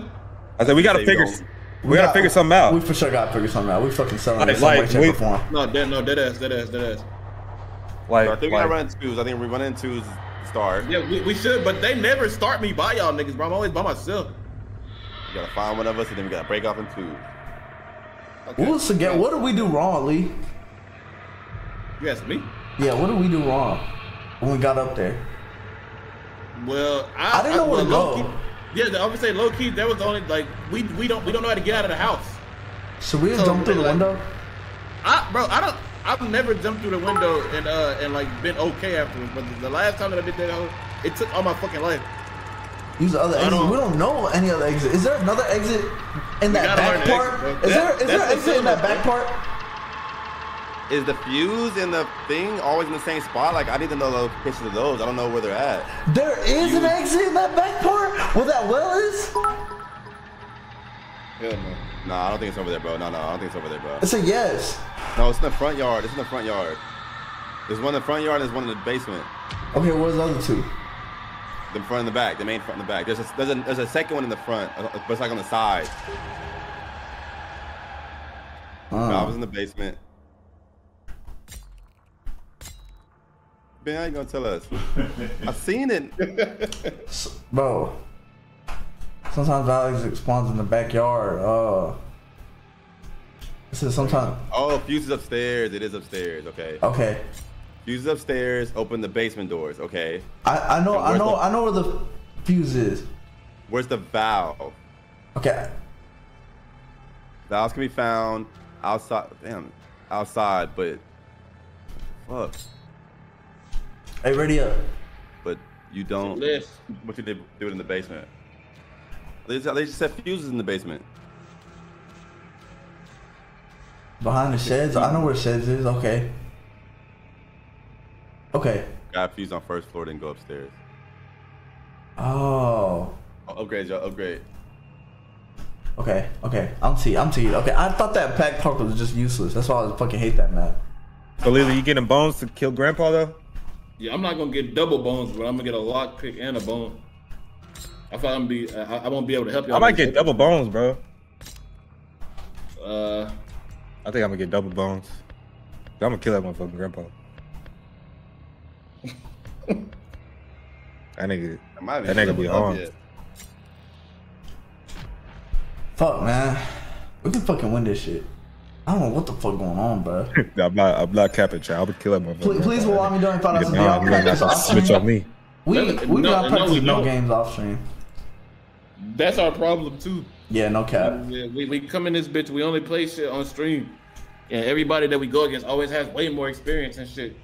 I said we gotta figure. don't. We gotta got- figure something out. We for sure gotta figure something out. We fucking selling Like- it some way, like, shape, we- or form. No, dead, no, dead ass, dead ass, dead ass. Like, I think we like- gotta run twos. I think we run in twos start. Yeah, we, we should, but they never start me by y'all niggas, bro. I'm always by myself. You gotta find one of us, and then we gotta break off in twos. Okay. What was again? What did we do wrong, Lee? You ask me? Yeah, what did we do wrong when we got up there? Well, I, I didn't know where to low go. Key, yeah, I would say low key. That was the only like we we don't we don't know how to get out of the house. So we have So, jumped through the like- window? I, bro, I don't. I've never jumped through the window and uh and like been okay afterwards. But the, last time that I did that, it took all my fucking life. Use the other exit. don't- We don't know any other exit. Is there another exit in that back part? exit, is That- there is there that's an the exit in that back part? Is the fuse and the thing always in the same spot? Like I need to know the location of those. I don't know where they're at. There is an exit in that back part where that well is. Hell no. No, I don't think it's over there, bro. No, no, I don't think it's over there, bro. It's a yes. No, it's in the front yard. It's in the front yard. There's one in the front yard. and There's one in the basement. Okay, where's the other two? The front and the back. The main front and the back. There's a there's a there's a second one in the front, uh, but it's like on the side. No, I was in the basement. Ben, how you gonna tell us? I seen it. [laughs] bro. Sometimes Alex spawns in the backyard. Uh, this is sometimes Oh, fuse is upstairs. It is upstairs. Okay. okay. Fuse is upstairs. Open the basement doors. Okay. I I know I know the- I know where the fuse is. Where's the valve? Okay, Valves can be found outside. Damn, outside, but fuck. Hey, ready up. But you don't. List. What you did do it in the basement? They just, they just set fuses in the basement. Behind the sheds. I know where sheds is. Okay. Okay. Got a fuse on first floor, then go upstairs. Oh. Oh, upgrade, y'all. Upgrade. Okay. Okay. I'm T. I'm T. Okay. I thought that pack park was just useless. That's why I fucking hate that map. So, Lily, you getting bones to kill Grandpa though? Yeah, I'm not gonna get double bones, but I'm gonna get a lock pick and a bone. I thought I'm gonna be. I, I won't be able to help you. I might get double bones, bro. Uh, I think I'm gonna get double bones. I'm gonna kill that motherfucking Grandpa. [laughs] that nigga, I might that nigga be on. Fuck, man. We can fucking win this shit. I don't know what the fuck going on, bro. [laughs] I'm not, I'm not capping, child. I'm gonna kill that motherfucker. Please, please allow me doing find out Nigga some be y'all on. You ain't practice got to switch stream. on me. We No, we no, not no, practice we no games off stream. that's our problem too. Yeah, no cap. Yeah, we, we come in this bitch. We only play shit on stream, and everybody that we go against always has way more experience and shit.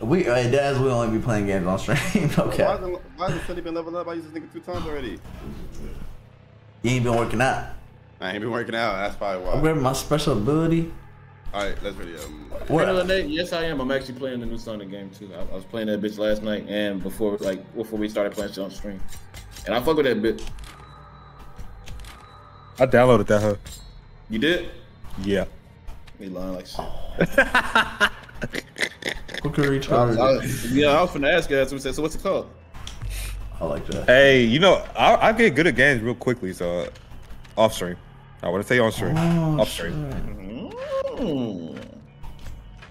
We uh, hey, Daz, we only be playing games on stream. [laughs] okay. Why cap. hasn't, why hasn't Sonny been leveling up? I used this nigga two times already. You ain't been working out. I ain't been working out. That's probably why. I'm why. grabbing my special ability. All right, let's ready. Um, What? Other than that, yes, I am. I'm actually playing the new Sonic game too. I, I was playing that bitch last night and before, like, before we started playing shit on stream, and I fuck with that bit. I downloaded that. Huh? You did? Yeah. Me lying like shit. [laughs] Quick reach. I was- I yeah, I was finna ask you. That's what. So what's it called? I like that. Hey, you know, I, I get good at games real quickly. So, uh, off stream. I want to say on stream. Oh, off stream. Mm.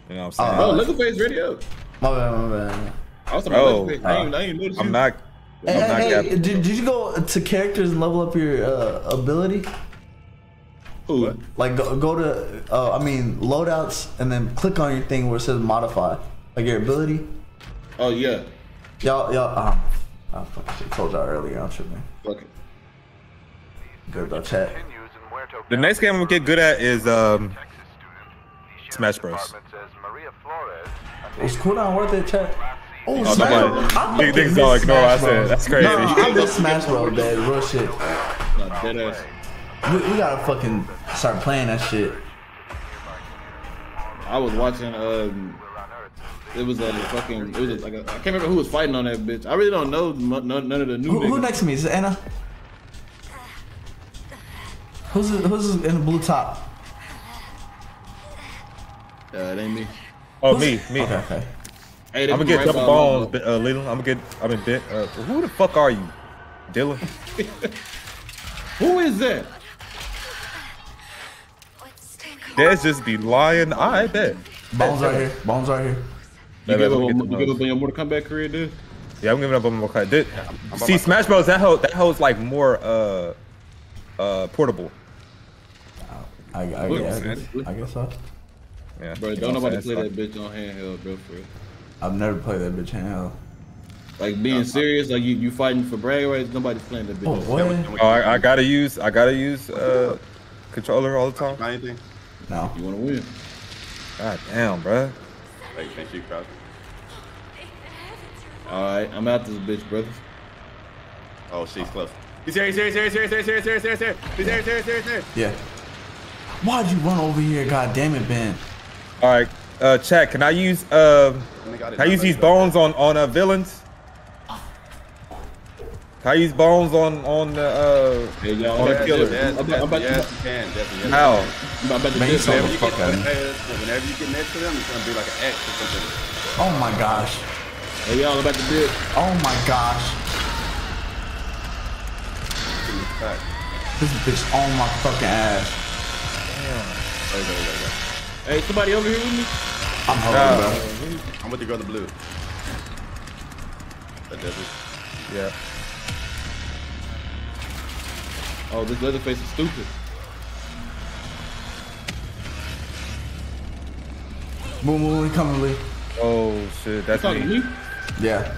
You know what I'm saying? Oh, look at face radio. My bad, my bad. I was Bro, I, ain't, I ain't noticed I'm you. not. Hey, I'm not hey, capping. hey, did, did you go to characters and level up your uh, ability? Who? Like go, go to, uh, I mean, loadouts, and then click on your thing where it says modify, like your ability. Oh yeah. Y'all, y'all, um, I fucking told y'all earlier. I'm tripping. Fuck it. Good about chat. The next game I'm gonna get good at is um, Smash Bros. Was cooldown worth it, chat? Oh, Oh, Smash. Bros. Big fucking niggas don't miss ignore what I said. That's crazy. No, I miss Smash Bros. Dad, real shit. Nah, dead ass. We, we gotta fucking start playing that shit. I was watching. Um, it was a fucking. It was a, like a, I can't remember who was fighting on that bitch. I really don't know none, none of the new Who, who next to me? Is it Anna? Who's who's in the blue top? Uh, it ain't me. Oh, me, me. Okay, okay. Hey, I'm gonna get right double by bones, uh, Leland. I'm gonna get. I mean, Ben. Uh, who the fuck are you, Dylan? [laughs] Who is that? That's just be lying. I bet. Bones right here. Bones right here. You Yeah, give let up, me on, get you give up on your Mortal Kombat career, dude? Yeah, I'm giving up on my card. Did, see, Smash Bros. That holds that holds like more uh uh portable. I, I, Look, yeah, I, guess, I guess so. Yeah. Bro, don't know nobody play saying? that bitch on handheld, bro. For real. I've never played that bitch in hell. Like being serious, like you, you fighting for brag rights. Nobody's playing that bitch. Oh, what? Oh, I, I gotta use I gotta use uh controller all the time. Got anything? No. You want to win? God damn, bro. Wait, can't shoot crouch. All right, I'm out this bitch, brother. Oh, she's close. He's here, he's here, he's here, he's here, he's here, he's here, he's here, he's here, he's here, he's here, he's here, he's here. Yeah. Why'd you run over here? God damn it, Ben. All right, uh, chat. Can I use uh, And they got it. can I use these bones on on uh, villains? Can I use bones on on the uh Hey, y'all, on I'm killer? Yes, I'm about- I'm about to- yes, you can, definitely. Yes, How? I'm about to Man, you dip, so man. Whenever you, get, whenever, whenever you get next to them, it's gonna be like an X or something. Oh my gosh. Hey, y'all, I'm about to dip. Oh my gosh. Give me the back. This bitch on my fucking ass. There you go, there you go. Hey, somebody over here with me? I'm Nah. holding, bro. I'm with the girl in the blue. That does it. Yeah. Oh, this Leatherface is stupid. Boom, boom, we coming, Lee. Oh shit, that's me. me? Yeah.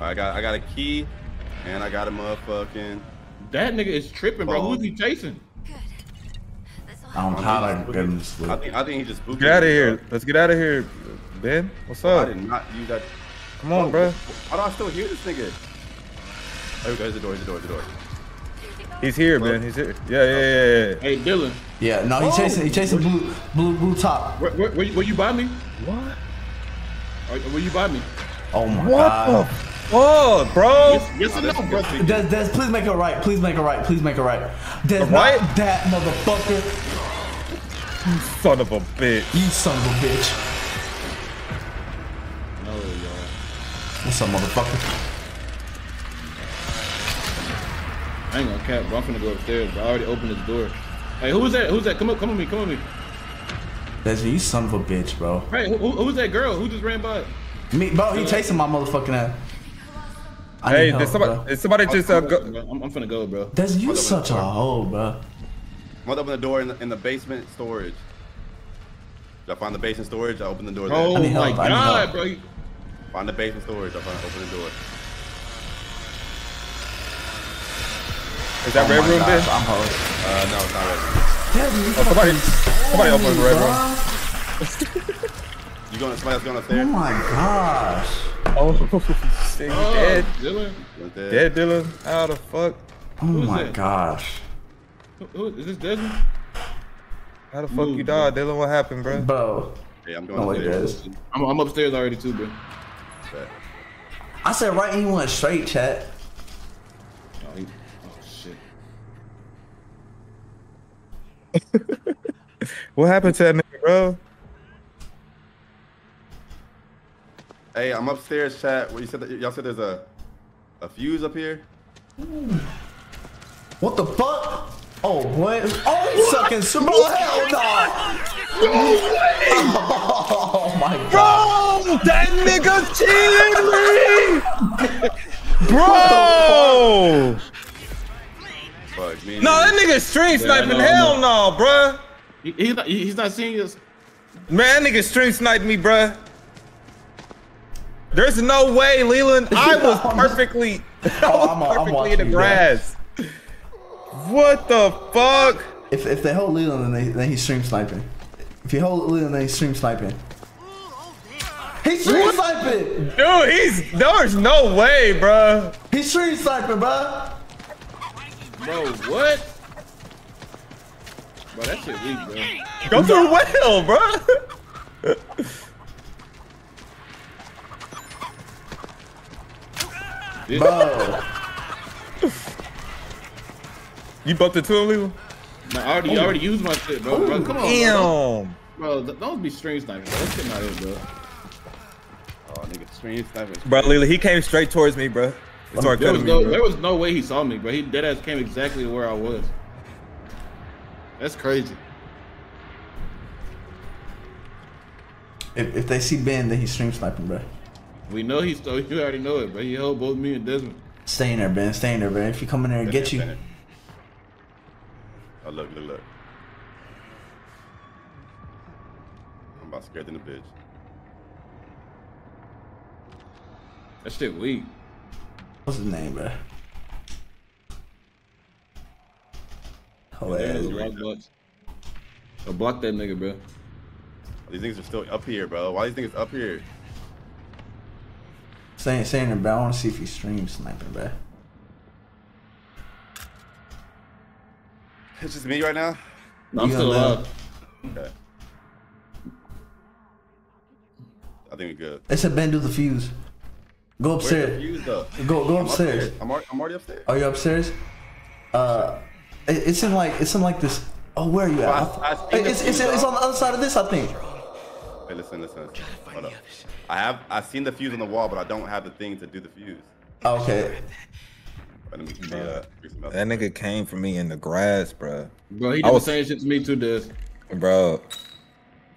I got, I got a key, and I got a motherfucking. That nigga is tripping, bro. Oh. Who's he chasing? I don't know how to get him to. I think, I think he just spooked Get out of here. Let's get out of here, Ben. What's up? I up? did not use that. Come on, bro. How do I still hear this nigga? Oh, there's the door, there's the door, there's the door. He's here, man. He's here. Yeah, yeah, yeah, yeah. Hey, Dylan, Yeah, no, he oh. chasing, he chasing blue, blue, blue top. where, where, where, you- where you buy me? What? Or, where you buy me? Oh my What god. the fuck, bro? Yes, yes or no, brother? Des, Des, please make it right. Please make it right. Please make it right. Des, not right? that motherfucker. You Son of a bitch. You son of a bitch. No, y'all. What's up, motherfucker? I ain't gonna cap, bro. I'm finna go upstairs, bro. I already opened this door. Hey, who was that? Who's that? Come up, come with me, come with me. Des, you son of a bitch, bro. Hey, who, who, who's that girl? Who just ran by? Me, bro, he chasing my motherfucking ass. I Hey, need did help, somebody, bro. did somebody just uh, go? I'm, I'm finna go, bro. Des, you such a hoe, bro. I'm gonna open the door in the, in the basement storage. Did I find the basement storage? I open the door there. Oh need my help, god, bro. Find the basement storage. I find open the door. Is that Oh red room, Ben? gosh, I'm hoe. Uh, no, it's not ready. Des, you Oh, somebody, fucking somebody opened the red room. [laughs] You going? Somebody else going Oh my gosh. Oh, [laughs] shit, he Oh, dead. Dylan. Went there. Dead, Dylan. How the fuck? Oh Who's my gosh. Who, who, is this Desmond? How the fuck Move, you bro. died, Dylan? What happened, bro? Bro. Hey, I'm going No upstairs. I'm, I'm upstairs already too, bro. Bet. I said right and he went straight, chat. Oh, he, oh shit. [laughs] What happened to that nigga, bro? Hey, I'm upstairs, chat. Where you said that y'all said there's a a fuse up here. What the fuck? Oh boy. Oh, [laughs] he's sucking some bro. Hell no. Oh my god. [laughs] Bro, that nigga cheated me, bro. Fuck me. No, that nigga stream sniping. know, I Hell know. no, bruh. He, he's not. he- he's not seeing us. Man, that nigga stream sniped me, bruh. There's no way, Leland. I [laughs] was perfectly, oh, [laughs] I Oh, I'm- was I'm perfectly in the watching you, bro. grass. What the fuck? If if they hold Leland, then, they, then he's stream sniping. If you hold Leland, then he's stream sniping. He's stream sniping. Dude, he's there's no way, bruh. He's stream sniping, bro. Bro, what? Bro, that shit weak, bro. Go through well, bruh. [laughs] Bro. You bumped into him, Leland? Man, I already, I already used my shit, bro. bro come on, bro. Damn. Bro, th- don't be stream sniping, bro. That shit not it, bro. Oh, nigga, stream sniping. Bro, Leland, he came straight towards me, bruh. He started There was no, me, bro. there was no way he saw me, bro. He dead ass came exactly to where I was. That's crazy. If, if they see Ben, then he's stream sniping, bro. We know he's still. You already know it, but He held both me and Desmond. Stay in there, Ben. Stay in there, Ben. If you come in there and get you. Oh, look, look, look. I'm about scared than a bitch. That shit weak. What's his name, bro? Oh, There it is, yeah. block blocks. Or block that nigga, bro. These niggas are still up here, bro. Why these niggas up here? Stay, stay in there, bro. I want to see if he stream sniping, bro. It's just me right now. No, I'm still gonna alive. Okay. I think we're good. They said Ben do the fuse. Go Where's the upstairs. fuse though? Go go upstairs. upstairs. I'm, already, I'm already upstairs. Are you upstairs? Uh, it, it's in like it's in like this. Oh, where are you at? Well, I- I it's, it's, it's on the other side of this, I think. Hey, listen, listen, listen. Hold up. I have I seen the fuse on the wall, but I don't have the thing to do the fuse. Okay. Let me see, uh, fix them up. That nigga came for me in the grass, bro. Bro, he I did was- the same shit to me too, Des. Bro,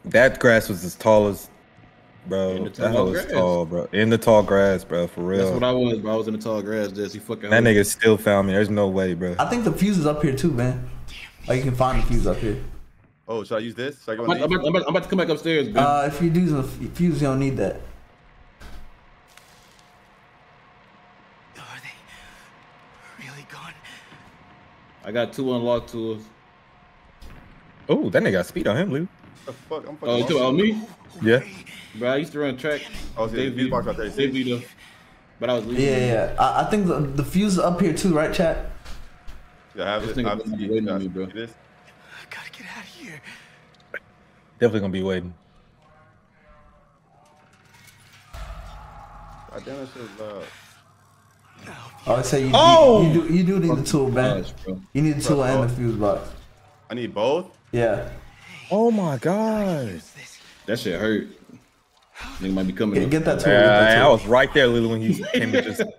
that grass was as tall as, bro. In the that tall was grass. tall, bro. In the tall grass, bro. For real. That's what I was, bro. I was in the tall grass, Des. He fucking. that held nigga still found me. There's no way, bro. I think the fuse is up here too, man. Like you can find the fuse up here. Oh, should I use this? Should I go I'm about, I'm, about, I'm, about, about to come back upstairs, man. Uh, if you do the fuse, you don't need that. Are they really gone? I got two unlocked tools. Oh, that nigga got speed on him, Lou. The fuck? I'm fucking Oh, you lost. talking about me? Yeah. Bro, I used to run track. Oh, see, the fuse box right there, you? They beat up. But I was leaving. Yeah, yeah. I, I think the the fuse is up here too, right, chat? Yeah, I have This this. nigga I have gonna be this. waiting on me, bro. see this? I gotta get out of here. Definitely gonna be waiting. God damn, that shit is loud. Oh, I say you, Oh! you, you do you do need the tool, man. You need the tool and the fuse box. I need both. Yeah. Oh my god. That shit hurt. Nigga might be coming. Get, get that tool. Yeah, get that I was right there, Lou, when he came and just. [laughs]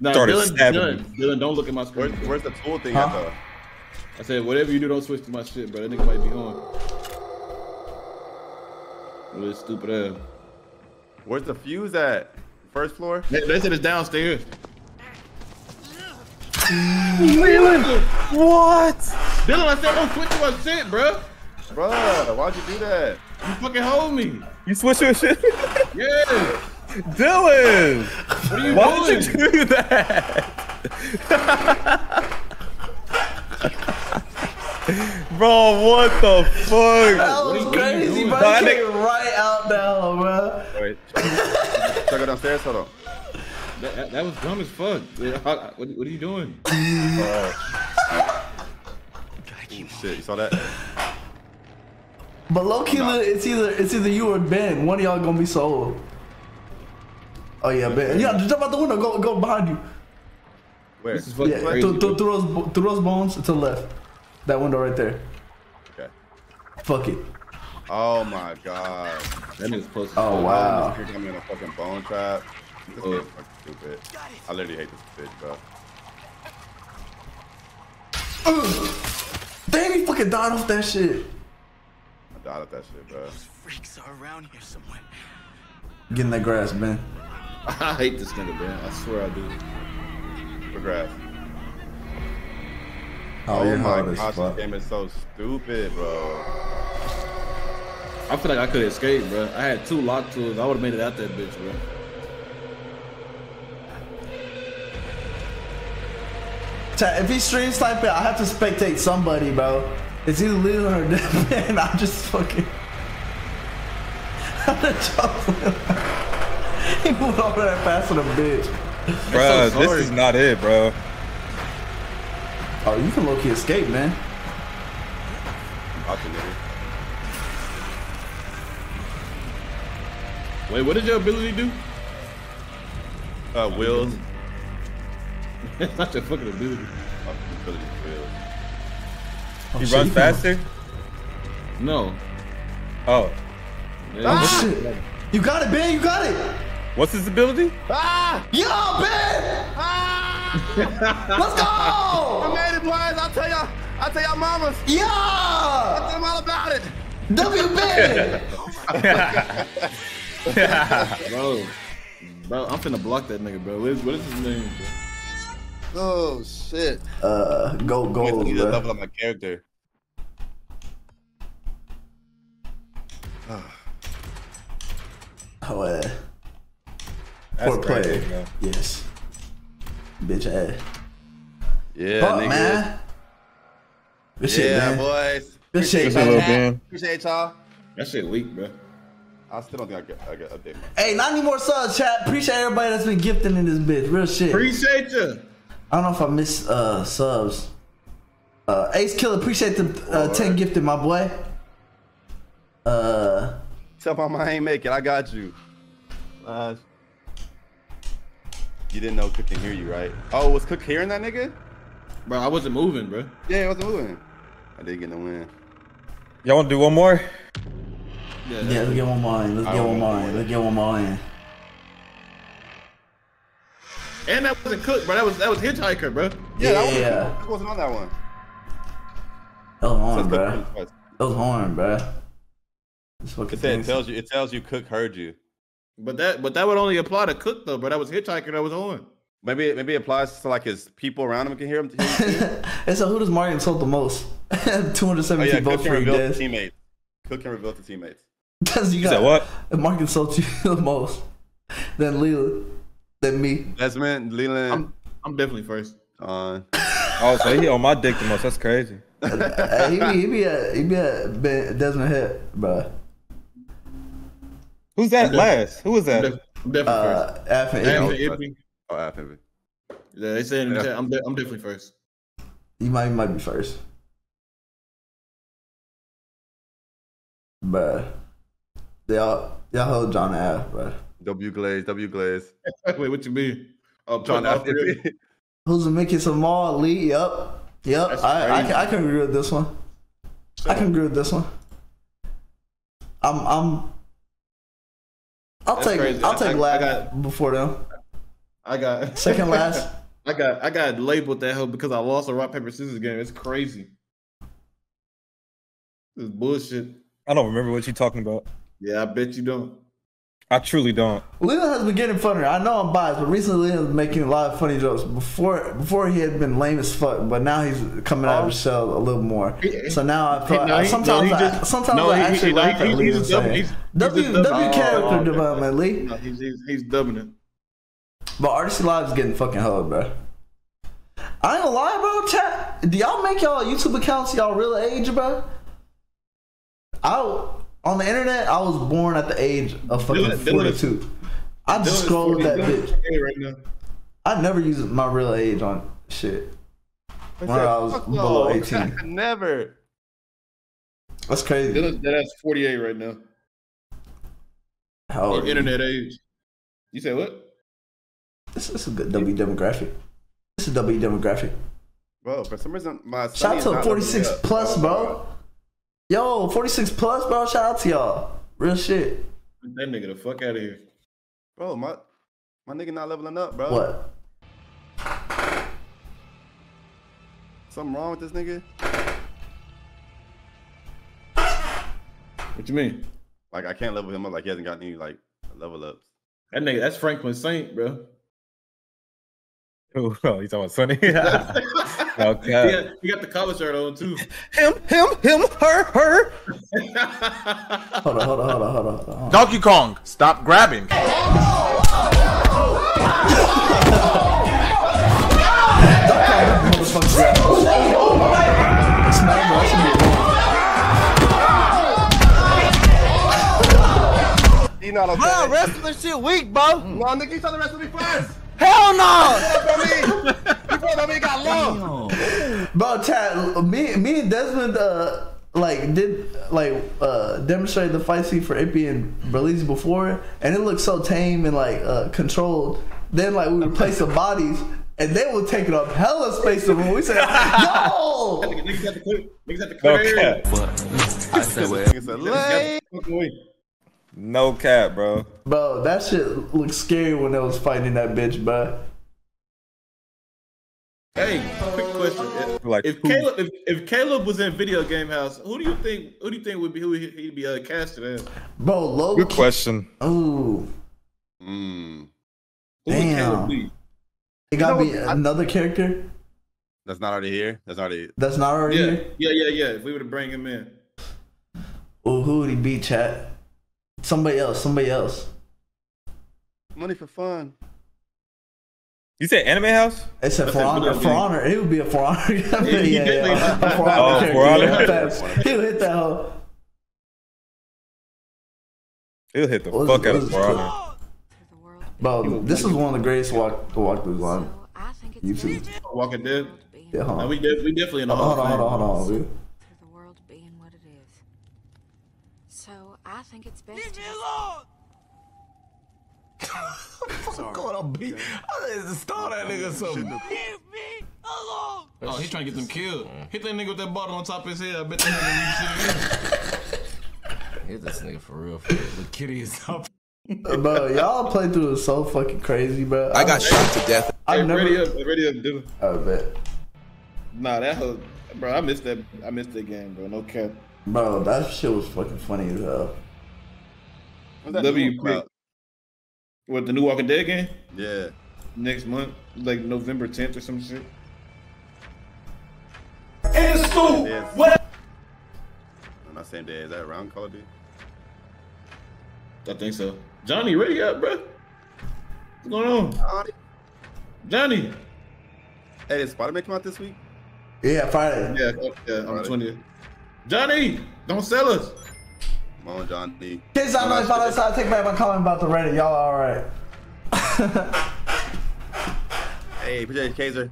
Nah, started Dylan, stabbing Dylan, Dylan, don't look at my Where's, screen. where's the tool thing Huh? At though? I said, whatever you do, don't switch to my shit, bro. That nigga might be on. With his stupid ass. Where's the fuse at? First floor? They, they said it's downstairs. What? Dylan, I said don't switch to my shit, bro. Bruh, why'd you do that? You fucking hold me. You switch your shit? Yeah. Dylan! What are you Why doing? would you do that? [laughs] Bro, what the fuck? That was you crazy, doing? bro. Nah, that came right out now, bro. Wait, should I, should I go downstairs? Hold on. That, that, that was dumb as fuck. What, what are you doing? [laughs] Shit, you saw that? But low key, it's either it's either you or Ben. One of y'all gonna be sold. Oh yeah, man. Yeah, just jump out the window. Go, go behind you. Where? This is fucking Yeah, crazy. through, bro. through, through those bo- through those bones to the left. That window right there. Okay. Fuck it. Oh my god. That nigga's close. as Oh wow. Here coming in a fucking bone trap. This Oh. fucking stupid. I literally hate this bitch, bro. Damn, he fucking died off that shit. I died off that shit, bro. Those Freaks are around here somewhere. Get in that grass, man. [laughs] I hate this nigga, man. I swear I do. Progress. Oh, Oh, you're my hard as gosh, fuck. this game is so stupid, bro. I feel like I could escape, bro. I had two lock tools. I would have made it out that bitch, bro. Chat, if he stream sniping, I have to spectate somebody, bro. It's either Lil or Dev, [laughs] man. I just fucking. I'm [laughs] just He moved over that fast than a bitch. Bro, so this is not it, bro. Oh, you can low key escape, man. Watch it, nigga. Wait, what did your ability do? Uh, wheels. [laughs] It's not your fucking ability. Uh, ability wheels. Oh, He shit, runs you can- faster? No. Oh. Yeah, Oh, shit. You got it, Ben. You got it. What's his ability? Ah! Yo, Ben. Ah! Let's go. I made it, boys. I'll tell y'all. I'll tell y'all mamas. Yeah. I'm all about it. W Ben. [laughs] Bro. Bro, I'm finna block that nigga, bro. What is, what is his name, bro? Oh shit. Uh, go I gold, need to bro. level up my character. Oh, uh, That's for crazy, player. bro. Yes. Bitch ass. Yeah, Fuck, nigga. man. Good shit, Yeah, man. boys. Good shit, Good shit, Lil man. Appreciate y'all. That shit weak, bro. I still don't think I get I get update my. Hey, not any more subs, chat. Appreciate everybody that's been gifting in this bitch. Real shit. Appreciate you. I don't know if I missed uh, subs. Uh, Ace Killer, appreciate the uh, 10 gifted, my boy. Uh, Tell mama I ain't make it. I got you. Uh, you didn't know Cook can hear you, right? Oh, was Cook hearing that nigga? Bro, I wasn't moving, bro. Yeah, I wasn't moving. I did get the win. Y'all want to do one more? Yeah, yeah, let's get one more in. Let's I get don't one more want in. to Let's get one more in. And that wasn't Cook, bro. That was that was Hitchhiker, bro. Yeah, that wasn't, Yeah. Cook wasn't on that one. That was horn, Says Cook bro. heard twice. That was horn, bro. This fucking It, said, it tells you. It tells you Cook heard you. But that but that would only apply to Cook though, but That was Hitchhiker that was on. Maybe it, maybe it applies to like his people around him can hear him. Hear him. And so, [laughs] who does Martin insult the most? [laughs] oh 270 yeah, votes can for you, reveal to Des. teammates. Cook can reveal to teammates. [laughs] Because you You got said what? Mark insults you the most. Then Leland, Then me. Desmond, Leland, I'm I'm definitely first. on. Oh, so he on my dick the most. That's crazy. He be he be at he be at Ben- Desmond Head, bro. Who's that last? Who was that? I'm definitely first. Uh, F and And Amy. for Italy, Oh, Affinity. yeah, they said Yeah. I'm de- I'm definitely first. You might you might be first. But Y'all y'all hold John Ave, bruh. W Glaze, W Glaze. [laughs] Wait, what you mean? Oh, John putting all three. Who's making some more Lee? Yep. Yep. That's I, I, crazy. can, I can agree with this one. I can agree with this one. I'm I'm I'll That's take crazy. I'll take I- I last got- before them. I got [laughs] Second last. I got I got labeled that hoe because I lost a rock paper scissors game. It's crazy. This is bullshit. I don't remember what you're talking about. Yeah, I bet you don't. I truly don't. Leland has been getting funnier. I know I'm biased, but recently Leland was making a lot of funny jokes. Before before he had been lame as fuck, but now he's coming out of his shell a little more. So now I feel. He- no, he- sometimes no, he I, sometimes no, I actually he- no, laugh he- at he's Leland just saying he's- he's W just W Oh, character development, Lee. No, he's, he's, he's dubbing it. But RDC Live is getting fucking held, bro. I ain't gonna lie, bro. Chat, do y'all make y'all YouTube accounts y'all real age, bro? I on the internet, I was born at the age of fucking Dylan- Dylan 42. I Dylan just is scrolled that bitch. right now. I never used my real age on shit. When I was below no. 18. [laughs] Never. That's crazy. Dylan, that's 48 right now. How old are you? Internet age. You say what? This, this is a good W demographic. This is W demographic. Bro, for some reason, my Shout out to 46 leveling up. plus, bro. Yo, 46 plus, bro. Shout out to y'all. Real shit. That nigga the fuck out of here. Bro, my my nigga not leveling up, bro. What? Something wrong with this nigga? What you mean? Like I can't level him up. Like he hasn't got any like level ups. That nigga, that's Franklin Saint, bro. [laughs] Oh, you talking about Sonny? [laughs] [laughs] He okay. got, he got the collar shirt on too. Him, him, him, her, her. Hold on, hold on, hold on, hold on. Hold on. Donkey Kong, stop grabbing. Motherfucker. It's not, bro. That should be He. Bro, wrestling shit weak, bro. No, nigga, you trying to wrestle me first. Hell no. You told me he got long. Bro, Chad, me, me and Desmond, uh, like did like uh demonstrate the fight scene for Ippy and Berlizzi before, and it looked so tame and like uh controlled. Then like we would place the bodies, and they would take it up hella space in the. We said, "Yo, Niggas got the clear, niggas got the clear No area. cap. I said, well, No cap, bro. bro, that shit looked scary when they was fighting that bitch, bro." Hey, quick question. If, Like, if who- Caleb, if, if Caleb was in Video Game House, who do you think? Who do you think would be who he- he'd be uh, casted as? Bro, low. Good question. Ooh, Mm, Who would Damn. Caleb be? it gotta You know be what? I- another character that's not already here. That's already. that's not already Yeah, here. yeah, yeah, yeah. If we were to bring him in, Ooh, who would he be, chat? Somebody else. Somebody else. Money for fun. You said Anime House? It's a for honor. video For honor. It would be a for honor. [laughs] yeah, yeah, he yeah. A for honor Oh. For Honor. He'll hit that hoe. He'll hit the What's- fuck out of For Honor. Bro, this is one of the greatest walk the walkthroughs on I think it's YouTube. Walking Dead. Yeah, hold No, we, de- we definitely in the Hold on, hold on, hold on, dude. for the world being what it is. So I think it's best. to going on beat. I need to start that nigga something. Leave me alone! Oh, he's trying to get them killed. Hit that nigga with that bottle on top of his head. I bet that nigga [laughs] Hit this nigga for real. For real. The kitty is up. Uh, bro, y'all playthrough is so fucking crazy, bro. I got shot to death. I've never. ready up, ready up, dude. Oh, I bet. Nah, that hoe, bro. I missed that. I missed that game, bro. No cap. Bro, that shit was fucking funny as hell. What's that W new What the new Walking Dead game? Yeah. Next month, like November 10th or some shit. Yes. On that same day, is that around Call of Duty? I think so. Johnny, ready up, bro. What's going on, Johnny? Hey, did Spider Man come out this week? Yeah, Friday. Yeah, yeah, on the twentieth. Johnny, don't sell us. Come on, John D. Kids, I know if I decide to take back my comment about the Reddit, y'all alright. [laughs] Hey, appreciate it, Kaiser.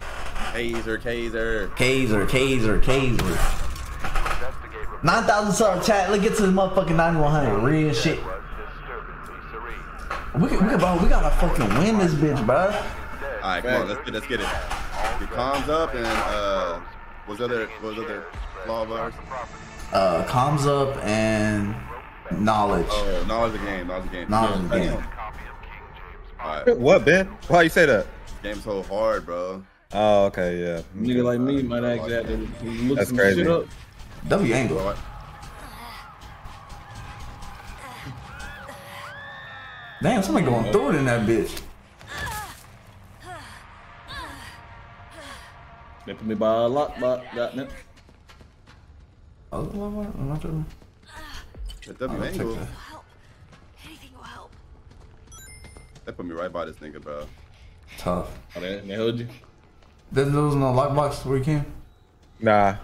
Kaiser, Kaiser. Kaiser, Kaiser, Kaiser. 9,000 sub chat. Let's get to the motherfucking 9100. Real shit. We, can- we, can- bro, we gotta fucking win this bitch, bro. All right, come on, let's get let's get it. Get comms up and uh, what's the other what's the other law of ours? Uh, comms up and knowledge. Oh, knowledge of the game, knowledge of the game. Knowledge of the Yeah. game. All right, What, Ben? Why you say that? game's so hard, bro. Oh, okay, yeah. Nigga like me might actually have to look That's some crazy. shit up. W angle. Damn, somebody going through it in that bitch. They put me by a lot, but got it. Oh, what, what, what, what, what? The W I'll take angle, that. Anything will help. that put me right by this nigga, bro. Tough. Oh, they, they held you. There's there was no lockbox where you came? Nah,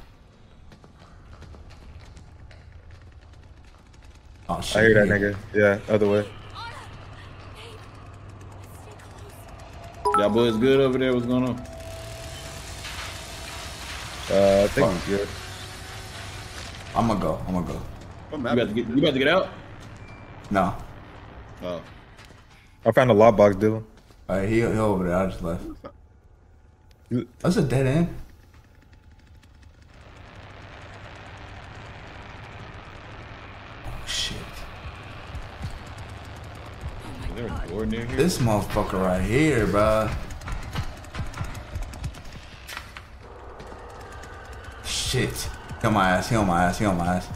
Oh shit. I hear that nigga. Yeah, other way. Y'all boys good over there? What's going on? Uh, I think he's good. I'm gonna go. I'm gonna go. What You map? about to get? You about to get out? No. Oh, I found a lockbox, Dylan. Alright, he, he over there. I just left. That's a dead end. Oh, shit. Is there a door near here? This motherfucker right here, bruh. Shit. He on my ass, he on my ass, he on my ass.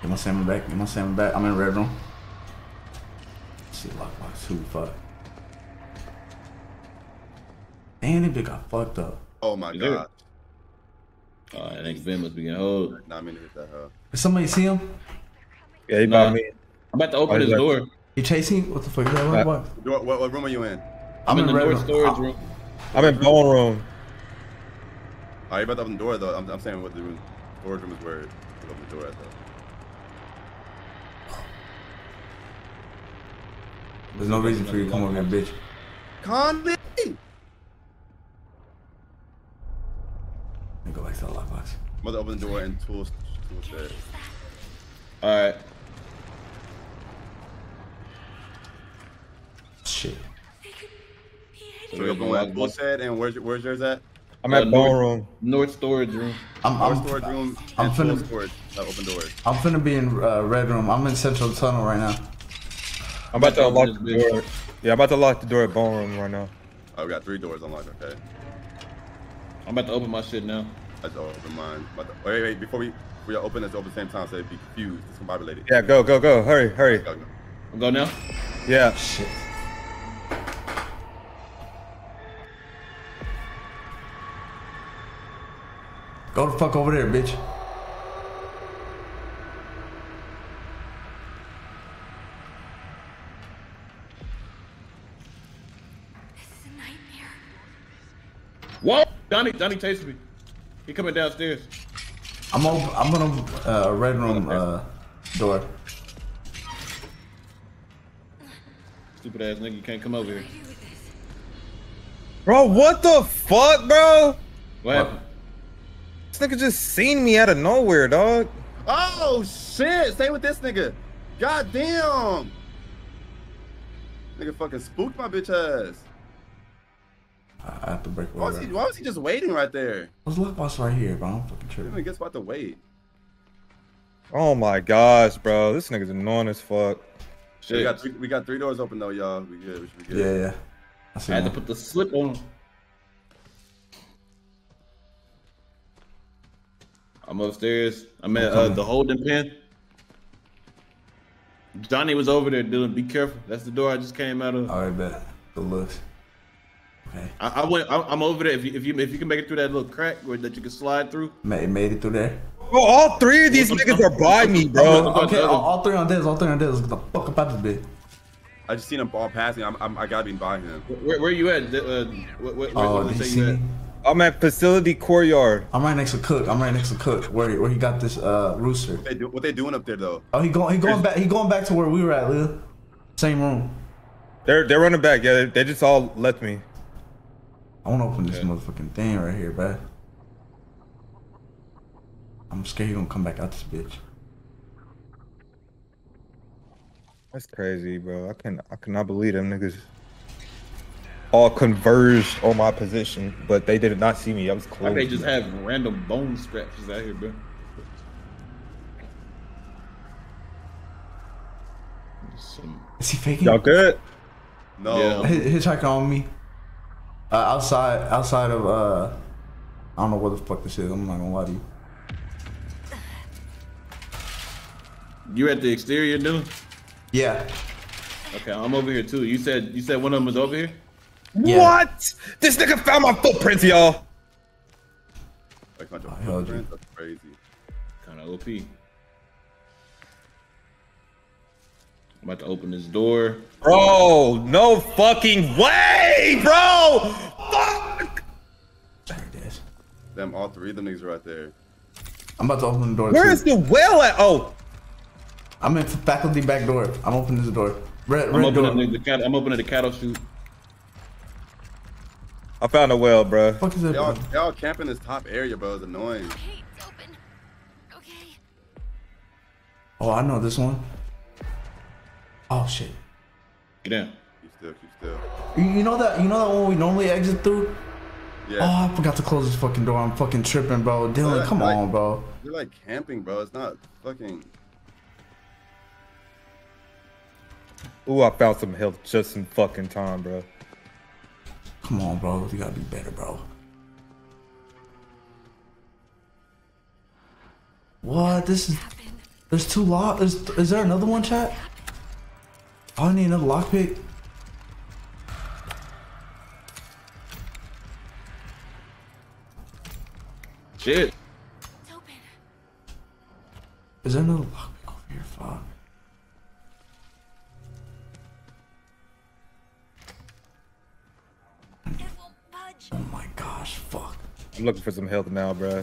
Get my salmon back, get my salmon back. I'm in red room. See, lockbox, who the fuck? Damn, that bitch got fucked up. Oh my Is there- god. Oh, I think Ben must be getting hold. Nah, I mean to hit that huh? Did somebody see him? Yeah, he Nah. by me. I'm about to open Oh, his door. He chasing? What the fuck is that? What, What, what, what room are you in? I'm, in the red north room. storage Oh, room. I'm in bone room. Oh, Are you about to open the door though? I'm, I'm saying what the room, storage room is where you open the door at though. There's no reason for you to come over here, bitch. Conley! Let me go back to the lockbox. I'm about to open the door and tools, tools there. All right. Shit. So we're going at Bull said, and where's your- where's yours at? I'm Uh, at bone north- room. North storage room. I'm, Our I'm, storage room I'm and tool finna- storage. Uh, open doors. I'm finna be in uh, red room. I'm in central tunnel right now. I'm about to Open unlock the bitch. door. Yeah, I'm about to lock the door at bone room right now. Oh, we got three doors unlocked. Okay. I'm about to open my shit now. I just open mine. About to- wait, wait, before we we open this open at the same time, so it'd be confused, discombobulated. Yeah, go, go, go. Hurry, hurry. Go, go. I'm go now. Yeah. Shit. Go the fuck over there, bitch. Whoa! Johnny, Johnny tasted me. He coming downstairs. I'm over, I'm on a uh, red room uh, door. Stupid ass nigga, you can't come over here. Bro, what the fuck, bro? What happened? This nigga just seen me out of nowhere, dog. Oh shit! Same with this nigga. God damn. Nigga fucking spooked my bitch ass. I have to break Why was he, why was he just waiting right there? What's lockbox right here, bro? I'm fucking This tripping. nigga's about to wait. Oh my gosh, bro. This nigga's annoying as fuck. We Shit. got three, we got three doors open though, y'all. We good. We should be good. Yeah, yeah. I see I had to put the slip on. I'm upstairs. I'm at uh, the holding pen. Johnny was over there doing. Be careful. That's the door I just came out of. All right, bet. Good looks. Okay. I, I went. I, I'm over there. If you, if you if you can make it through that little crack where that you can slide through. Made, made it through there. Bro, all three of these niggas are by me, bro. Okay, all, all three on this, all three on this. Let's the fuck up out this bitch. I just seen him ball passing. I'm, I'm I gotta be by him. Where, where you at? Uh, where, where, Oh, where did did he say see at? me? I'm at facility courtyard. I'm right next to Cook. I'm right next to Cook. Where where he got this uh rooster. What they, do, what they doing up there though? Oh, he going he going back he going back to where we were at, Lil. Same room. They're they're running back. Yeah, they, they just all left me. I want to open this motherfucking thing right here, bruh. I'm scared he gonna come back out this bitch. That's crazy, bro. I can I cannot believe them niggas all converged on my position, but they did not see me. I was Why close. they just have random bone scratches out here, bro? Is he faking? Y'all good? No. Yeah. Hit, hitchhiker on me. Uh, outside outside of uh, I don't know what the fuck this is. I'm not gonna lie to you. you at the exterior, dude? Yeah. Okay, I'm over here too. You said you said one of them was over here. Yeah. What? This nigga found my footprints, y'all. Like, bunch of I heard you. footprints, That's crazy. Kind of OP. I'm about to open this door. Bro, no fucking way, bro. Fuck. There it is. Them all three of them niggas right there. I'm about to open the door. Where too. is the well at? Oh, I'm in faculty back door. I'm opening this door. Red, I'm red door. the, the cat. I'm opening the cattle chute. I found a well, bro. fuck is that? They all, bro? they all camping this top area, bro. It's annoying. Okay, it's open. Okay. Oh, I know this one. Oh shit. Get down. Keep still, keep still. You, you know that you know that one we normally exit through? Yeah. Oh, I forgot to close this fucking door. I'm fucking tripping, bro. Dylan, Yeah, come like- on, bro. You're like camping, bro. It's not fucking. Ooh, I found some health just in fucking time, bro. Come on, bro. You gotta be better, bro. What? This is. There's two lock. Is is there another one, chat? Oh, I need another lockpick. Shit. Is there another lockpick over here? Fuck. Oh my gosh, fuck. I'm looking for some health now, bro.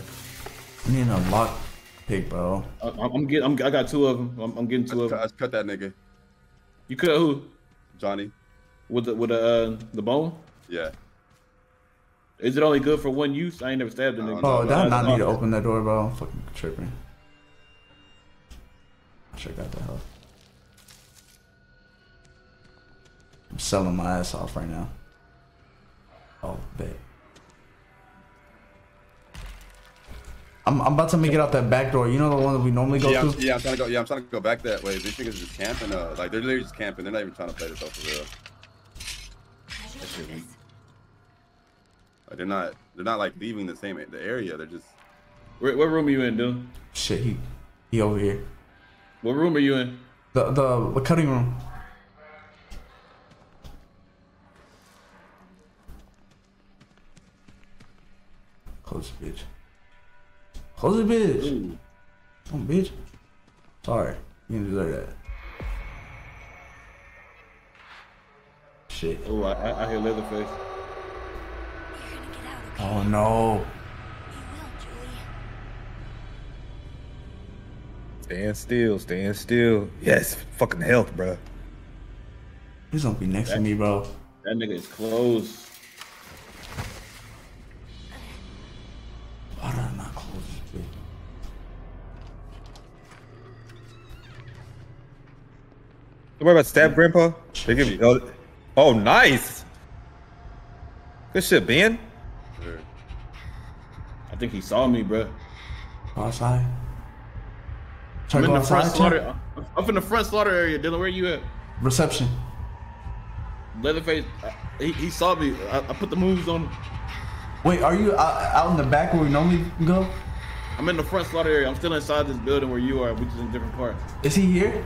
I need another lockpick, bro. I, I'm getting. I'm, I got two of them. I'm, I'm getting two of them. Let's cut that nigga. You cut who? Johnny. With the with the uh, the bone? Yeah. Is it only good for one use? I ain't never stabbed a nigga. Oh, that I not need to open that door, bro. I'm fucking tripping. I should got that help. I'm selling my ass off right now. Oh, bet. I'm, I'm about to make it out that back door. You know the one that we normally go yeah, I'm, through? yeah, I'm trying to go. Yeah, I'm trying to go back that way. These niggas just camping. Uh, like they're literally just camping. They're not even trying to play this off for real. That shit weak. Like they're not. They're not like leaving the same the area. They're just. Where, what room are you in, dude? Shit, he, he over here. What room are you in? The, the, the cutting room. Close it, bitch. Close it, bitch. Oh, bitch. Sorry. You didn't deserve that. Shit. Oh, I, I, I hear Leatherface. Oh, no. Stand still, stand still. Yes, fucking health, bro. He's gonna be next to me, bro. That nigga is close. Why did I not close? Don't worry about stab grandpa. They give me, oh, oh, nice. Good shit, Ben. I think he saw me, bro. Outside. Try I'm to in the front slaughter. Chad? I'm up in the front slaughter area. Dylan, where you at? Reception. Leatherface. uh, He, he saw me. I, I put the moves on him. Wait, are you out, out in the back where we normally go? I'm in the front slaughter area. I'm still inside this building where you are, which is in a different part. Is he here?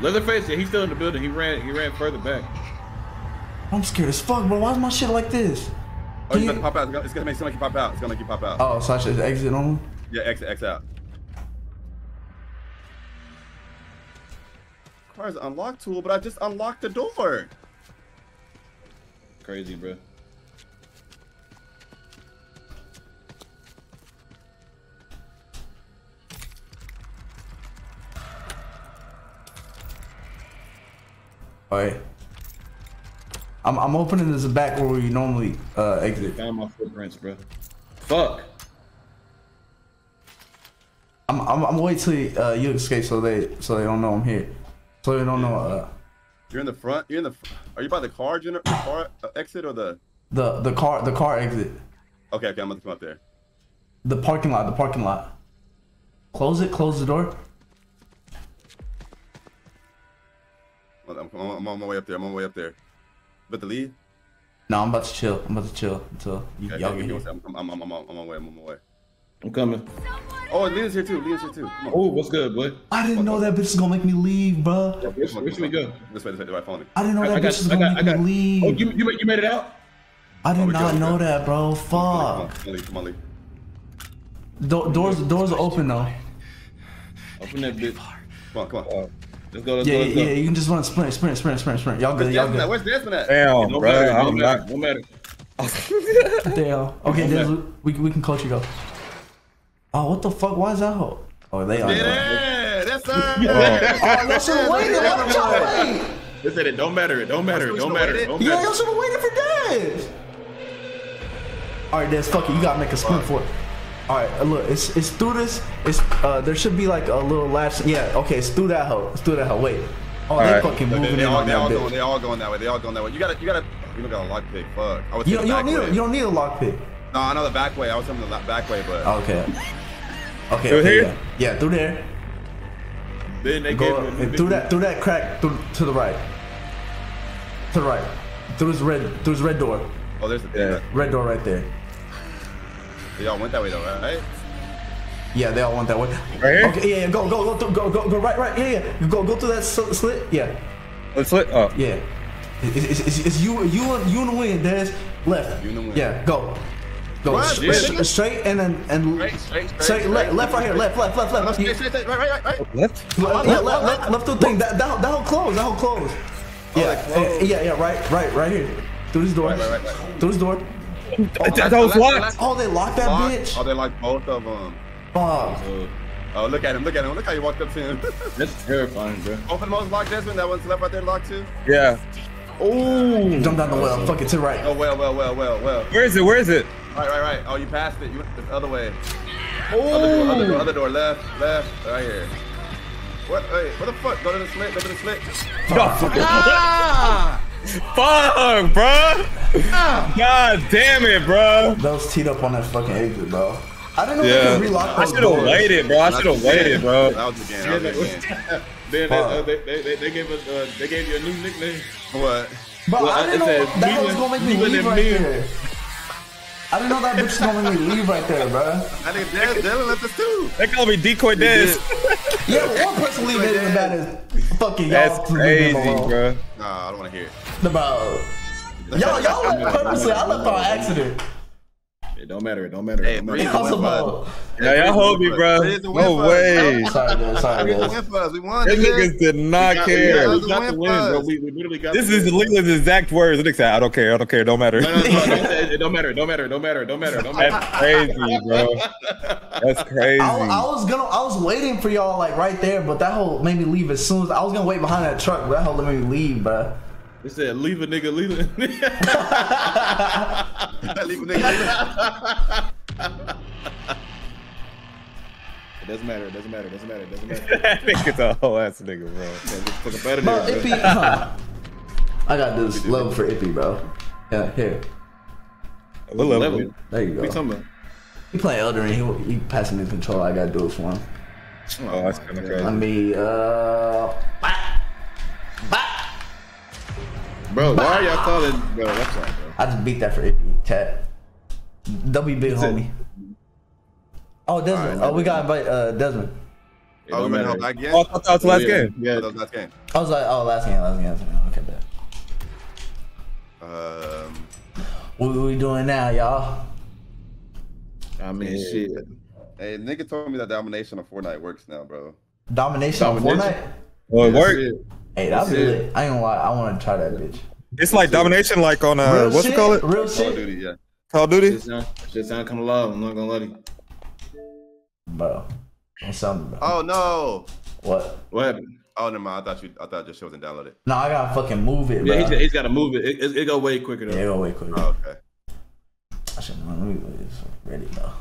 Leatherface, yeah, he's still in the building. He ran. He ran further back. I'm scared as fuck, bro. Why is my shit like this? Oh, it's gonna pop out. It's gonna, it's gonna make make you pop out. It's gonna make you pop out. Oh, so I should exit on him? Yeah, exit, exit out. Car's unlock tool, but I just unlocked the door. Crazy, bro. Alright. I'm, I'm opening this back where we normally uh, exit. Found my footprints, bro. Fuck. I'm, I'm, I'm wait till uh, you escape so they so they don't know I'm here. So they don't know uh, You're in the front. You're in the. Are you by the car gener- car uh, exit or the? the the car the car exit. Okay, okay, I'm gonna come up there. The parking lot, the parking lot. Close it, close the door. I'm, I'm, I'm on my way up there. I'm on my way up there. But the lead. No, I'm about to chill. I'm about to chill until you, Okay, y'all okay, get here. me one second. I'm, I'm, I'm, I'm on my way. I'm on my way. I'm coming. Oh, and Lean's here too. Lean's here too. Come on. Oh, what's good, boy? I didn't know that bitch was gonna make me leave, bro. Where, where should we go? This way, this way. Right, follow me. I didn't know that I bitch got- was gonna got- make me oh, leave. Oh, you, you, you made it out? I did oh, we not know that, bro. Fuck. come on, Lee, come on, Lee. Do- doors, doors are open though. Open that bitch. Come on, come on. Uh, Let's go, let's Yeah, go, yeah, let's go. yeah. You can just run, sprint, sprint, sprint, sprint, sprint. Y'all good, y'all good. Where's Desmond at? Damn, no bro. matter, no I'm matter, not. no matter. Damn. Okay, Des, we, we can coach you go. Oh, what the fuck? Why is that hoe? Oh, they are. Yeah, that's [laughs] Oh, right. y'all should have waited. Why did y'all wait? They said it don't matter, it don't matter, it don't matter, it don't Yeah, matter. y'all should have waited for Des. All right, Des, fuck it. You gotta make a sprint for it. All right, uh, look, it's it's through this. It's uh, there should be like a little latch. Yeah, okay, it's through that hole. It's through that hole. Wait. Oh, they Alright. fucking They, moving they in all, on they all that going. They all going that way. They all going that way. You gotta. You gotta. You don't got a lockpick. Fuck. I was You, the you don't need way. a, you don't need a lockpick. No, I know the back way. I was from the back way, but Okay. Okay. Through okay, here? Yeah. yeah, through there. Then they Go gave and through that through that crack through, to the right. To the right. Through this red through this red door. oh, there's a Yeah. Red door right there. They all went that way though, right? Yeah, they all went that way. Right here? Okay, yeah, yeah, go, go, go, go, go, go, right, right, yeah, yeah. Go, go through that sl- slit. Yeah, Let's let. Oh, yeah. It- It's, it's, it's you, you, you and the wind. There's left. You and the wind. Yeah, go, go What? straight, Straight? straight and then and Straight, straight, straight, straight, left, straight. left, right here, left, left, left, No, left. straight, straight, straight, right, right, right, right. left. left, left, left, left, left through the thing. That, that, that whole close. That whole close. Yeah, that closed. eh, yeah, yeah. Right, right, right here. Through this door. Right, right, right, right. Through this door. That, that was locked. Oh, they locked that Locked. bitch. Oh, they locked both of them. Fuck. Oh, look at him, look at him. Look how you walked up to him. [laughs] That's terrifying, bro. Open most locked Desmond. That one's left right there locked too. Yeah. Oh. Jump down the well. Fuck it to the right. Oh, well, well, well, well, well. Where is it? Where is it? Right, right, right. Oh, you passed it. You went the other way. Other door, other door, other door. Left, left. Right here. What? Wait, what the fuck? Go to the slit. Go to the slit. Oh, [laughs] Ah! Fuck, bro. God damn it, bro. Those teed up on that fucking exit, bro. I didn't know they Yeah. could relock I should have waited, bro. I should have waited, bro. That was the game. That was the game. Then they, uh, they, they, they, they gave us uh, they gave you a new nickname. What? Bro, Well, I it didn't know says that was gonna make me leave right Mir. there. I didn't know that bitch was gonna make me leave right there, bro. I think Dylan, Dylan left us too. They call me Decoy Des. [laughs] Yeah, one person leaving isn't as bad as fucking y'all That's crazy, bro. Nah, I don't want to hear it. Bro, y'all, y'all left purposely. I left on accident. It don't matter. It don't matter. Hey, it don't three matter. is a win for Yeah, y'all hold me, bro. Three is No way. Sorry, guys. Sorry, Three is a guys. win for us. We won. Them nigga. niggas did not We got- care. We got the Win win, bro. We, we literally got This is. Leland's exact words. They said, I don't care. I don't care. Don't matter. No, no, no, don't it. It don't matter. Don't matter. Don't matter. Don't matter. Don't matter. That's crazy, bro. That's crazy. I, I was gonna, I was waiting for y'all like right there, but that whole made me leave as soon as I was gonna wait behind that truck, but that whole made me leave, bro. It said, leave a nigga, leave it. [laughs] Leave a nigga. It doesn't matter. It doesn't matter. It doesn't matter. It doesn't [laughs] matter. I think it's a whole ass nigga, bro. Fuck up out of Bro, there, bro. Ippy, huh. I got this love for Ippy, bro. Yeah, here. What level? Level. There you What you go. talking about? He playing Elden Ring. He, he passing me the control. I gotta do it for him. Oh, that's kind of crazy. Let crazy. me, uh, Bro, why are y'all calling? Bro, that's all, bro. I just beat that for Ippy. Chat. W big That's it. homie. Oh, Desmond. oh, we got invite uh, Desmond. It Oh, don't we been matter. back again? Oh, I thought that was the last yeah, game. Oh, Yeah. that was last game. I was like, oh, last game, last game, last game. Okay, bet. Um, What are we doing now, y'all? I mean, shit. hey, nigga told me that domination of Fortnite works now, bro. Domination, on Domination. Fortnite? Oh, it That's worked. It. Hey, that'd be That's it. lit. I ain't gonna lie. I want to try that bitch. It's like domination, like on uh, Real what's shit? it called? Real Call of shit? Duty, yeah. Call of Duty. Shit sound, shit sound kind of loud. I'm not gonna let you. Bro. On something, bro. Oh no. What? What happened? Oh never mind. I thought you. I thought just shit wasn't downloaded. No, I gotta fucking move it, bro. Yeah, he's, he's got to move it. It, it. it go way quicker though. Yeah, go way quick. Oh, okay. I should let me look this ready though.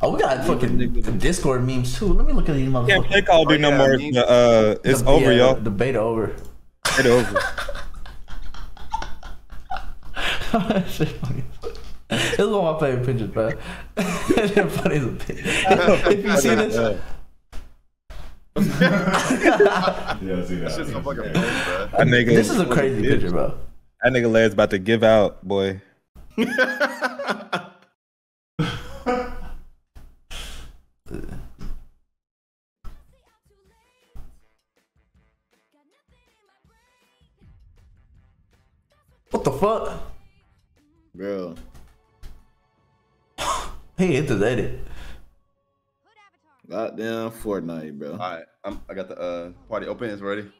Oh, we got fucking the Discord memes too. Let me look at these motherfuckers. Can't play Call of Duty Oh, no more. Uh, it's The- over, yeah, y'all. The beta over. It's over. [laughs] Shit funny. It's one of my favorite pictures, bro. [laughs] They're funny as a bitch. [laughs] if you see this, Yeah, see That shit's so that. fucking funny, bro. That nigga. this is a crazy picture, bro. That nigga Larry's about to give out, boy. What the fuck? Bro. He hit the edit. Goddamn Fortnite, bro. All right, I'm, I got the uh, party open. It's ready.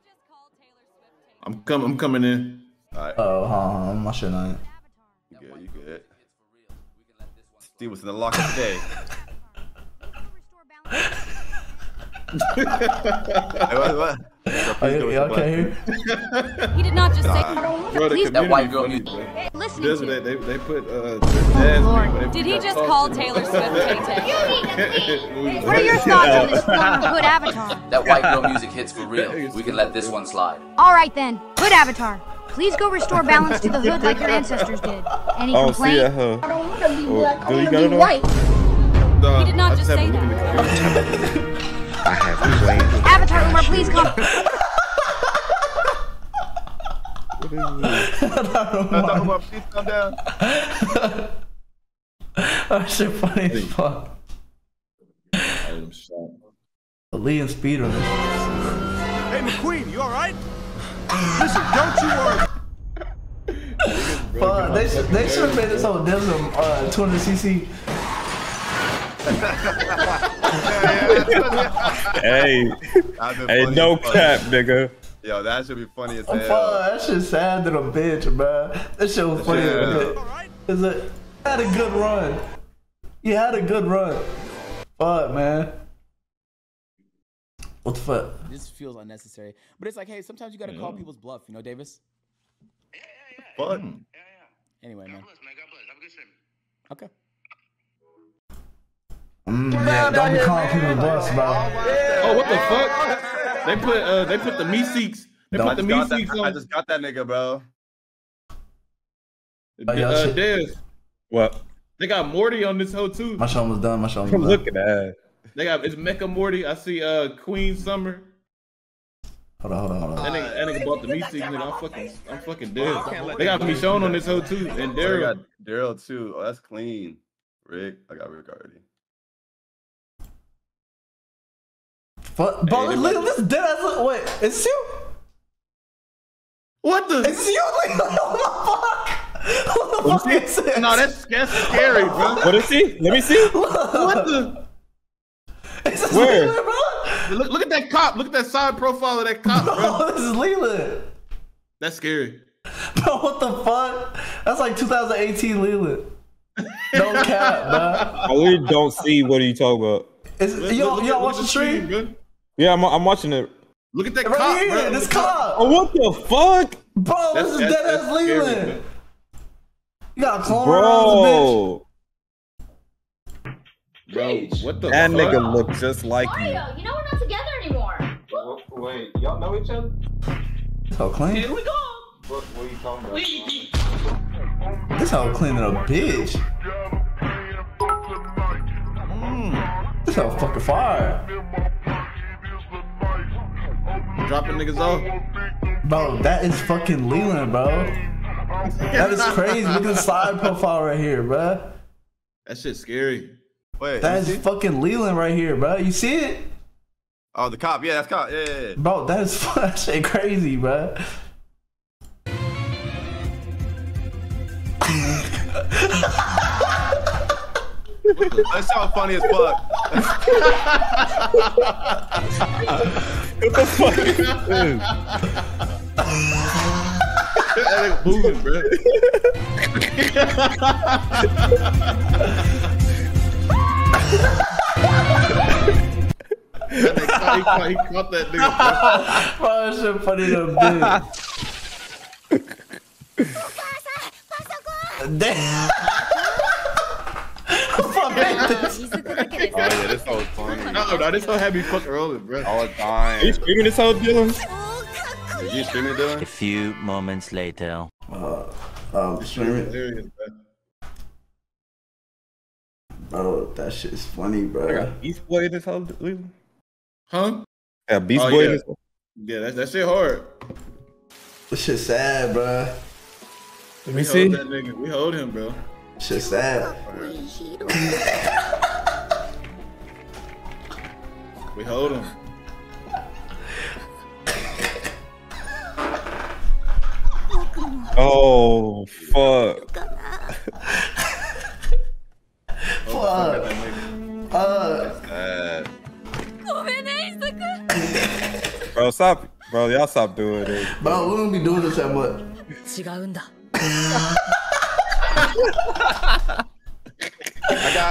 I'm coming. I'm coming in. All right, Oh, hold on, I'm not sure now. you good? You good? Steve was in the locker today. [laughs] [laughs] hey, what? what? Oh, y- y'all can't hear? [laughs] He did not just say. Bro, the Please. community funny, bro. Listening This to. they, they, they put uh, jazz Lord, they did he just call to- Taylor Swift Tay-Tay? [laughs] What are your [laughs] thoughts on this form of hood avatar? That white girl music hits for real. We can let this one slide. All right then, hood avatar. Please go restore balance to the hood like your ancestors did. Any Oh, see complaint? at. I don't want to be black, I wanna be white. Dog, He did not I just say a look in the I have to wait. Avatar Umar, please come. Umar, please calm down. That shit funny as fuck. I'm shocked. Lee and Speed. Hey, McQueen, you all right? Listen, don't you worry. Fuck, they should they should have made this whole Desm uh 200cc. Hey, hey, no cap, nigga. Yo, that should be funny as Fuck, hell. that shit sad to the bitch, bro. That shit was funny. Yeah. as a bitch. Is it had a good run. You had a good run. Fuck, man. What the fuck? This feels unnecessary, but it's like, hey, sometimes you gotta call people's bluff, you know, Davis. Fun. Yeah, hmm. yeah. Anyway, man. Bless, man. God bless. Have a good stream. Okay. Mm, yeah, don't be calling people bus, bro. Oh, what the fuck? They put uh, they put the Meeseeks. They I put the just, got Meeseeks that, I just got that nigga, bro. Oh, yeah, uh, shit. Dez. What? They got Morty on this hoe too. My show was done. My show was done. looking at. that. They got it's Mecha Morty. I see uh Queen Summer. Hold on, hold on, hold That on. nigga, that nigga bought the Meeseeks, nigga. I'm fucking, I'm fucking dead. They got me shown on this hoe too, and Daryl. Daryl too. Oh, that's clean. Rick, I got Rick already. Fuck, bro, Hey, look, this dead ass. Look, wait, is this you? What the? Is this you? [laughs] Like, what the fuck? What the fuck is this? No, that's that's scary, bro. [laughs] What is he? Let me see. What the? [laughs] Is this Where? Leland, bro? Look, look at that cop. Look at that side profile of that cop, bro. Bro, this is Leland. That's scary. Bro, what the fuck? That's like 2018 Leland. No cap, bro. I really don't see what are you talking about. Is, Look- y'all, look y'all watch at the stream? Bro. Yeah, I'm, I'm watching it. Look at that Right cop, here, bro. this Look cop. Oh, what the fuck, Bro, That's- this is dead that's ass scary, Leland. You got a clone around this bitch. bro? Bro, what the That fuck? nigga look just like you. Mario, you know we're not together anymore. Wait, y'all know each other? So clean. Here we go. What, what are you talking about? This hoe cleaning a bitch. Mm. This hoe fucking fire. Dropping niggas off. Bro, that is fucking Leland, bro. That is crazy. Look at the side profile right here, bro. That shit's scary. Wait, That let is me see. fucking Leland right here, bro. You see it? Oh, the cop. Yeah, that's cop. Yeah, yeah, yeah. Bro, that is [laughs] that shit crazy, bro. [laughs] That sounds funny as fuck. What the fuck is this? that nigga moving, bro. that nigga caught, he, caught, he caught that nigga, bro. Bro, that shit funny to a bitch. Damn. Fuck. Oh yeah, this so funny. No, no, this whole had me fucking rolling, bro. All the time. You streaming this whole Dylan? Did you stream it, Dylan? A few moments later. Uh, um, streaming. Hilarious, bro. Bro, that shit's funny, I bro. got Beast Boy in this whole Dylan. Huh? Yeah, Beast Oh, Boy yeah. this. Yeah, that, that shit hard. This shit sad, bro. Let We me see. hold that nigga. We hold him, bro. Shit that. We hold him. Oh fuck! Fuck. Uh, Bro, stop, bro. Y'all stop doing it. bro, we don't be doing this that much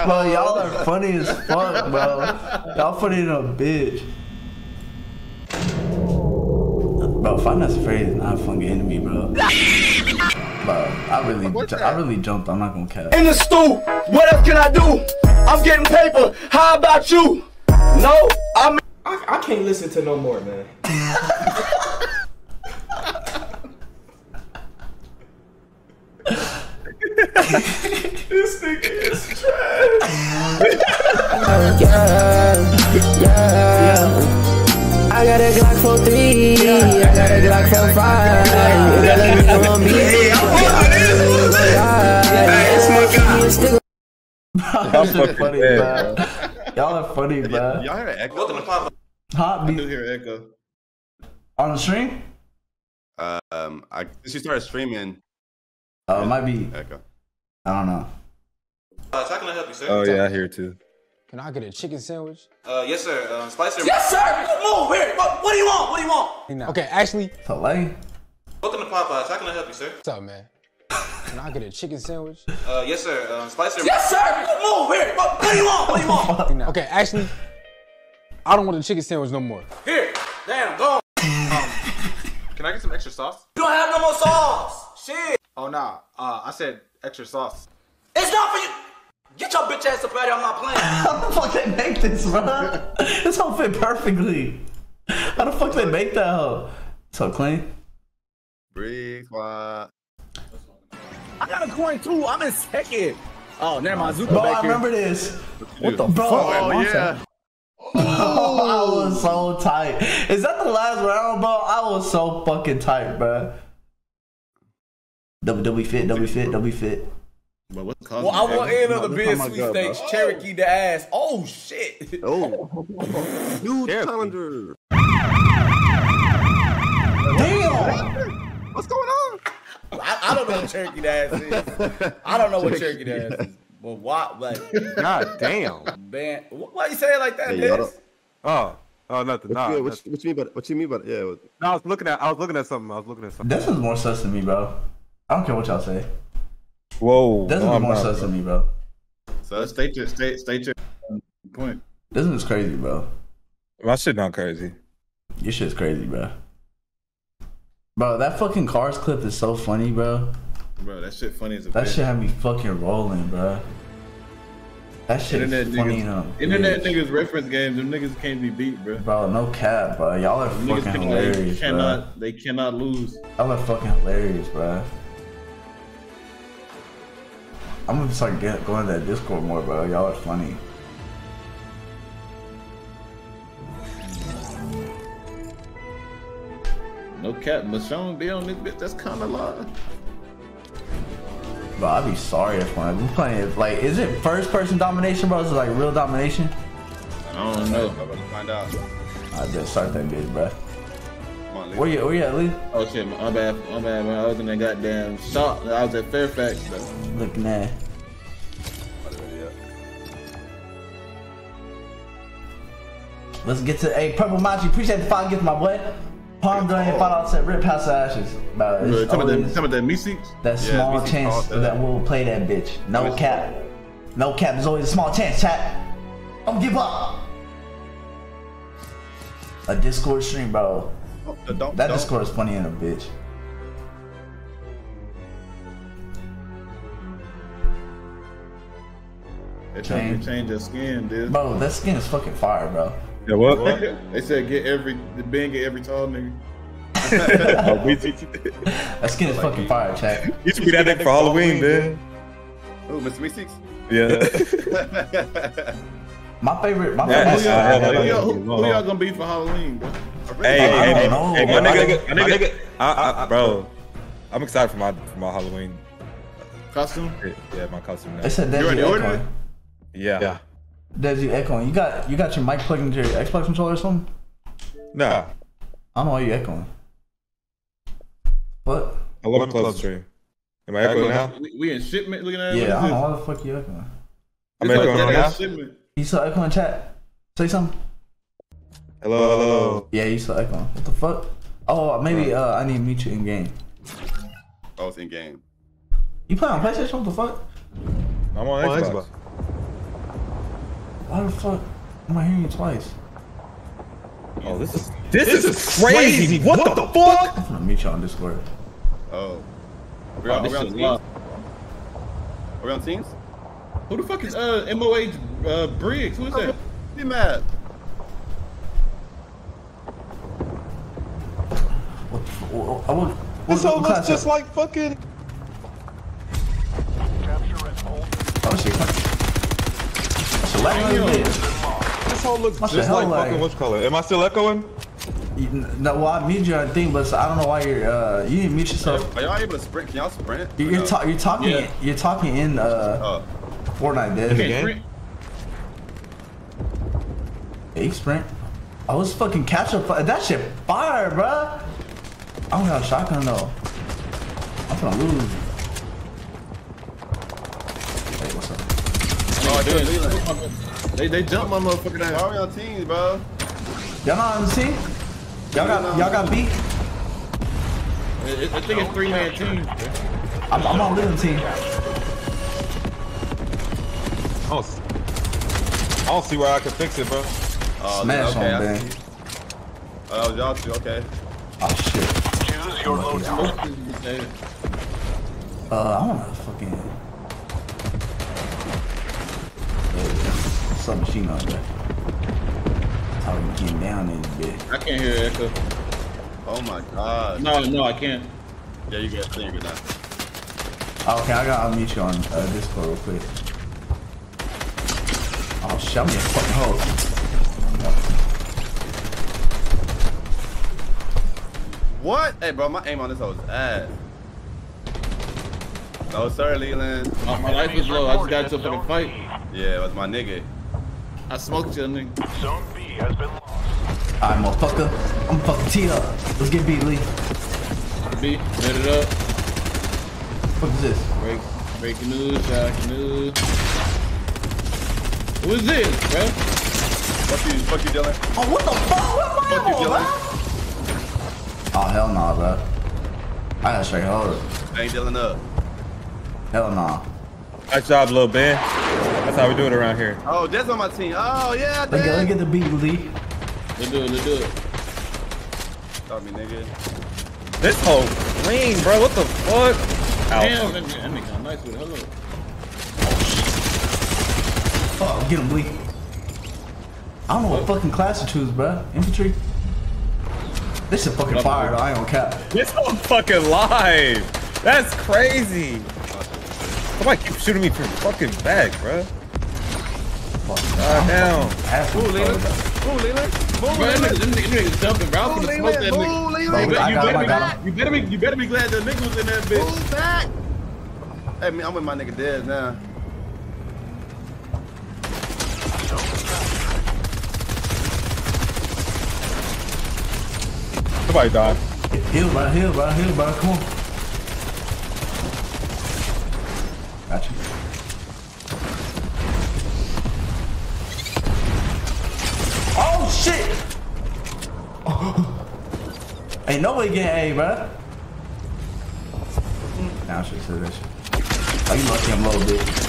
bro, y'all are funny as fuck, bro. Y'all funny than a bitch. Bro, Five Nights at is not a fun game to me, bro. bro, I really, I really jumped. I'm not gonna catch. In the stool, what else can I do? I'm getting paper. How about you? No, I'm. I, I can't listen to no more, man. [laughs] this nigga is trash. yeah, yeah. I got a Glock for three. I got a Glock for five. You gotta be on me. Hey, I'm this. Hey, it's my guy. Y'all shit funny, bro. Y'all are funny, bro. Y'all hear an echo? Hot I beat do hear echo. on the stream? Um, I since you started streaming, Uh, it might be. echo. I don't know. Uh, how can I help you, sir? Oh yeah, I hear it too. Can I get a chicken sandwich? Uh, yes, sir. Um, Spicer. Yes, sir. Move here. What, what do you want? What do you want? Okay, actually, Filet? Welcome to Popeyes. How can I help you, sir? what's up, man? Can I get a chicken sandwich? Uh, yes, sir. Um, Spicer. Yes, sir. Move here. What, what do you want? What do you want? Okay, actually, I don't want a chicken sandwich no more. Here. Damn, go. Um, can I get some extra sauce? You don't have no more sauce. Shit. Oh nah. Uh, I said extra sauce. It's not for you. Get your bitch ass up out of here. I'm not playing. [laughs] How the fuck they make this, bro? this whole fit perfectly. How the fuck they make that hoe? So clean? Breathe, squad. I got a coin too. I'm in second. Oh, never mind. Zuko Bro, back I here. remember this. What the Bro, fuck? oh, yeah. [laughs] I was so tight. Is that the last round, bro? I was so fucking tight, bro. Double, double fit, double fit, double fit. But what's Well, I want in on the big sweepstakes. Cherokee the ass. Oh shit. Oh, [laughs] new challenger. Damn. What's going on? I, I don't know what Cherokee the ass is. I don't know what Cherokee the ass is. But why? Like, God damn. man, wh- why you say it like that, Hey, y'all Biz? don't- Oh, oh, nothing. What, Nah, you, what, nothing. you- what you mean by what you mean by yeah? What, No, I was looking at. I was looking at something. I was looking at something. This is more sus than me, bro. I don't care what y'all say. Whoa. This is no, I'm more not, sus bro. than me, bro. So state your state state your um, point. This is crazy, bro. My shit not crazy. Your shit's crazy, bro. Bro, that fucking Cars clip is so funny, bro. Bro, that shit funny as a That bitch. shit had me fucking rolling, bro. That shit Internet is funny niggas, enough. internet niggas reference games. Them niggas can't be beat, bro. Bro, no cap, bro. Y'all are Them niggas fucking can, they hilarious, bro. cannot they cannot lose. Y'all are fucking hilarious, bro. I'm gonna start get, going to that Discord more, bro. Y'all are funny. No cap, Michonne be on this bitch. That's kind of live. Bro, I'd be sorry if one. We playing it like, is it first person domination, bro? Is it like real domination? I don't know. I'm about to find out. I just start that bitch, bro. Come. Where you, where you at, Lee? Oh shit, my bad, my bad, man. I was in that goddamn shop. I was at Fairfax, bro. Looking at. Let's get to hey Purple Machi. Appreciate the five gifts, my boy. Palm down five dollars set rip house of ashes. Bro, Bro, it's Some of that, always some of that Meeseeks. that Yeah, small Meeseeks chance called that. we'll play that bitch. No cap. No cap. There's always a small chance, chat. Don't give up. A Discord stream, bro. Don't, That don't. Discord is funny in a bitch. They trying Change. to change your skin, dude. Bro, that skin is fucking fire, bro. Yeah, what? They said get every the Ben get every tall nigga. [laughs] oh, [laughs] That skin is fucking fire, chat. [laughs] You should be that nigga for Halloween, man. Oh, Mr. Meeseeks. Yeah. My favorite, my Yeah, favorite. Who y'all, hold who y'all- hold who- who y'all gonna be for Halloween, bro? Hey, I hey, don't hey, know, hey, my bro. nigga, my nigga, I, I, I, bro, I'm excited for my for my Halloween. Costume? Yeah, my costume. Now. They said You already Desi ordered it? echoing. Yeah. yeah. Desi echoing. You got you got your mic plugged into your Xbox controller or something? Nah, I don't know why you echoing. What? I love club stream. Am I echoing now? We, we in shipment looking at it. Yeah, I don't know why the fuck you echoing. I'm is this? echoing It's like now. A shipment. You still echoing chat? Say something. Hello, hello. Yeah, you saw echoing. What the fuck? Oh, maybe uh, I need to meet you in game. Oh, it's in game. You play on PlayStation? What the fuck? I'm on On Xbox. Xbox. Why the fuck am I hearing you twice? Oh this is this, is, crazy. What, the, fuck? I'm gonna meet you on Discord. Oh. We're Oh, on, this we're on shit teams? live. Are we on teams? Who the fuck is uh MOH uh Briggs? Who is that? Be mad. I would. This what whole looks just that? like fucking. Oh shit! That's a lag a little. This whole looks Must just have like hell fucking what's color. Am I still echoing? You- No, well, I muted you on thing, but I don't know why you're. Uh, you didn't mute yourself. Are y'all able to sprint? Can y'all sprint? You're, Or you're, no? ta- you're talking. Yeah. You're talking in uh, Fortnite. Dead. Okay, sprint. Hey, sprint. Oh, I was fucking catch up. That shit fire, bruh. I don't have a shotgun though. I'm gonna lose. Hey, what's up? Oh, They- dude, They they jumped my motherfucking ass. Why are we on teams, bro? Y'all not on the team? Y'all got y'all got beat. I I think it's three man team. I'm, I'm on living team. I don't, s- I don't see where I can fix it, bro. Oh, Smash okay, on, I man. Oh, that y'all two, okay. Oh shit. Choose your Uh, I wanna fucking. Yeah, submachine on that. That's how we getting down in this bitch. I can't hear Echo. Oh my god. No, no, I can't. Yeah, you get. I think you're good now. Okay, I gotta unmute you on uh, Discord real quick. Oh shit, I'm getting fucking hole. What? Hey, bro, my aim on this hoe's ass. No, sir, Leland. My, my life is low. I just got into a fucking fight. Yeah, it was my nigga. I smoked you, nigga. Zone B has been lost. Alright, motherfucker. I'm fucking tee up. Let's get beat, Lee. Beat, set it up. What is this? Break, breaking news, shocking news. Who is this, bro? Fuck you, fuck you, Dylan. Oh, what the fuck? What Fuck you, Dylan. Oh, hell nah, bro. I got straight hold. Ain't Dylan up. Hell nah. Nice job, little Ben. That's how we do it around here. Oh, Dad's on my team. Oh, yeah, Let's get, let's get the beat, Lee. Let's do it, let's do it. Stop me, nigga. This whole clean, bro. What the fuck? Ow. Damn, that nigga, that nice with. Hello. Oh, get him, Lee. I don't know what fucking class to choose, bro. Infantry? This is fucking fire, though. I ain't gonna cap. This whole fucking live. That's crazy. Somebody keep shooting me from fucking back, bro. God damn. Who, Leland? Who, Leland? Who, Bro, them niggas, jumping, bro. I'm Move, gonna smoke that nigga. Move, You better, I you got him, better I be, you better be, you better be glad that nigga was in that bitch. Move back. Hey, man, I'm with my nigga Dez now. Somebody died. Heal, bro. Heal, bro. Heal, bro. Come on. Got you. Oh, shit! [laughs] Ain't nobody getting A, bro. Now I should say that shit. Oh, you lucky I'm low, bitch.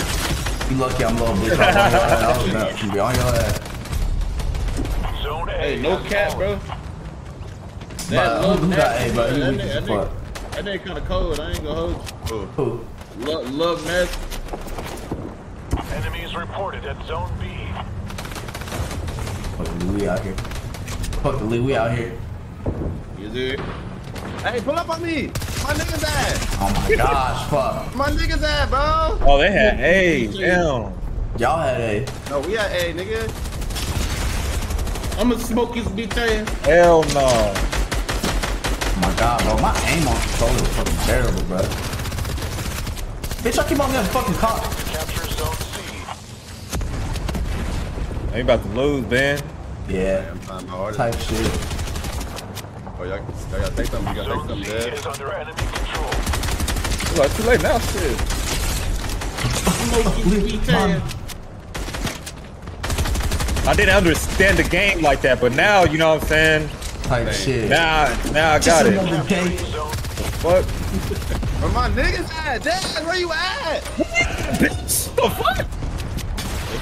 You lucky I'm low, bitch. I was on your ass. I was about to be on your ass. Hey, no cap, bro. But who- who got nasty, A, bro? You That weak nigga, as fuck. that nigga kind of cold. I ain't gonna hold you. Who? Love, love nasty. Enemies reported at Zone B. Fuck the Lee out here. Fuck the Lee, we out here. You see? Hey, pull up on me. My nigga's ass. Oh my gosh, fuck. My nigga's at, bro. Oh, they had A. Damn. Y'all had A. No, we had A, nigga. I'm gonna smoke his bitch ass. Hell no. Oh my god, bro. My aim on controller is fucking terrible, bro. Bitch, I keep on getting fucking caught. Capture Zone C. They about to lose, Ben. Yeah, I'm trying my hardest. type shit. Oh, y'all, y'all gotta take something. You gotta take Zone something, C Dez. is under enemy control. It's like too late now. Shit. Smoke his bitch ass. I didn't understand the game like that, but now you know what I'm saying. Type shit. Now, now I Just got it. another day. Fuck. Where my niggas at? Dez, where you at? Bitch, the fuck?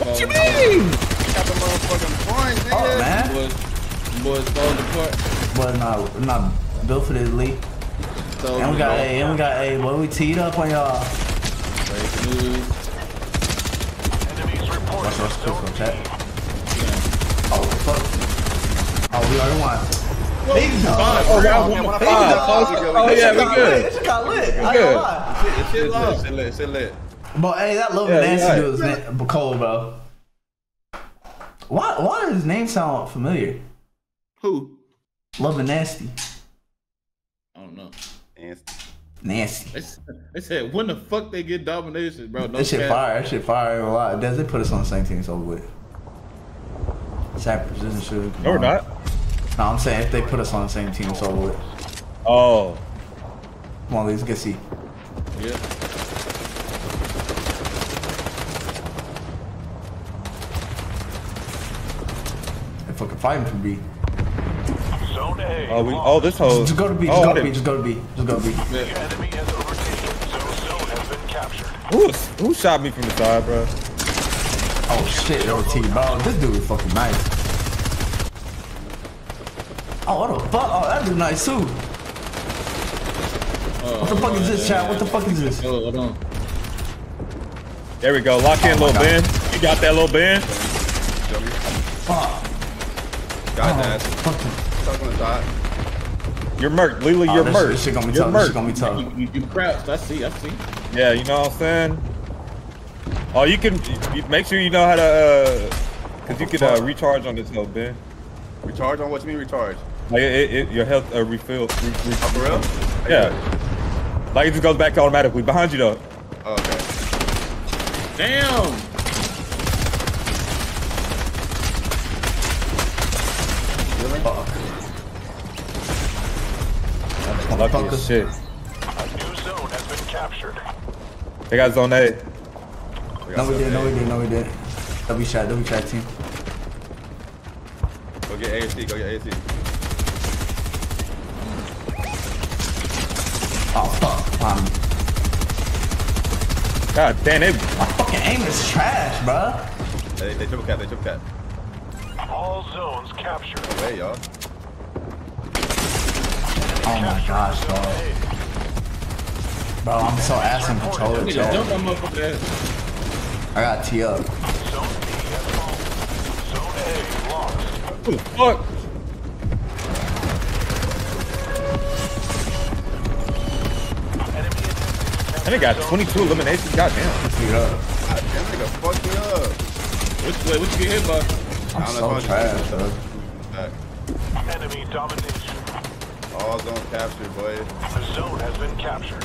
What you mean? Got the motherfucking points, Oh, nigga. man. Was Boys falling apart. But not not built for this league. So And we got A, and we got A. Boy, we teed up on y'all. Breaking news. Watch us quick chat. Oh fuck. Oh, we already won. Big dog. Oh, round one, Big five. Oh, yeah, we This shit got good. This shit got lit. We good. gonna. Shit, shit Shit long. lit, shit lit, shit lit. But hey, that Love Yeah, Nasty you're dude is na- cold, bro. Why why does his name sound familiar? Who? Love and Nasty. I don't know. Nasty. They s- They said when the fuck they get domination, bro? No that shit cap. fire. That shit fire a lot. Does they put us on the same team? It's over with. Sack precision shooting. come No, we're not. No, I'm saying if they put us on the same team, it's over with. Oh. Come on, let's get see. Yeah. They fucking fighting for B. Zone A. Oh, we. Oh, this whole. Just go to B. Oh, Just I go to B. didn't- Just go to B. Just go to B. The enemy has overtaken. Zone zone has been captured. Who, who shot me from the side, bro? Oh shit, OT, bro. This dude is fucking nice. Oh, what the fuck? Oh, that dude nice too. Oh, what the fuck is this, chat? What the fuck is this? Oh, hold on. There we go. Lock in, Oh little Ben. You got that, little Ben? Fuck. Got Oh, that. fucking. Stuck on the dot. You're murked. Lila, Oh, you're this, murked. this shit gonna be You're tough. This shit gonna be tough. You, you, you crouched. I see. I see. Yeah, you know what I'm saying? Oh, you can you, make sure you know how to, uh, cause you can uh, recharge on this little Ben. Recharge on what you mean recharge? Like it, it, your health uh, refill. Re, re, Oh, for real? Yeah. Like it just goes back to automatically. Behind you though. Oh, okay. Damn. Fuck. Lucky Motherfucker. as shit. A new zone has been captured. They got zone A. No, we did. No, we did. No, we did. W shot. W shot team. Go get ASC, go get ASC. Oh fuck. Um, God damn it. my fucking aim is trash, bruh. They, they triple cap, they triple cap. All zones captured. Away, y'all. Oh my gosh, bro. Bro, I'm so ass in controller, Nigga, chat. jump that motherfucker ass. I got T up. Zone B has fallen. Zone A lost. Who the fuck? And they got 22 eliminations. Goddamn. T up. God damn, nigga, fuck me up. Which way? What you get hit by? I'm I don't so know trash, bro. Enemy domination. All zone captured, boy. The zone has been captured.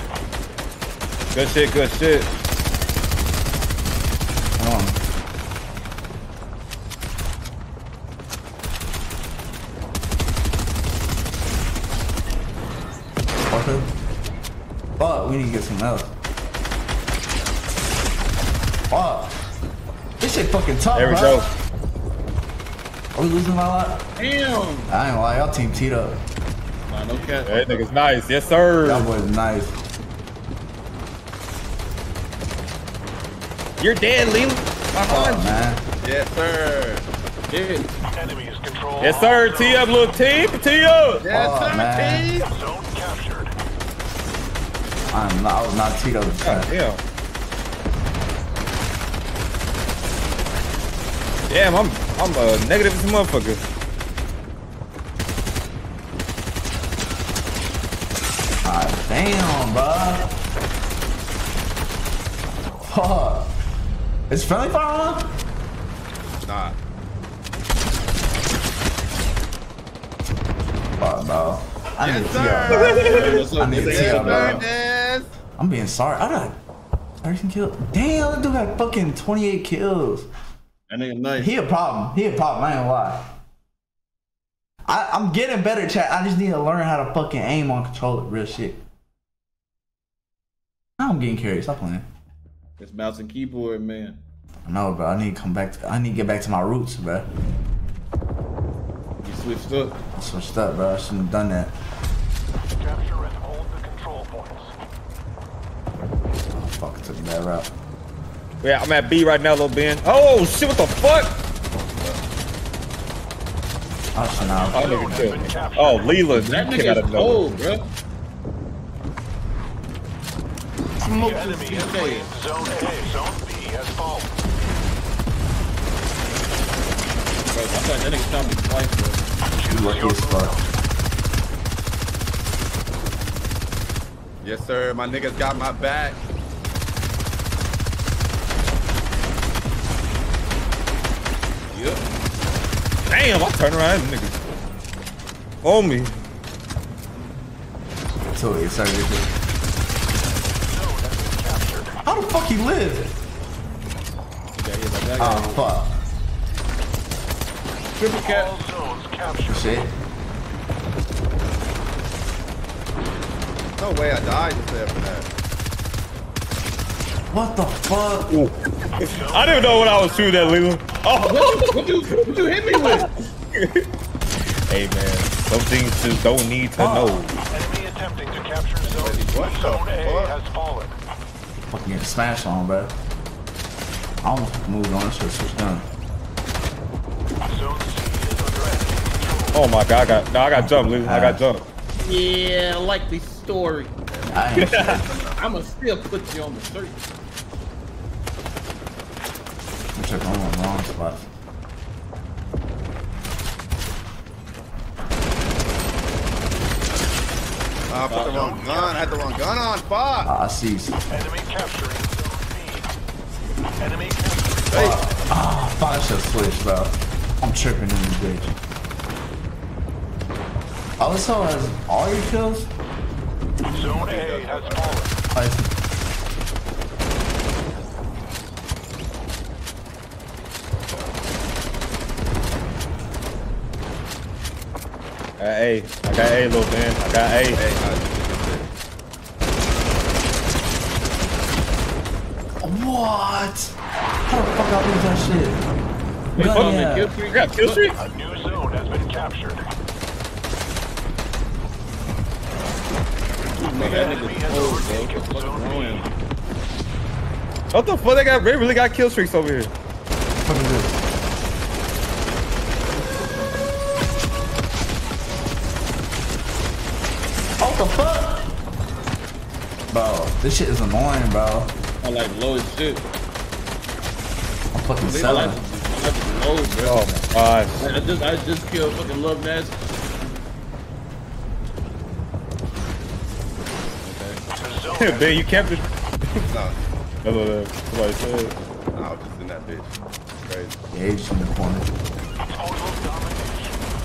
Good shit. Good shit. Come on. Fucker. Fuck, we need to get some else. Fuck. This shit fucking tough, There we bro. go. Are we losing by a lot? Damn. I ain't gonna lie, y'all team teed up. Nah, no cap. That nigga's nice. Yes, sir. Y'all boys nice. You're dead, Lila. Fuck, man. Yes, sir. Yeah. Enemy is controlled. Yes, sir. T up, little T. T up. Yes, Oh, sir, man. T. Zone captured. I'm not, I was not teed up. God damn. Damn, I'm I'm uh, negative as a motherfucker. Ah, damn, bro. Fuck. Is friendly fire on? Nah. Fuck, bro. I need Yes, to tee up, bro. Hey, what's up, I need to up, bro. I'm being sorry. I got 13 kills. Damn, that dude got fucking 28 kills. That nigga nice. He a problem. He a problem. I ain't gonna lie. I, I'm getting better, chat. I just need to learn how to fucking aim on controller. Real shit. I'm getting carried. Stop playing. It's mouse and keyboard, man. No, bro. I need to come back. To, I need to get back to my roots, bro. You switched up. I switched up, bro. I shouldn't have done that. Capture and hold the control points. Oh, fuck, I took a bad route. Yeah, I'm at B right now, little Ben. Oh shit! What the fuck? Oh, shit, now. Oh, nigga. Oh, Leland. That you came out of nowhere. cold, bro. Smoke The enemy this has shit. Zone A. Zone B has fallen. Bro, I thought that nigga shot me twice, bro. You lucky as fuck. Yes, sir. My niggas got my back. Yep. Damn, I turn around, niggas. On me. So excited. How the fuck he live? Oh fuck. Triple cap. All zones. Shit. No way I died just there for that. What the fuck? I didn't know what I was shooting at, Leland. Oh, What you, what you hit me with? [laughs] hey man, some things just don't need to know. Enemy attempting to capture Zone What the Zone A fuck? has fallen. Fucking getting smashed on, bro. I almost moved on. so it's have switched gun. Zone C is under enemy control. Oh my god, I got no, I got jumped, Leland. I got ah. jumped. Yeah, I like the story. I [laughs] I'ma still put you on the street. I'm checking on the wrong spot. Ah, I put the wrong gun. I had the wrong gun on. Fuck. Ah, I see. Enemy capturing Zone B. Enemy capturing Ah, fuck, I should have switched, bro. I'm tripping in this bitch. Oh, this all has all your kills? Zone A has fallen. I see. I got A. I got A, little man. I got A. Hey, What? How the fuck I lose that shit? Wait, hold on, yeah. man. Kill streak. You got kill streak? A new zone has been captured. Man, that nigga cold, bro. What the fuck wrong? What the fuck? They got they really got kill streaks over here. Fuck is this? This shit is annoying, bro. I like low as shit. I'm fucking I like, selling. I like low, bro. Oh my god. I just, I just killed fucking Love Nasty. [laughs] ben, you kept it. No, Hello there. Somebody said. I was just in that bitch. Crazy. Yeah, he's in the corner.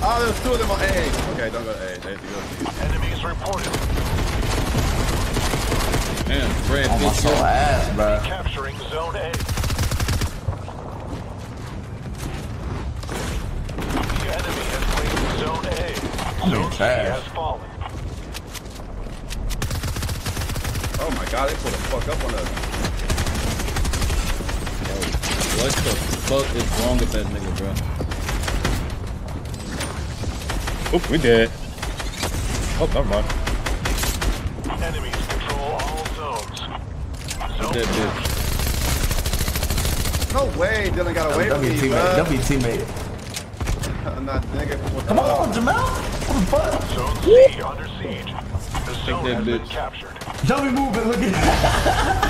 Oh, there's two of them on A. Okay, don't go to A. They have to go Enemies reported. Man, Brad Oh, my Pitt. soul ass, bro. Capturing Zone A. The enemy has claimed Zone A. I'm Zone C trash. has fallen. Oh my god, they pulled the fuck up on us. What the fuck is wrong with that nigga, bro? Oop, we dead. Oh, never mind. That bitch. No way, Dylan got away from W me, teammate. bruh. W teammate. [laughs] I'm not nigga. Come on, Jamal. What the fuck? Zone C under siege. The zone that has been bitch. captured. Dummy movement, look at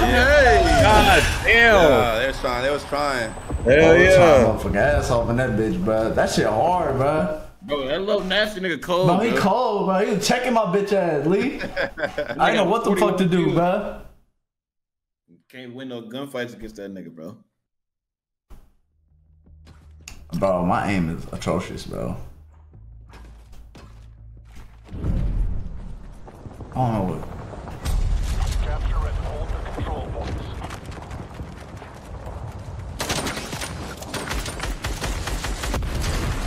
Yay! God damn. Yeah, they was trying. They was trying. Hell Oh, yeah. Motherfucking ass off in that bitch, bro. That shit hard, bro. Bro, that little nasty nigga cold, Bro, bro. he cold, bro. He was checking my bitch ass, Lee. [laughs] I ain't know what the fuck to do, bro. Can't win no gunfights against that nigga, bro. Bro, my aim is atrocious, bro. I don't know what. Capture and the.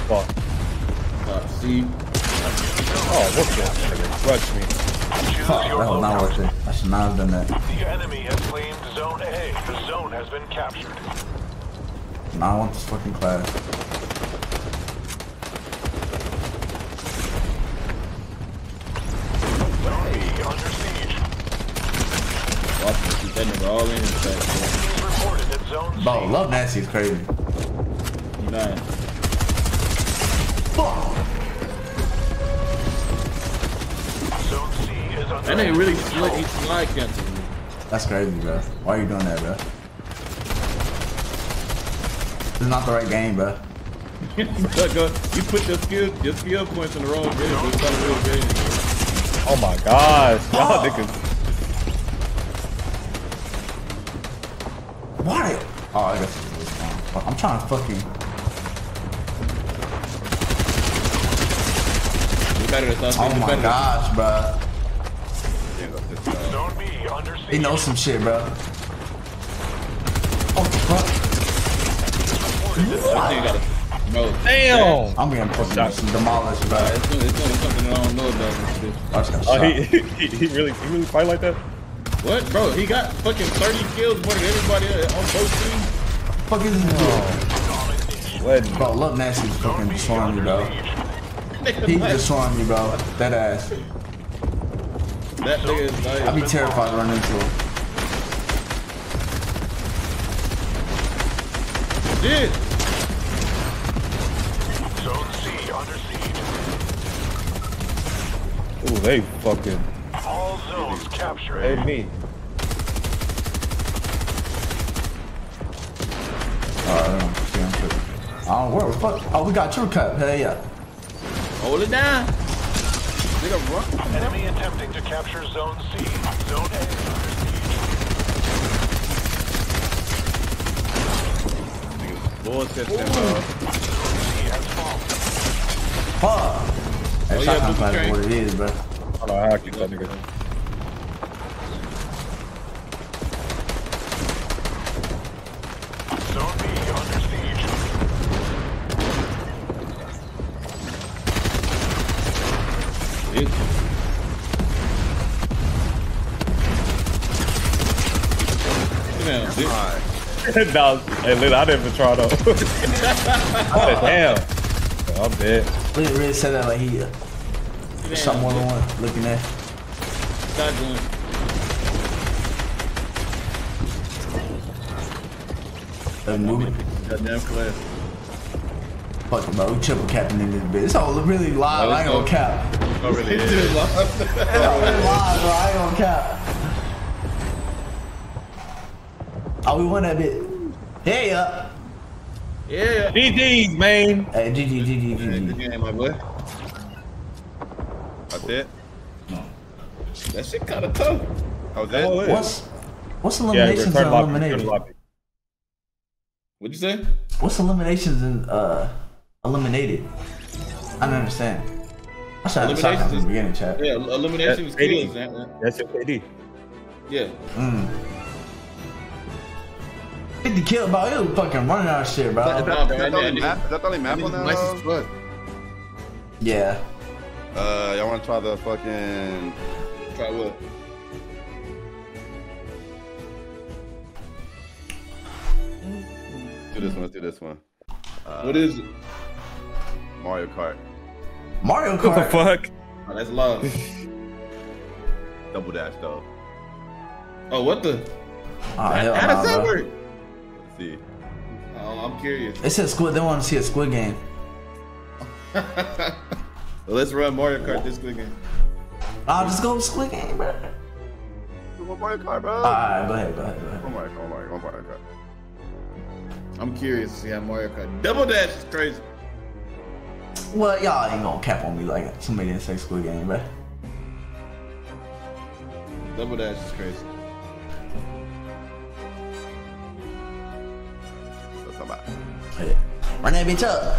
Fuck. Uh, see, Oh, what's that? Clutch me. Choose Fuck, your that was not worth it. I should not have done that. The enemy has claimed Zone A. The zone has been captured. Nah, I want this fucking class. Zone B under siege. watch this. Keep that nigga all in his face, reported at Zone C. Bro, Love Nasty is crazy. bro. Nah. Fuck. That nigga really slid, he slide canceled me. That's crazy, bro. Why are you doing that, bro? This is not the right game, bro. [laughs] Uh, you put your skill, your skill points in the wrong game, it's not a real game. Oh my gosh, y'all niggas. Why? Oh, I guess it was down. Fuck, I'm trying to fucking. You better than us. Oh you my better. gosh, bro. He knows some shit, bro. Oh, fuck. That Bro, Damn. I'm getting fucking demolished, bro. It's doing, it's doing something I don't know about this. I just got Oh, shot. he, [laughs] he, he really, he really fight like that? What, bro? He got fucking 30 kills more than everybody on both teams. fuck is this What? Bro, Love Nasty's fucking destroying me, bro. He's destroying me, bro. That ass. That nigga is like. I'd be terrified to run into him. Shit. Zone C under siege. Ooh, they fucking All zones captured. hey me. Alright, I don't see him. I don't worry. Fuck. Oh, we got True Cut. Hell yeah. Hold it down. Nigga, run. Enemy attempting to capture Zone C. Zone A under Bullshit, bro. C has fallen. Fuck. That Oh, yeah, shotgun Boogie fight is Train. what it is, bro. I don't know how I keep that nigga. Zone B under siege. Shit. Damn, dude. No, hey, Lil, I didn't even try though. [laughs] I said, damn. I'm dead. Really, really said that like he uh, shot more than one. Looking at. Stop doing. The movement. Goddamn class. Fuck it, bro. We triple capping in this bitch. It's all really live. I ain't gonna cap. Oh, really? [laughs] is. It's all really live, bro. I ain't gonna cap. Oh, we won that bit. Hey, up. Yeah. GG's, man. Hey, GG, GG, GG. Yeah, my boy. That's it. That shit kind of tough. That was Oh, it. What's what's eliminations return and lobby, eliminated? What'd you say? What's eliminations and uh eliminated? I don't understand. I should have shot that from the beginning, chat. Yeah, elimination was That's kills. KD. man. That's your KD. Yeah. Mm. 50 kill, bro. It was fucking running out of shit, bro. Is that, Nah, is bro, that the only map? Is that the only map on Nice that? as fuck. Yeah. Uh, y'all want to try the fucking? Try what? Do this one. Let's do this one. Uh, What is it? Mario Kart? Mario What the Kart. fuck? Oh, that's love. [laughs] Double dash though. oh, what the? Oh, hell How nah, does that bro. work? Let's see. Oh, I'm curious. They said Squid. They want to see a Squid game. well, [laughs] let's run Mario Kart this quick game. I'll just go Squid game, bro. One Mario Kart, bro. Alright, go ahead, go ahead, go ahead. One Mario Kart. One Mario, one Mario Kart. I'm curious to see how Mario Kart. Double Dash is crazy. Well, y'all ain't gonna cap on me like somebody didn't say Squid game, bro. Double Dash is crazy. What's up, about? Hey, Run that bitch up.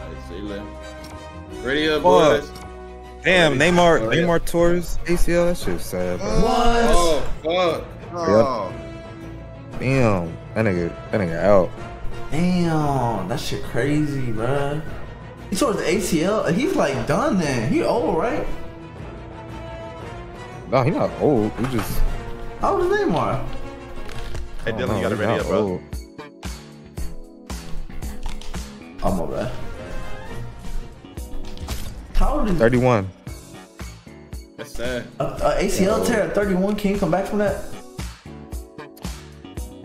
Alright, see you later. Ready uh, up, Fuck. boys. Damn, Neymar, Oh, yeah. Neymar tours ACL. That shit's sad, bro. What? Oh, fuck. Oh, Damn, that nigga, that nigga out. Damn, that shit crazy, bro. He tore his ACL. He's like done then. He old, right? No, he not old. He just. How old is Neymar? Hey I don't Dylan, you got it he ready up, bro. old. Oh my bad. How old is Thirty-one. That's sad. a, a ACL tear at 31? Can you come back from that?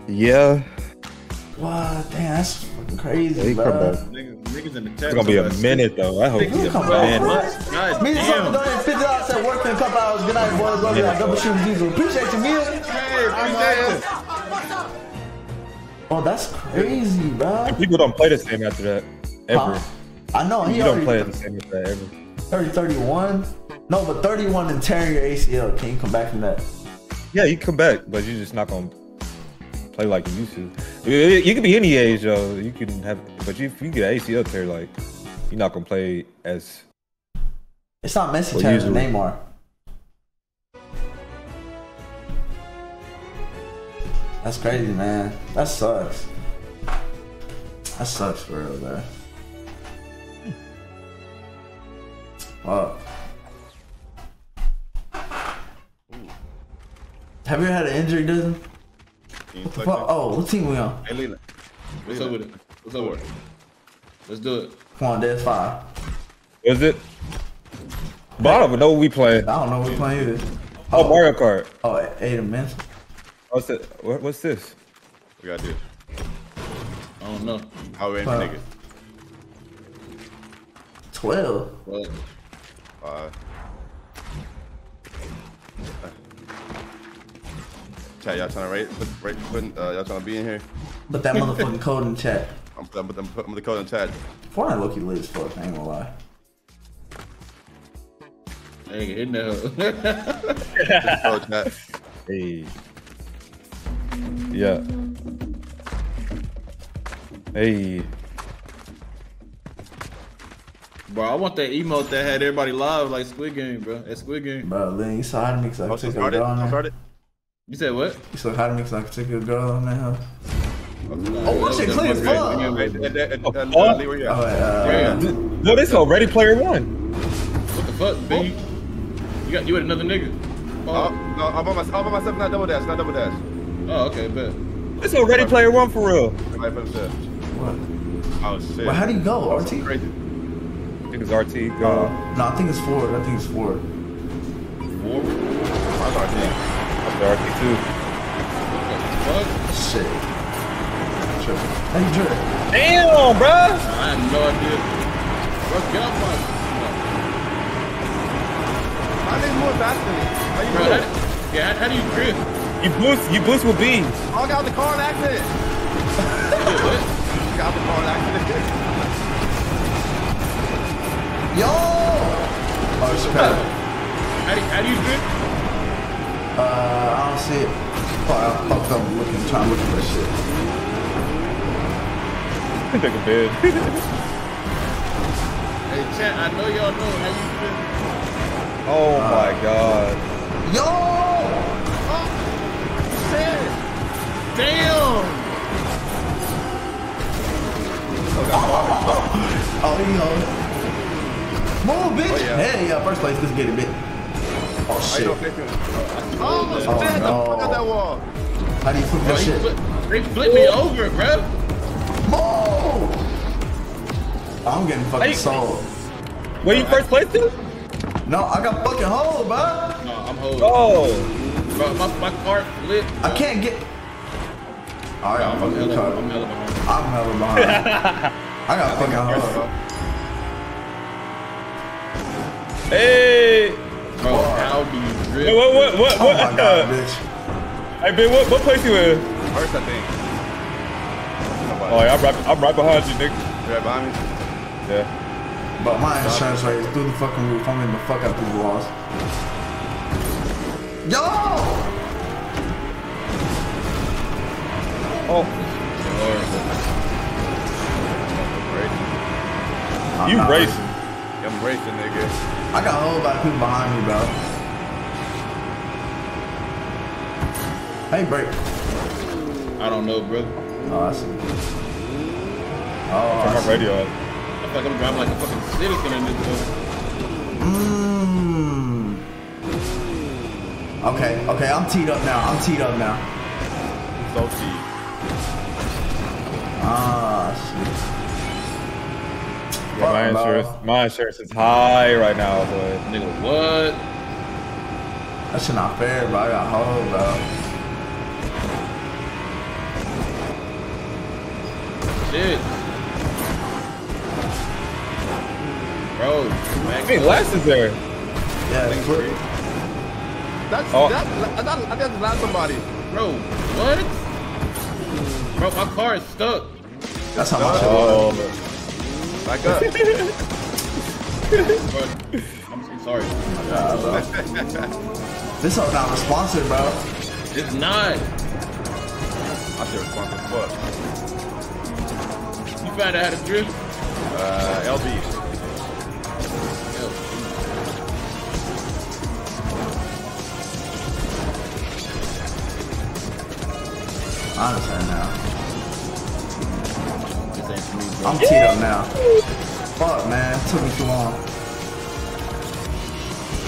Yeah. Wow, damn, that's fucking crazy, Yeah, he bro. come back. Niggas Niggas in the chat. It's gonna be a minute though. I hope it's a Come on, minute. bro. God Me and damn. something fifty dollars at work in a couple hours. Good night, boys. Love y'all. Double shooting diesel. Appreciate you, meal. Hey, appreciate it. Oh, that's crazy, bro. And people don't play the same after that ever. Huh? I know he you don't play the same after that ever. 30, 31. No, but 31 and tearing your ACL. Can you come back from that? Yeah, you come back, but you're just not gonna play like you used to. You can be any age though. You can have, but you, if you get an ACL tear, like you're not gonna play as. It's not Messi tearing Neymar. That's crazy, man. That sucks. That sucks for real, man. Fuck. Have you ever had an injury, Disney? What the fuck? Oh, what team we on? Hey, Leland. What's up with it? What's up with it? Let's do it. Come on, Death Five. Is it? But I don't know what we playing. I don't know what we playing either. Oh, Mario Kart. Oh, eight of men. What's it? What, what's this? We gotta do. I don't know. How we Huh. niggas? 12. Well, Five. Chat, y'all trying to rate, put, rate, put, uh, y'all trying to be in here? Put that motherfucking [laughs] code in chat. I'm, I'm, I'm putting the code in chat. Fortnite Loki lit as fuck, I ain't gonna lie. nigga, hitting that. Code chat. Hey. Yeah. Hey. Bro, I want that emote that had everybody live like Squid Game, bro. That Squid Game. Bro, Lynn, you saw how to mix like Oh, take a started? girl on there. Started? You said what? You saw how to mix like take a girl on there, huh? Oh, what shit clean as fuck? Oh, uh, Oh, at? uh, No, this already player one. What the fuck, Ben? You, you got you with another nigga? Oh, Oh, no, I'm by myself, I'm by myself, not double dash, not double dash. Oh okay, bet. This already player one for real. Right for himself. what? Oh, shit. Well, how do you go, RT? Crazy. I think it's RT. Uh, Go. no, I think it's forward. I think it's forward. Forward? I'm RT. That's the RT too. Fuck. Shit. Trip. How you drip? Damn, bruh. I have no idea. Bro, get off my. I think more faster. How you Bro, doing? how, yeah, how, how do you drift? You boost. You boost with beans. I got out the car in accident. [laughs] what? got the car in accident. [laughs] Yo! Oh, it's better. How do, how do you drift? Uh, I don't see it. Fuck, I fucked up looking, trying to look for that shit. Take a bed. [laughs] Hey, chat, I know y'all know how you drift. oh my god. Yo! Damn! Oh, you know. Move, bitch! Oh, yeah. Hey, yeah, first place, let's get oh, it, bitch. Oh, How you shit. doing, Fabian? Oh, shit, Oh, the fuck out that wall. How do you flip that shit? flip, they flip me over, bro. Move! I'm getting fucking Hey. sold. Where you first place to? No, I got fucking hold, bro. No, I'm holding. Oh. Bro, my, my cart flipped. I can't get. All right, I'm I'm hella, cut. I'm hella behind. I'm hella behind. I got fucking hold. Hey. Bro, how do you drift? Hey, what? What? What? Oh my god, uh, bitch. Hey, Ben. What? What place you in? First, I think. Oh, yeah, I'm right. I'm right behind you, nigga. You right behind me? Yeah. But my insurance rate is through the fucking roof. I'm getting the fuck out through the walls. Yo! Oh. I'm You not racing. I'm racing, nigga. I got hold by people behind me, bro. Hey, break. I don't know, bro. Oh, I see. Oh, Turn I my see. radio on. I feel like I'm driving like a fucking citizen in this joint. Mmm. Okay, okay, I'm teed up now. I'm teed up now. So cheap. Ah, shit. Yeah, my insurance. My insurance is high right now, but Nigga, what? That shit not fair, bro. I got hold, bro. Shit. Bro, Hey, last is there. Yeah, That's Oh. that. I thought I just laughed somebody. Bro, what? Bro, my car is stuck. That's how much Oh. it was. [laughs] Back up. Bro, [laughs] I'm sorry. Yeah, bro. This all not responsive, bro. It's not. I should respond to fuck. You found out how to drift? Uh, LB. I understand now. This ain't for me, bro. I'm teed up now. Fuck, man. It took me too long.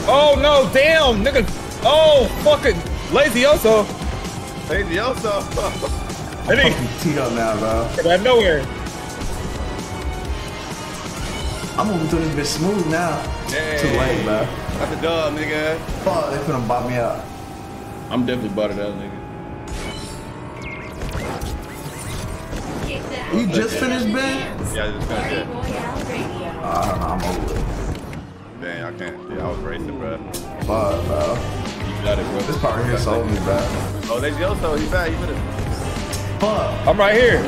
Oh no, damn, nigga. Oh, fucking lazy also. Lazy also. I [laughs] think I'm teed up now, bro. out of nowhere. I'm moving through this bitch smooth now. Hey. Too late, bro. That's a dub, nigga. Fuck, they finna bop me out. I'm definitely bought it out, nigga. You just finished, Ben? Yeah, I just finished it. Oh, I don't know, I'm over it. Dang, I can't. Yeah, I was racing, bro. Fuck, bro. You got it, bro. This part here sold me, bro. Oh, they Lazy also. He back. He better. Fuck. I'm right here.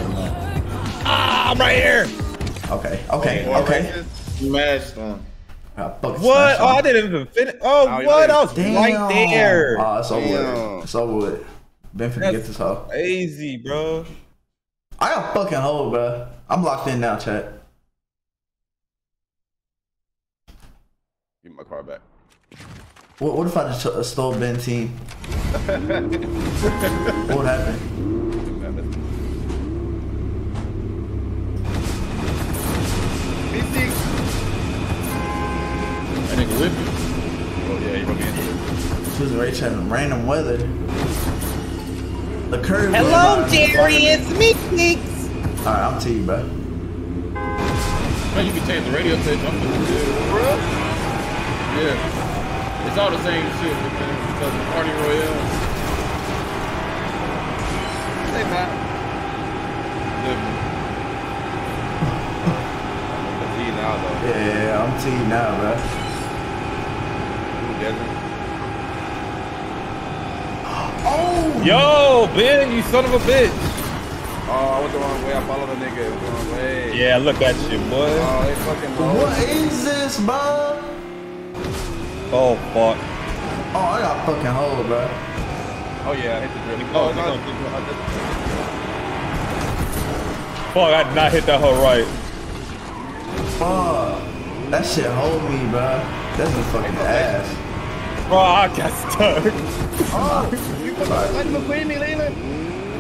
Ah, I'm right here. Okay, okay, More okay. Smashed on. I What? Oh, I didn't even finish. Oh, Oh, what? did. I was Damn. right there. Oh, it's over Damn. with. It's over with. Ben finna That's get this hoe. Crazy, bro. I got fucking hold, bro. I'm locked in now, chat. Give my car back. What, what if I just uh, stole Ben team? [laughs] what would happen? That nigga whipped you. Oh yeah, he put me into it. She was already having random weather. The curve. Hello, Jerry. It's me, Nix. Alright, I'm T, bro. Man, you can change the radio station. I'm doing good. Bro. Yeah. It's all the same shit, man. Because of Party Royale. Hey, Matt. Definitely. Now, though. Yeah, yeah, yeah, I'm T now, bro. Who doesn't? Oh! Yo, Ben, you son of a bitch. Oh, I went the wrong way. I followed the nigga. It was the wrong way. Yeah, look at you, boy. Oh, they fucking low. What is this, bro? Oh, fuck. Oh, I got fucking hold, bro. Oh yeah, I hit the drill. Oh, Oh, no. no. Fuck, I did not hit that hole right. Fuck. That shit hold me, bro. That's a fucking ass. Bro, I got stuck. Let him between me, Leland.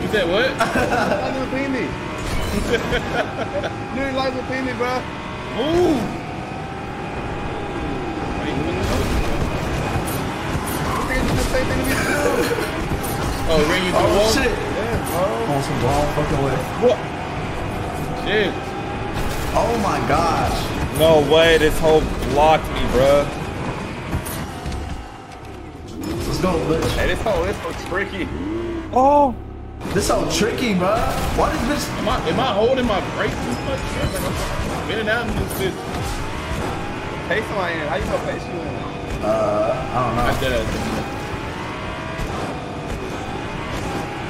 You said what? Let him between me. Dude, light between me, bro. Ooh. It's the same thing to me too. Oh, ring you through the Oh, wall? shit. Yeah, bro. On some wrong fucking way. What? Shit. Oh my gosh. No way, this hoe blocked me, bro. Go, bitch. Hey, this whole this looks tricky. Oh. This so tricky, bro. Why this bitch? Am I, am I holding my brake too much? I'm spinning out in this bitch. Pace my in. How you know pace you in? Uh, I don't I know. did it.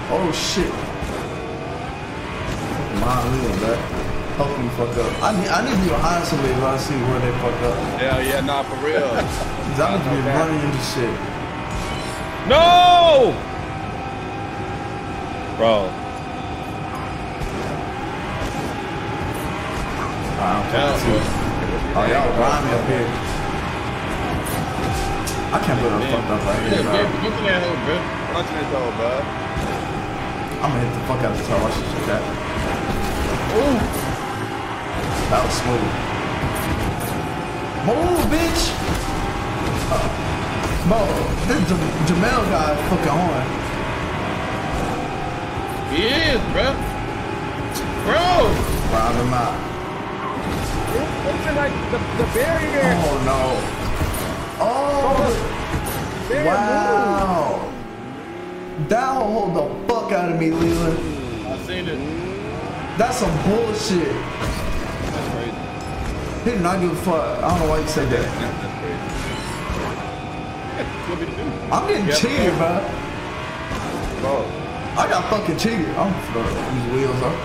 Oh shit. Mind reading, bro. Help me fuck up. I need, I need to be behind somebody if I see where they fuck up. Yeah, yeah, nah, for real. [laughs] I need to be running into shit. No! Bro. I'm Yeah, fucking. Oh, y'all grind me up here. I can't believe I'm fucked up right Yeah, here, bro. get, to that hole, bro. Punching it though, bro. I'm gonna hit the fuck out of this hole. I should shoot that. Ooh. That was smooth. Move, bitch! Uh, bro, this Jam- Jamel guy fucking on. He is, bro. Bro. Round him out. What's in like the, the barrier? Oh no. Oh! oh barrier Wow! That will hold the fuck out of me, Leland. I seen it. That's some bullshit. That's crazy. He did not give a fuck. I don't know why you said that. I'm getting Yep. cheated, bro. Bro, I got fucking cheated. I'm uh, these wheels up.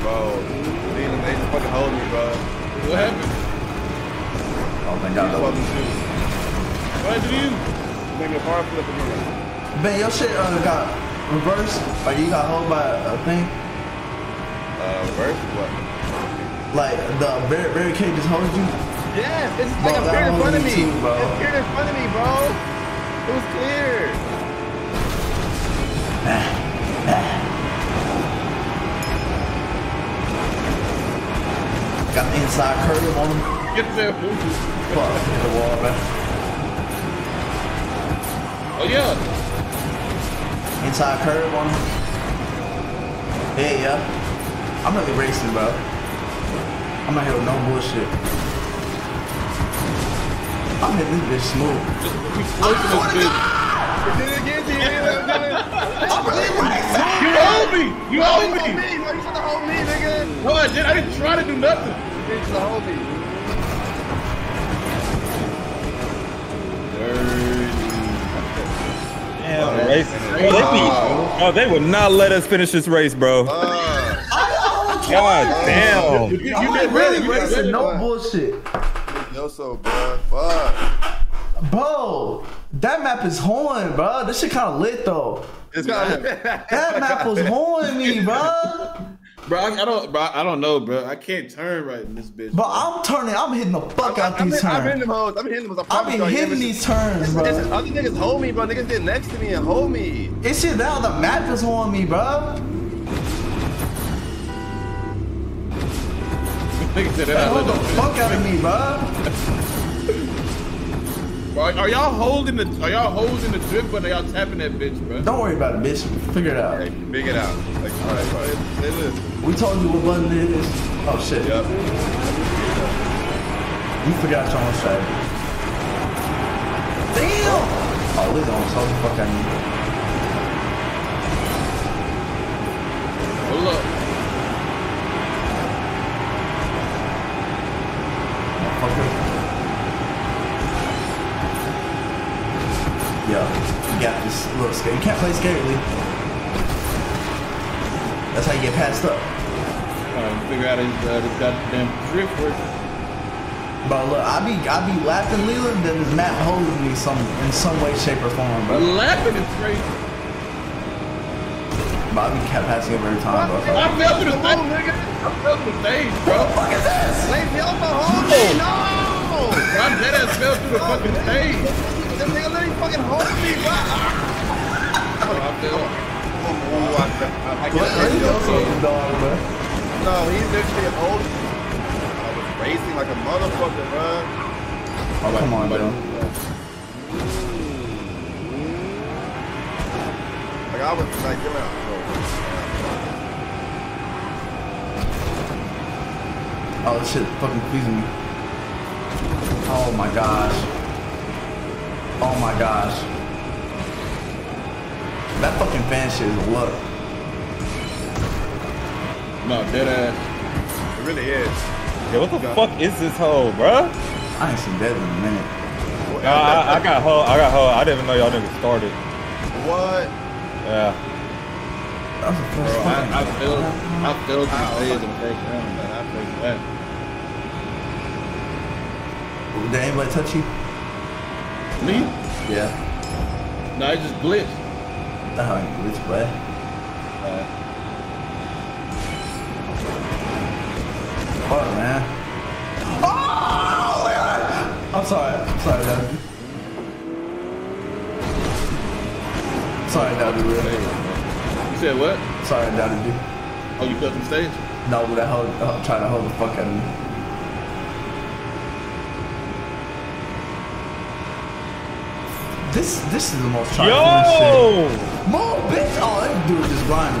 bro. They, they just fucking hold me, bro. What happened? Oh my god. Fucking no. shoot. What did you? Make me a bar flip again. Ben, your shit uh, got reversed. Or you got hold by a thing. Uh, reverse? What? Like the bar- barricade just holds you. Yes, it's Bro, like appeared in front of me too, bro. It appeared in front of me, bro. It was clear. Got the inside curve on him. Get there. Fuck, hit the wall, man. Oh yeah. Inside curve on him. Yeah, yeah. I'm really racing, bro. I'm not here with no bullshit. I'm hitting this bitch smooth. We smoking this bitch. Did it again, T. I'm really racing. You owe me. You owe Hold me. me. Why you trying to hold me, nigga? No, I did. I didn't try to do nothing. You trying to hold me. Damn, the race. Bro, they, be, bro, they would not let us finish this race, bro. Uh, God damn. You, you, you I'm did really better. You did racing, better. no bullshit. yo, so, bro. Fuck. Bro, that map is horn, bro. This shit kind of lit though. It's got That map was horning me, bro. Bro, I, I don't, bro, I don't know, bro. I can't turn right in this bitch. But I'm turning, I'm hitting the fuck out I'm, these I'm hitting turns. them hoes. I'm hitting them hoes. I I've promise been y'all, hitting yeah, these turns, It's, bro. other niggas hold me, bro. Niggas get next to me and hold me. It's shit now, the map is on me, bro. [laughs] Nigga said That that. hold the fuck out of me, bro. [laughs] Bro, are y'all holding the? Are y'all holding the drift button? are y'all tapping that bitch, bro? Don't worry about it, bitch. Figure it out. Hey, big it out. Like, all right, all right. Say this. We told you what button it is. Oh shit. Yep. You forgot your own strategy. Damn! Oh, Liz almost told the fuck out of me. Hold up. Motherfucker. Yeah, you got this little scare. You can't play scarily. That's how you get passed up. Trying figure out his, uh, this goddamn drift work. But look, I be I be laughing Leland, then this map holds me some in some way, shape, or form, bro. Laughing is crazy. Be kept passing him every time, bro. I fell through the stage, nigga. I fell through the stage, bro. What the fuck is this? Leave me on the hold. No. I dead ass fell through the fucking stage. This nigga literally fucking hold me, bro. Bro, I fell. Ooh, I, I, I get it. dog, bro? No, he's literally old. I was racing like a motherfucker, bro. Oh, come on, bro. Like I was like, get out, bro. Oh, this shit fucking pleasing me. Oh my gosh. Oh my gosh. That fucking fan shit is a look. No, dead ass. It really is. Yeah, what the fuck is this hole, bruh? I ain't seen that in a minute. Nah, I, I got hole. I got hole. I didn't even know y'all niggas started. What? Yeah. That was the first Bro, I, fucking- I fell, I fell through the stage in the first round, man. I felt that. Did anybody touch you? Me? Yeah. No, it just glitched. That ain't glitch, boy. Fuck, man. Oh. I'm sorry. I'm sorry, Daddy. Sorry, Daddy. You said what? Sorry, Daddy. Oh, you fell from stage? No, but hold, uh, trying to hold the fuck out of me. This this is the most trying Yo! shit. More bitch! Oh, that dude just grinding.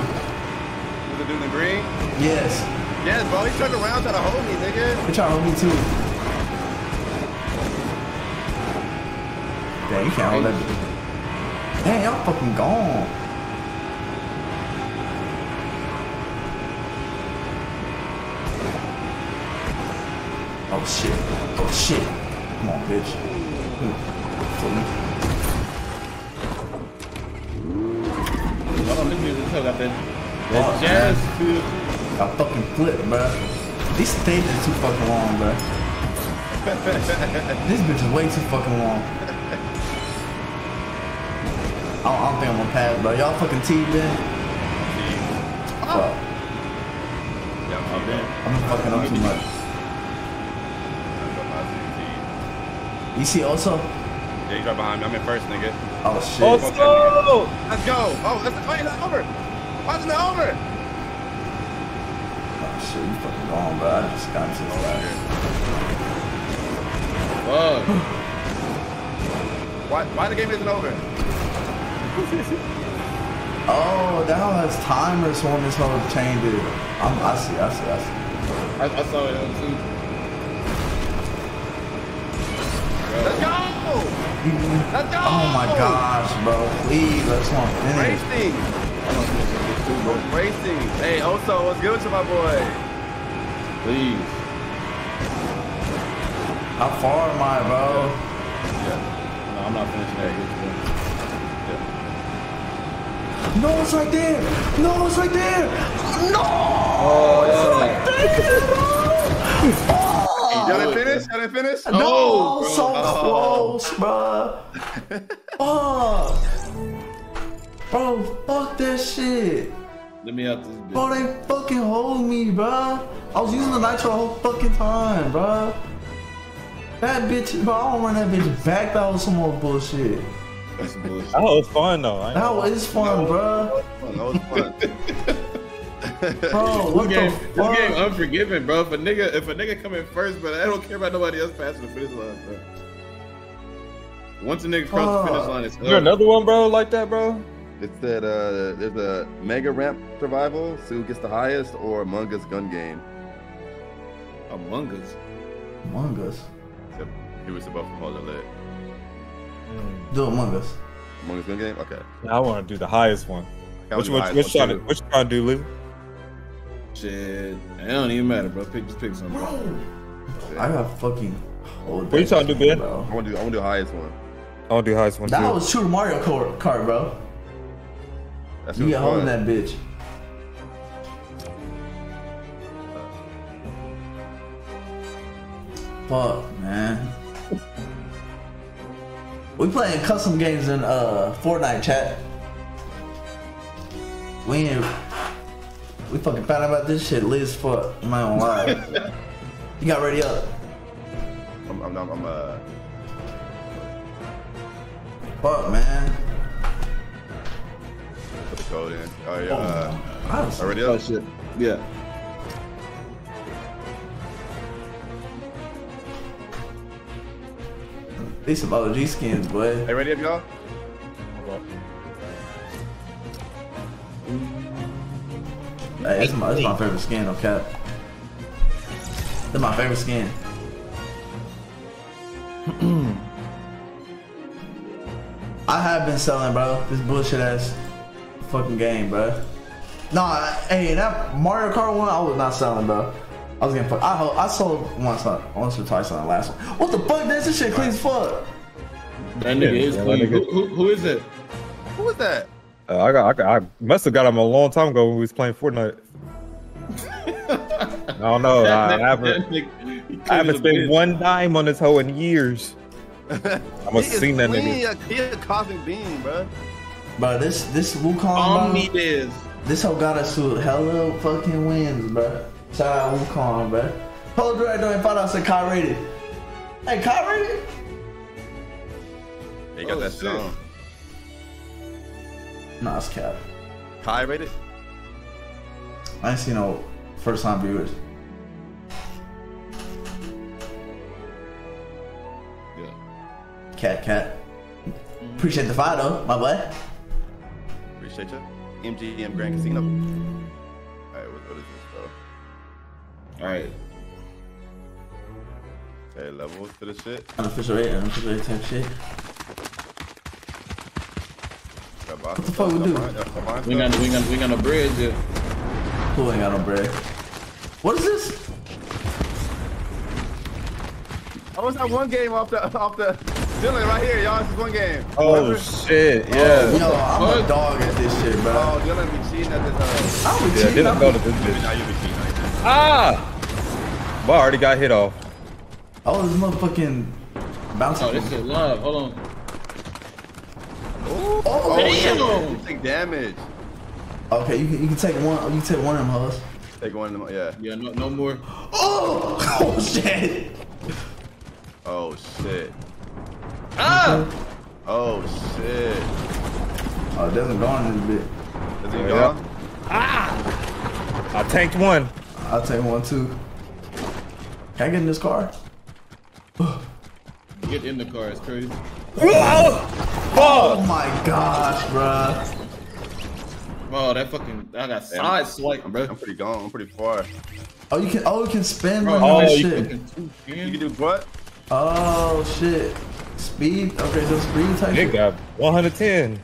Was it doing the green? Yes. Yes, bro. He turned around trying to hold me, nigga. They trying to hold me too. Dang, you can't hold that dude. Dang, y'all fucking gone. Oh shit. Oh shit. Come on, bitch. Hold got Oh, feel. I fucking flip, bruh. These stages too fucking long, bruh. [laughs] this bitch is way too fucking long. I don't, I don't think I'm gonna pass, bro. Y'all fucking T, man. Fuck. Oh, damn. I'm fucking up too much. You see also? Yeah, you right behind me. I'm in first, nigga. Oh shit. Let's go! Let's go! Oh, it's over! Why isn't over? Oh shit, you fucking wrong, bro. I just got this last. Fuck. Why, why the game isn't over? [laughs] Oh, that one has timers when this whole change it. I'm, I see, I see, I see. I, I saw it on too. Let's go! Mm-hmm. Let's go! Oh my gosh, bro. Please, just want to finish. Racing! Racing! Hey, Oso, what's good you, my boy? Please. How far am I, bro? Yeah. No, I'm not finishing that bitch, No, it's right there. No, it's right there. No! Oh, it's right there, bro. Y'all didn't oh. finish? Y'all didn't finish? No, Oh, bro. so Oh. close, bro. [laughs] fuck. Bro, fuck that shit. Let me out this bitch. Bro, they fucking hold me, bro. I was using the nitro the whole fucking time, bro. That bitch, bro, I don't run that bitch back. That was some more bullshit. That's bullshit. That was fun though. I ain't That gonna was fun, bro. That was fun. [laughs] Bro, what this game, the this game unforgiving, bro. If a nigga, if a nigga come in first, but I don't care about nobody else passing the finish line, bro. Once a nigga cross the finish line, it's Is there another one, bro, like that, bro? It said uh, there's a mega ramp survival, see who gets the highest, or Among Us gun game. Among Us. Among Us. Except he was supposed to hold it lit. Do Among Us. Among Us gun game? Okay. Yeah, I want to do the highest one. I Which wanna one? do Which one, trying to? too. Which you trying to do, Lee? Shit, it don't even matter, bro. Pick just pick something. Bro. I got fucking. Hold What you trying to do, Ben? bro. I want to do. I want to do the highest one. I want to do highest one That too. was true to Mario Kart, Kart, bro. That's You get holding that bitch. Fuck, man. We playing custom games in uh Fortnite chat. We ain't we fucking found out about this shit lit as fuck. I'm not gonna lie. [laughs] you got ready up. I'm, I'm, I'm, I'm uh. Fuck man. Put the code in. Oh yeah. Uh, I was- already Oh up. shit. Yeah. These some OG skins, boy. Hey, ready up, y'all? Hey, that's my, that's my favorite skin, no cap. That's my favorite skin. [clears throat] I have been selling, bro. This bullshit ass fucking game, bro. Nah, hey, that Mario Kart one, I was not selling, bro. I was getting fuck. I ho- I sold once, uh, once or twice on the last one. What the fuck? This this shit clean as fuck. That nigga is Yeah, that clean. nigga- Who, who, who is it? Who was that? Uh, I got. I, got, I must have got him a long time ago when we was playing Fortnite. [laughs] I don't know. I That nigga- haven't. nigga- I haven't spent bitch. one dime on this hoe in years. [laughs] I must He have seen that clean. nigga. He a cosmic being, bro. Bro, this this Wukong, Omni bro. is. This hoe got us to hella fucking wins, bro. Shout out Wukong, bro. Hold right doing find out say Kai rated. Hey, Kai rated? He got Oh, that shit. shit on. Nah, it's cap. Kai rated? I ain't seen no first time viewers. Yeah. Cat, cat. Appreciate the fight though, my boy. Appreciate you. MGM Grand Casino. Alright, what, what is this, though? All right. Okay, levels to the shit. Unofficial rate, unofficial rate type shit. What the fuck we do? We got we got we got a bridge. Yeah. Who ain't got no bread? What is this? I was that one game off the off the Dylan right here, y'all. This is one game. Oh Remember? shit, yeah. Yo, I'm a dog at this shit, bro. Oh, Dylan be cheating at this. Uh, I be Yeah, cheating. didn't I'm- go to this bitch. now you be cheating. Right Ah! But I already got hit off. Oh, this motherfucking bouncing. Oh, this shit live. Hold on. Oh, Oh, shit. damn. You take damage. Okay, you can, you can take one. You can take one of them hoes. Take one of them. Yeah. Yeah, no, no more. [gasps] Oh, oh [laughs] shit. Oh shit. Ah! Oh shit. Oh, it doesn't go on this bit. Is he Yeah. gone? I tanked one. I'll take one too. Can I get in this car? [sighs] Get in the car. It's crazy. Oh oh my gosh, bruh. Oh, that fucking. I got side swipe, bro. I'm pretty gone. I'm pretty far. Oh, you can. Oh, you can spin Bro, oh, you shit. fucking two You can? can do what? Oh shit. Speed. Okay, so speed type. It got 110.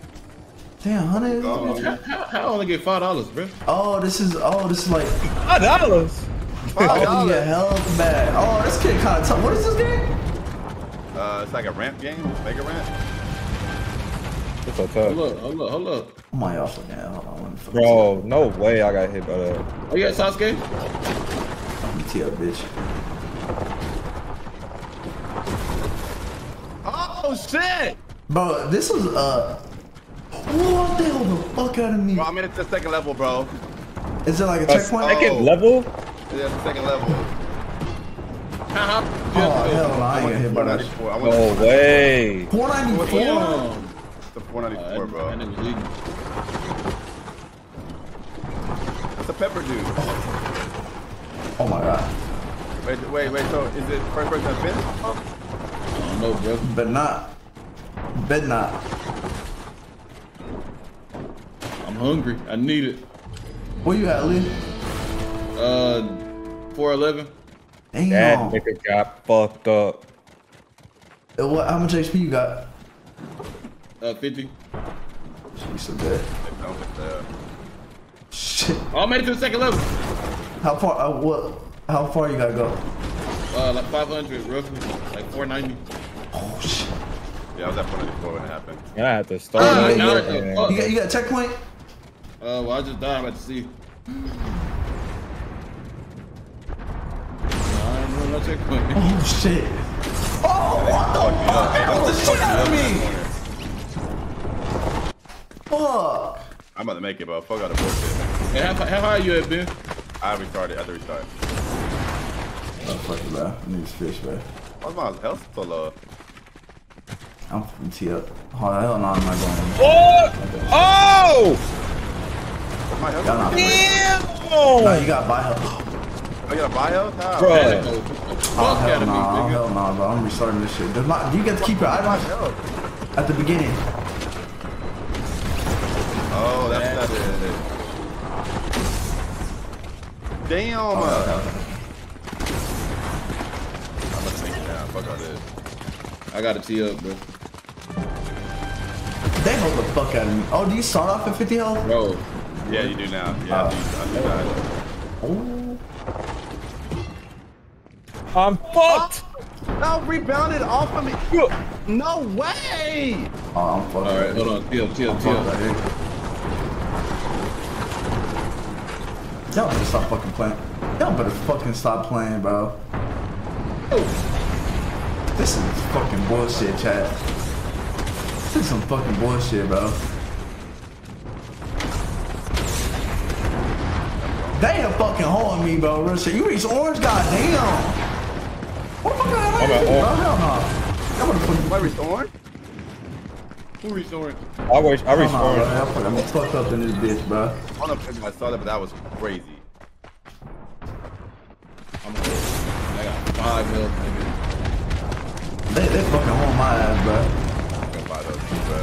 Damn, hundred. How, how, how I only get five dollars, bro? Oh, this is. Oh, this is like. Five dollars. Oh, you get hell bad. Oh, this kid kind of tough. What is this game? Uh, it's like a ramp game. Mega ramp. It's so tough. Hold up, hold up, hold up. Oh my off again. Hold on. Let me fucking Bro, no way I got hit by that. Oh, you got Sasuke? Let me tee up, bitch. Oh shit! Bro, this is uh. What the hell the fuck out of me? Bro, I made it to the second level, bro. Is it like a A checkpoint? second Oh. level? Yeah, the second level. Oh hell I ain't hit by that. No way. 494? Damn. to 494, Uh, bro. that nigga was legal. It's a pepper dude. Oh my god. Wait, wait, wait. So is it first person to finish? I don't know, bro. Bet not. Bet not. I'm hungry. I need it. Where you at, Lee? Uh, 411. Damn. That nigga got fucked up. Uh, What? How much HP you got? Uh, 50. You so good. Shit. Oh, I made it to the second level. How far? Uh, what? How far you gotta go? Uh, like 500, roughly. Like 490. Oh shit. Yeah, I was at 494 when it happened. Yeah, I had to start. Ah, over yeah, yeah, yeah. You got you got a checkpoint? Uh, well, I just died. I'm about to see. I ain't doing no checkpoint. Oh shit. Oh what the fuck? That was the shit out of me. Fuck. I'm about to make it, bro. Fuck out of bullshit. Hey, how, how high you at, Ben? I restarted. I had to restart. Oh fuck it, bro. I need this fish, bro. Why's my health so low? I'm fucking tee up. Oh hell no, I'm not going. Oh! Oh! My health. Y'all not Damn! No, you got buy help. Oh, you got a buy health? How? Bro. Fuck Oh hell of no, me, oh, nigga. hell no, bro. I'm restarting this shit. Does not, do you get to keep your My items at the beginning? Oh, that's not it. Damn. Oh, uh, make it now. Fuck all this. I got a tee up, bro. They hold the fuck out of me. Oh, do you start off at 50 health? Bro, Yeah, you do now. Yeah, uh, I do, I do that. Oh. I'm fucked. Ah, no, rebounded off of me. No way. Oh, I'm fucked. all right, hold on. Tee up, tee up, I'm tee fucked up. right here. Y'all better stop fucking playing. Y'all better fucking stop playing, bro. This is fucking bullshit, chat. This is some fucking bullshit, bro. They have fucking holding me, bro. Real shit. You reach orange, goddamn. What the fuck are I'm at bro? orange. Hell no. Y'all better fucking What restored? Who restoring? I wish I Hell reached no, bro. orange. Y'all I'm fucked up in this bitch, bro. I don't know if I saw that, but that was crazy. I'm gonna I got five health, nigga. They, they fucking holding my ass, bro. I'm gonna buy those too, bro.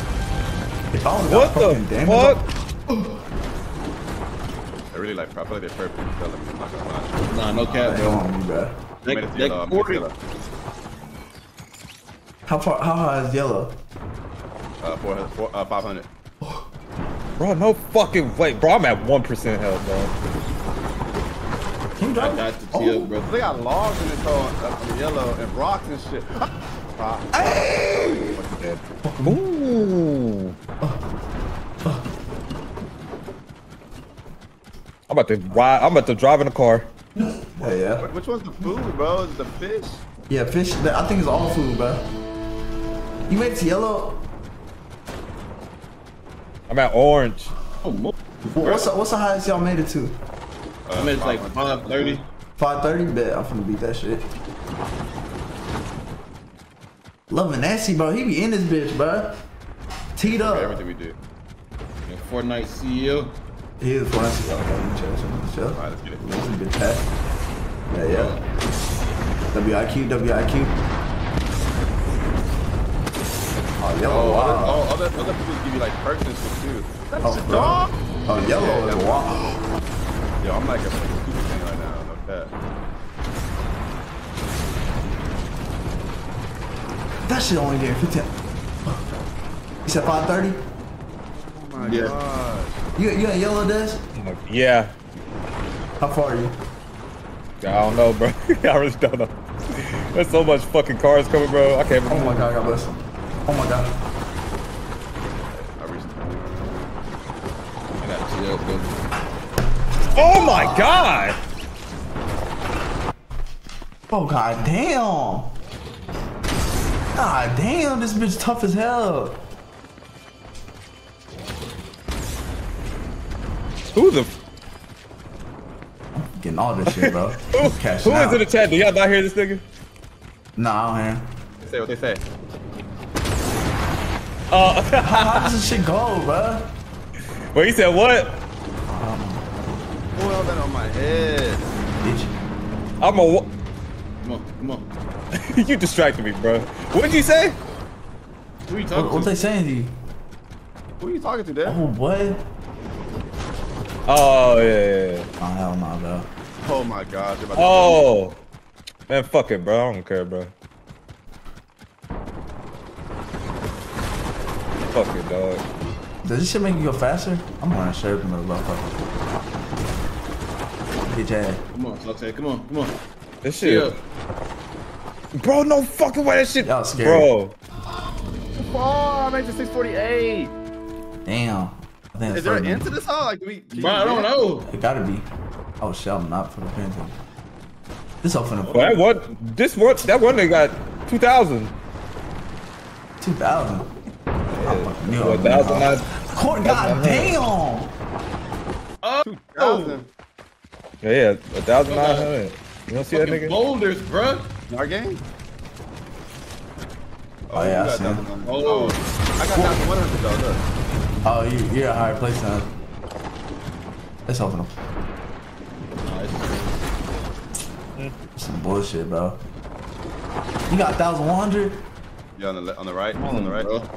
If I was What the fuck? I really like. I feel like they're perfect. Tell. I'm not gonna lie. Nah, no cap, They bro. on me, bro. I made it to yellow. I that made it to 40, yellow. How far? How high is yellow? Uh, four, four, uh, 500. Bro, no fucking way. Bro, I'm at 1% health, bro. I got to tee up, bro. They got logs in this hole uh, yellow and rocks and shit. Ah. Ooh. I'm about to ride. I'm about to drive in a car. Yeah, yeah. Which one's the food, bro? Is the fish? Yeah, fish. I think it's all food, bro. You made it to yellow. I'm at orange. Oh, What's the, what's the highest y'all made it to? I made it's like 530. 530? Bet I'm finna beat that shit. Loving Nasty, bro. He be in this bitch, bro. Teed up. Everything we do. Yeah, Fortnite CEO. He is one. Chill, chill, chill, chill. Alright, let's get it. That's a good test. Yeah, yeah. WIQ, WIQ. Oh, yellow, Oh, wow. other, oh, other, other people give you like perks and shit too. That's Oh, a dog. Oh, yellow Yeah, is wow. Yo, I'm like a super thing right now. No That shit only getting 15. You said 530? Oh my Yeah. god. You, you at yellow desk? Yeah. How far are you? I don't know, bro. [laughs] I really don't know. There's so much fucking cars coming, bro. I can't. Oh my god, God bless. Oh my god. I reached I got to tee up, bro. Oh my god! Oh god damn. God damn, this bitch tough as hell. Who the? f- Getting all this shit, bro. [laughs] Who, Cashing who is out. in the chat? Do y'all not hear this nigga? Nah, I don't hear. They say what they say. Uh, [laughs] How, how does this shit go, bro? well, he said what? Who held that on my head? Bitch. I'm a. wa- Come on, come on. [laughs] you distracted me, bro. What did you say? Who are you What, talking what to? they saying to you? Who are you talking to, Dad? Oh, what? Oh yeah. yeah, yeah. Oh, hell no, bro. Oh my god. about Oh, man, fuck it, bro. I don't care, bro. Fuck it, dog. Does this shit make you go faster? I'm gonna shirt in the motherfucker. Bitch ass. Come on, Saute. Come on, come on. This shit, up. Bro. No fucking way. That shit, Y'all scary. bro. Oh, I made the 648. Damn. I think Is there an end to this hall? Like, do we? can Bro, I don't know. It gotta be. Oh shit, I'm not fucking paying attention. This open Well, that one, this one, that one they got two thousand. 2000. Yeah. One thousand nine. Court, god damn. Oh, 2000. Yeah, yeah, a thousand nine hundred. You don't see that nigga? boulders, bro. Our game? Oh yeah, oh, I you got see him. 1,000. Oh, I got 1,100 though, look. Oh, you, you're a higher place now. Let's open them. Some bullshit, bro. You got 1,100? Yeah, on the, on the right. on the hmm, right. bro.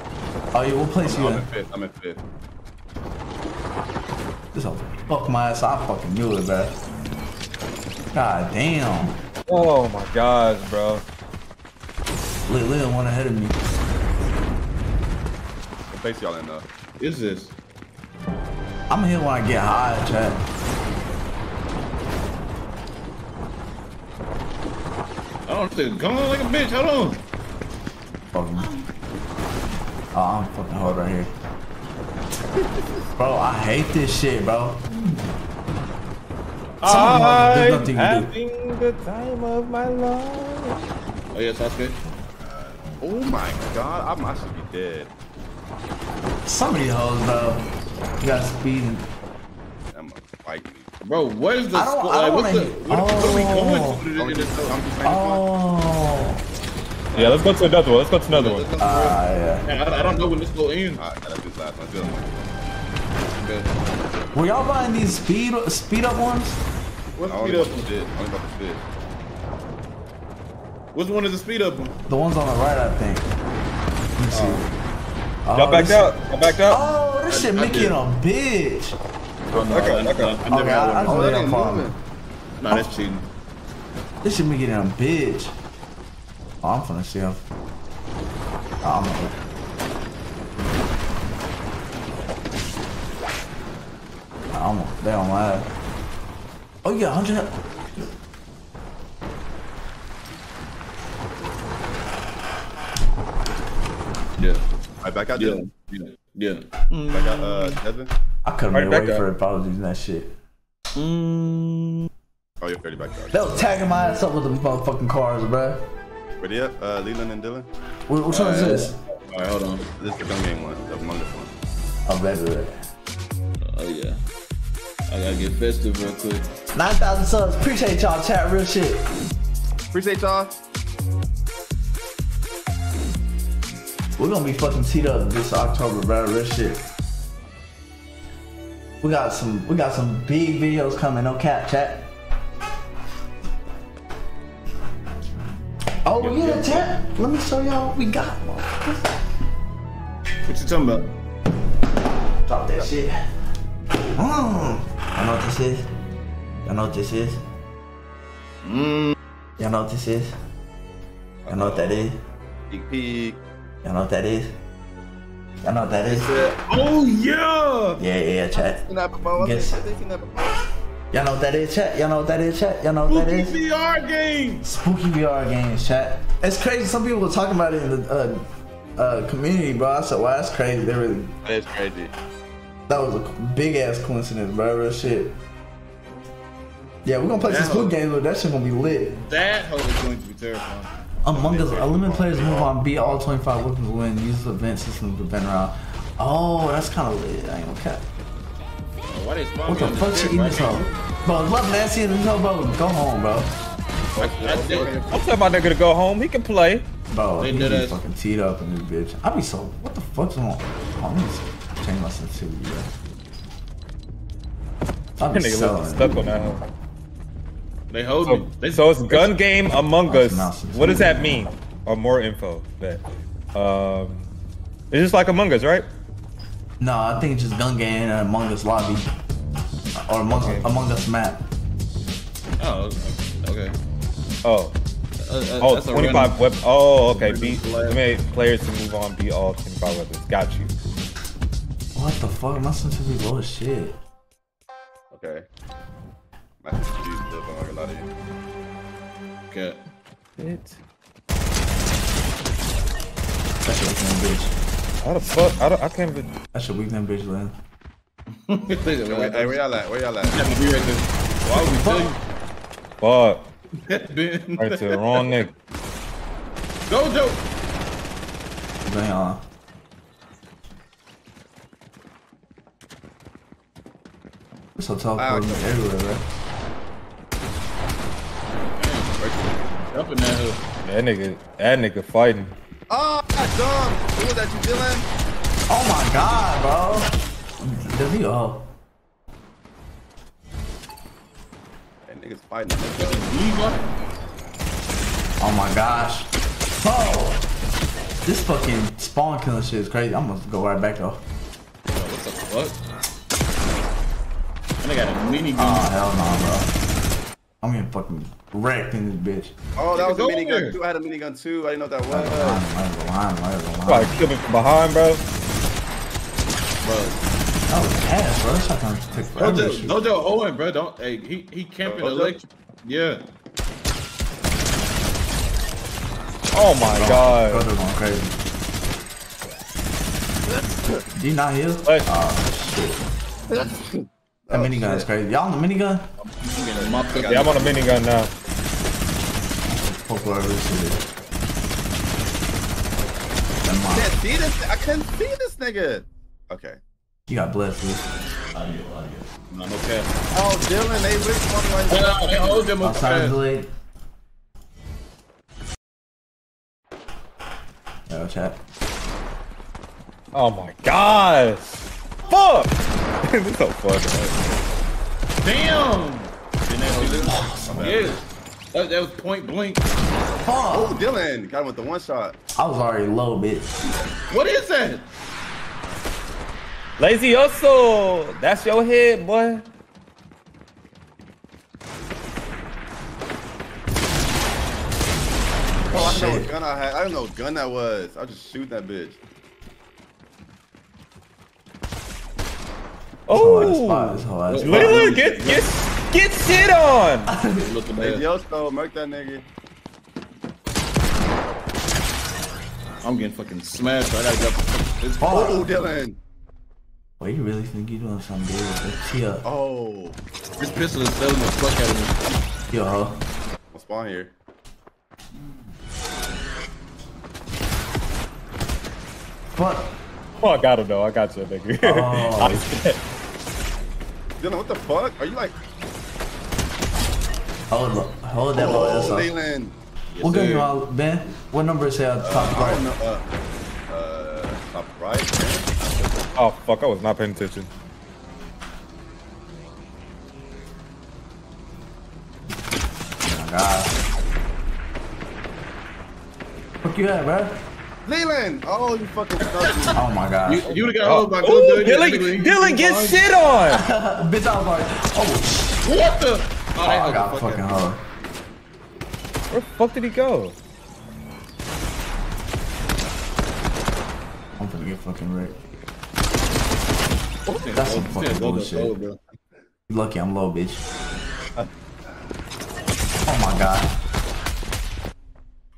Oh, yeah, what place I'm, you I'm in? in fifth. I'm in fifth. This open. Fuck my ass. I fucking knew it, bro. God damn. Oh my gosh, bro. Lil Lil one ahead of me. What place y'all in though? Is this? I'm gonna hit when I get high, chat. I don't think come on like a bitch. Hold on. Fuck me. Oh, I'm fucking hard right here. [laughs] Bro, I hate this shit, bro. Some of them, there's nothing you can do. having the time of my life. Oh yeah, Sasuke. Oh my god, I'm, I should be dead. Some of these hoes, bro. You got speed I'm gonna fight me. Bro, what is the I don't- score? I Like, what's the wanna- what, what are we going Oh. to in this? I'm Oh. Yeah, let's go to another one. Let's go to another one. Ah, yeah. Man, I, I don't know when this will end. Alright, gotta do this last one. Good one. Okay. Were y'all buying these speed speed up ones? What's I the only speed about up? the spit. Only about the spit. Which one is the speed up one? The ones on the right, I think. Let me see. Oh, oh Y'all backed this- out. Y'all backed out. Oh, this shit I Mickey did. and a bitch. Oh, no, Okay, I, okay. I, I Okay, never I, I had just oh, one. let that y'all ain't follow. Nah, that's cheating. This shit Mickey and a bitch. Oh, I'm finna see him. Oh, I'm gonna. almost they don't last. Oh yeah, hundred. Yeah. All right, back out yeah. Yeah. yeah. Mm. Back out uh, Devin. I couldn't right, wait for apologies and that shit. Mm. Oh, you're 30 back out. They was tagging my ass up with the motherfucking cars, bro. Ready up. Uh, Leland and Dylan? What, which one right. is this? All right, hold on. This is the gun game one. The Among Us one. Oh, baby. Oh, yeah. I gotta get festive real quick. 9,000 subs. Appreciate y'all, chat. Real shit. Appreciate y'all. We're gonna be fucking teed up this October, bro. Real shit. We got some we got some big videos coming, no cap chat. Oh yeah, chat. Let me show y'all what we got. What you talking about? Drop that shit. Mm. Y'all know what this is? Y'all know what this is? Mm. Y'all know what this is? Y'all know what that is? Peek peek. Y'all know what that is? Y'all know what that is? Oh yeah. Yeah, yeah, chat. Seen that before? Guess. They seen that before. Y'all know what that is, chat? Y'all know what that is, chat? Y'all know what that Spooky? VR game. Spooky VR games, chat. It's crazy. Some people were talking about it in the uh, uh, community, bro. I said, wow, that's crazy. They really, That's crazy. That was a big ass coincidence, bro. Real shit. Yeah, we're gonna play some That spook hoe- games, but that shit gonna be lit. That hole is going to be terrifying. Among Us, unlimited players move on, beat all 25 weapons, win, use the event system to event round. Oh, that's kind of lit. I ain't gonna cap. Why they spawn What the me on fuck this she shit eating right this hoe? Bro, love Nancy in this hoe, bro. Go home, bro. I, I did. I'm telling my nigga to go home. He can play. Bro, They he be fucking teed up in this bitch. I be so, what the fuck's on? Oh, let me s- change my sensitivity, bro. I That be selling. stuck on that. hoe. They hold So, me. They, so it's gun game Among That's Us. nonsense. What does that mean? Or more info? That um, it's just like Among Us, right? No, I think it's just gun game and Among Us lobby. Or Among, Among Us map. Oh, okay. Oh, Uh, uh, oh, 25 weapons. Oh, okay. random Beat flag. made players to move on. Beat all 25 weapons. Got you. What the fuck? My sensitivity low as shit. Okay. My sensitivity still don't like a lot of you. Okay. It. That's shit weak them bitch. How the fuck? I, don't, I can't even. That shit weak bitch, Lynn. Hey, where, hey, y'all at? Where y'all at? Have to right there. Why would we tell you? Fuck. that, Ben? Right to the wrong nigga. Go, Joe. Bang on. It's so tough, Ah, bro. Everywhere, bro. Up in that hood. That nigga, that nigga fighting. Oh, that's dumb. Who was that you feeling? Oh my god, bro. Does he? Oh. That nigga's fighting. Oh my gosh. Oh. This fucking spawn killing shit is crazy. I'm gonna go right back though. What the fuck? And they got a mini gun. Oh hell no, bro. I'm getting fucking wrecked in this bitch. Oh, that was a Go minigun too. I had a minigun too. I didn't know what that Right was. behind, right behind, right behind. Probably kill me from behind, bro. bro. That was ass, bro. This shot gonna take forever. to Dojo, shoot. Dojo Owen, bro. Don't. Hey, he he camping Dojo? electric. Yeah. Oh my god. Dojo going crazy. Do you not heal? What? Oh shit. [laughs] That minigun is crazy. Y'all on the minigun? I'm getting. Yeah, I'm on a minigun now. Fuck whatever this shit is. I can't see this. I couldn't see this nigga. Okay. You got blessed, dude. No, no cap. Oh, Dylan, they really want me Yeah, they hold them up. Outside the fast. leg. Yo, chat. Oh my god. Fuck. [laughs] this is so fun. Damn. Didn't that do? Yeah. That, that was point blank. Oh, Dylan got him with the one shot. I was already low, bitch. What is that? Lazy hustle. That's your head, boy. Oh, I don't know what gun I had. I don't know what gun that was. I was just shoot that bitch. whole ass Oh. spot, this whole ass spot. Literally, get get get shit on. Looking Hey, bad. yo, so murk that nigga. I'm getting fucking smashed. I gotta get this. Oh, Dylan. Wait, you really think you doing something big with this? Tia. Oh. This pistol is selling the fuck out of me. Yo. I'll spawn here. Fuck. Fuck, I don't know. I got you, nigga. [laughs] Oh. I said- Dylan, what the fuck? Are you like? Hold up. Hold that Oh, boy. That's all. Leland. What gun you on, Ben? What number is it at the top right? know. Uh, uh, top right. oh fuck, I was not paying attention. Oh my god. Fuck you at, bro? Leland. Oh, you fucking stuck. [laughs] Oh my god. You, you would've got Oh, hold by ooh, Dylan. Dylan, Dylan gets shit on. [laughs] Bitch, I was like, oh. oh what the? Oh, Oh, I got the fucking fuck hard. Where the fuck did he go? I'm gonna get fucking wrecked. out. That's some Yeah, fucking go, go, bullshit. go, bro. You lucky I'm low, bitch. Oh my god.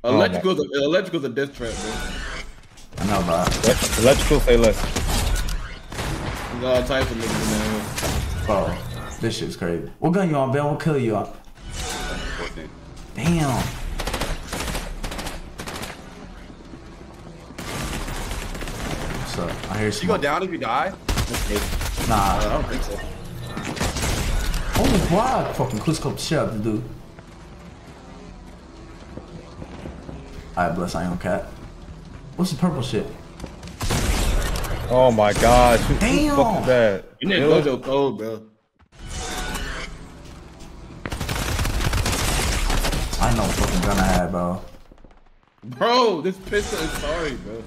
Oh, electrical's a, electrical's a death trap, bro. I know, bro. Let- Electrical, say less. There's all types of niggas in there. Bro, this shit's crazy. What gun you on, Ben? What kill you on? 14. Damn. What's up? I hear You go down if you die. Nah. I don't think so. Oh, wow. Fucking quick scope the shit out the dude. Alright, bless, I ain't gonna cat. What's the purple shit? Oh my god. Who, who the Damn. fuck is that? You need Dylan? Gojo cold, bro. I know what fucking gun I had, bro. Bro, this pistol is sorry, bro.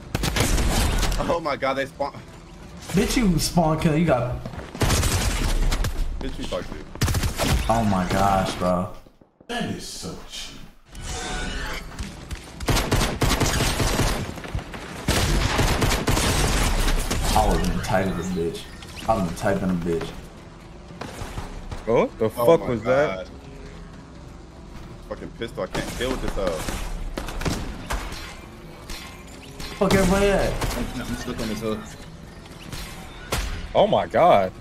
Oh my god, they spawn. Bitch, you spawn kill. You got. Bitch, you fuck dude. Oh my gosh, bro. That is so cheap. I was in tight of this bitch. I was in typing a bitch. Oh, what the Oh fuck my was that? Fucking pistol. I can't kill with this. Uh. Fuck everybody at? I'm stuck on this hook. Oh my god.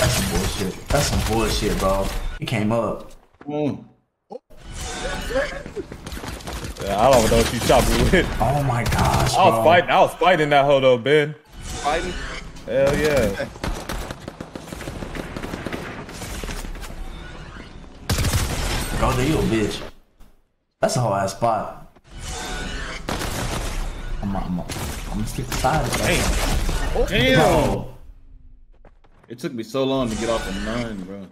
That's some bullshit. That's some bullshit, bro. He came up. Mm. Yeah, I don't know what you shot me with. Oh my gosh, I was bro. fighting. I was fighting that hoe though, Ben. Fighting. Hell yeah. Go to you, bitch. That's a whole ass spot. I'm, I'm, I'm gonna stick beside it. bro. Damn. Bro. It took me so long to get off of nine, bro.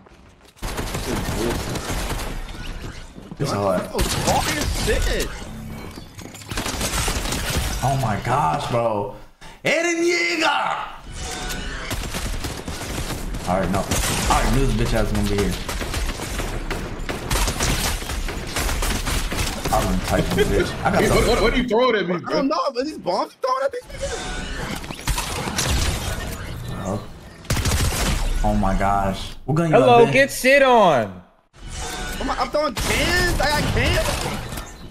This is bullshit. This whole ass. Oh, small as shit. Oh my gosh, bro. Eren Yeager! Alright, no. Alright, knew this bitch ass was gonna be here. I was typing bitch. I got Hey, what, some. what, what are you throwing at me, I don't know, but these bombs you throwing at these niggas. bro. Oh my gosh. What gun you Hello, got, get shit on. Oh my, I'm throwing cans. I got cans.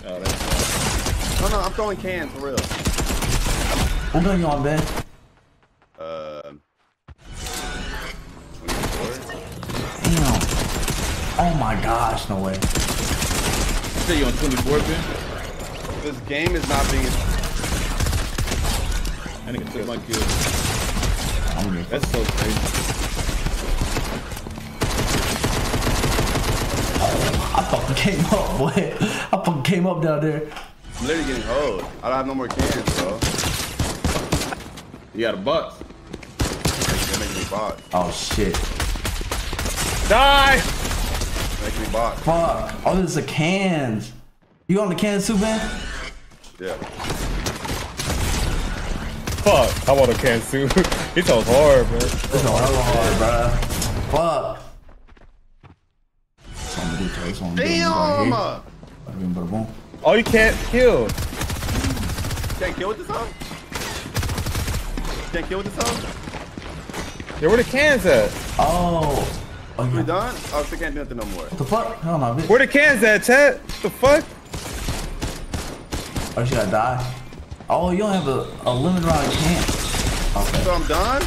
Oh, that's No, no, I'm throwing cans for real. What gun you on, Ben? Uh, 24. Damn. Oh my gosh, no way. You say you on 24, Ben? This game is not being. That nigga took my kill. That's so crazy. I fucking came up, boy. I fucking came up down there. I'm literally getting hoed. I don't have no more cans, bro. You got a box. They're making me box. Oh shit. Die. Making me box. Fuck. Oh, this is the cans. You on the cans too, man? Yeah. Fuck. I want a can too. [laughs] he told hard, man. This is hella hard, bruh. Fuck. Damn! Bada bing, bada boom. Oh, you can't kill. Can't kill with this hoe? Can't kill with this hoe? Yeah, where the cans at? Oh. Oh, We yeah. done? Oh, so can't do nothing no more. What the fuck? Hell no, bitch. Where the cans at, Ted? What the fuck? Or she gotta die. Oh, you don't have a, a limit round camp. Okay. So I'm done.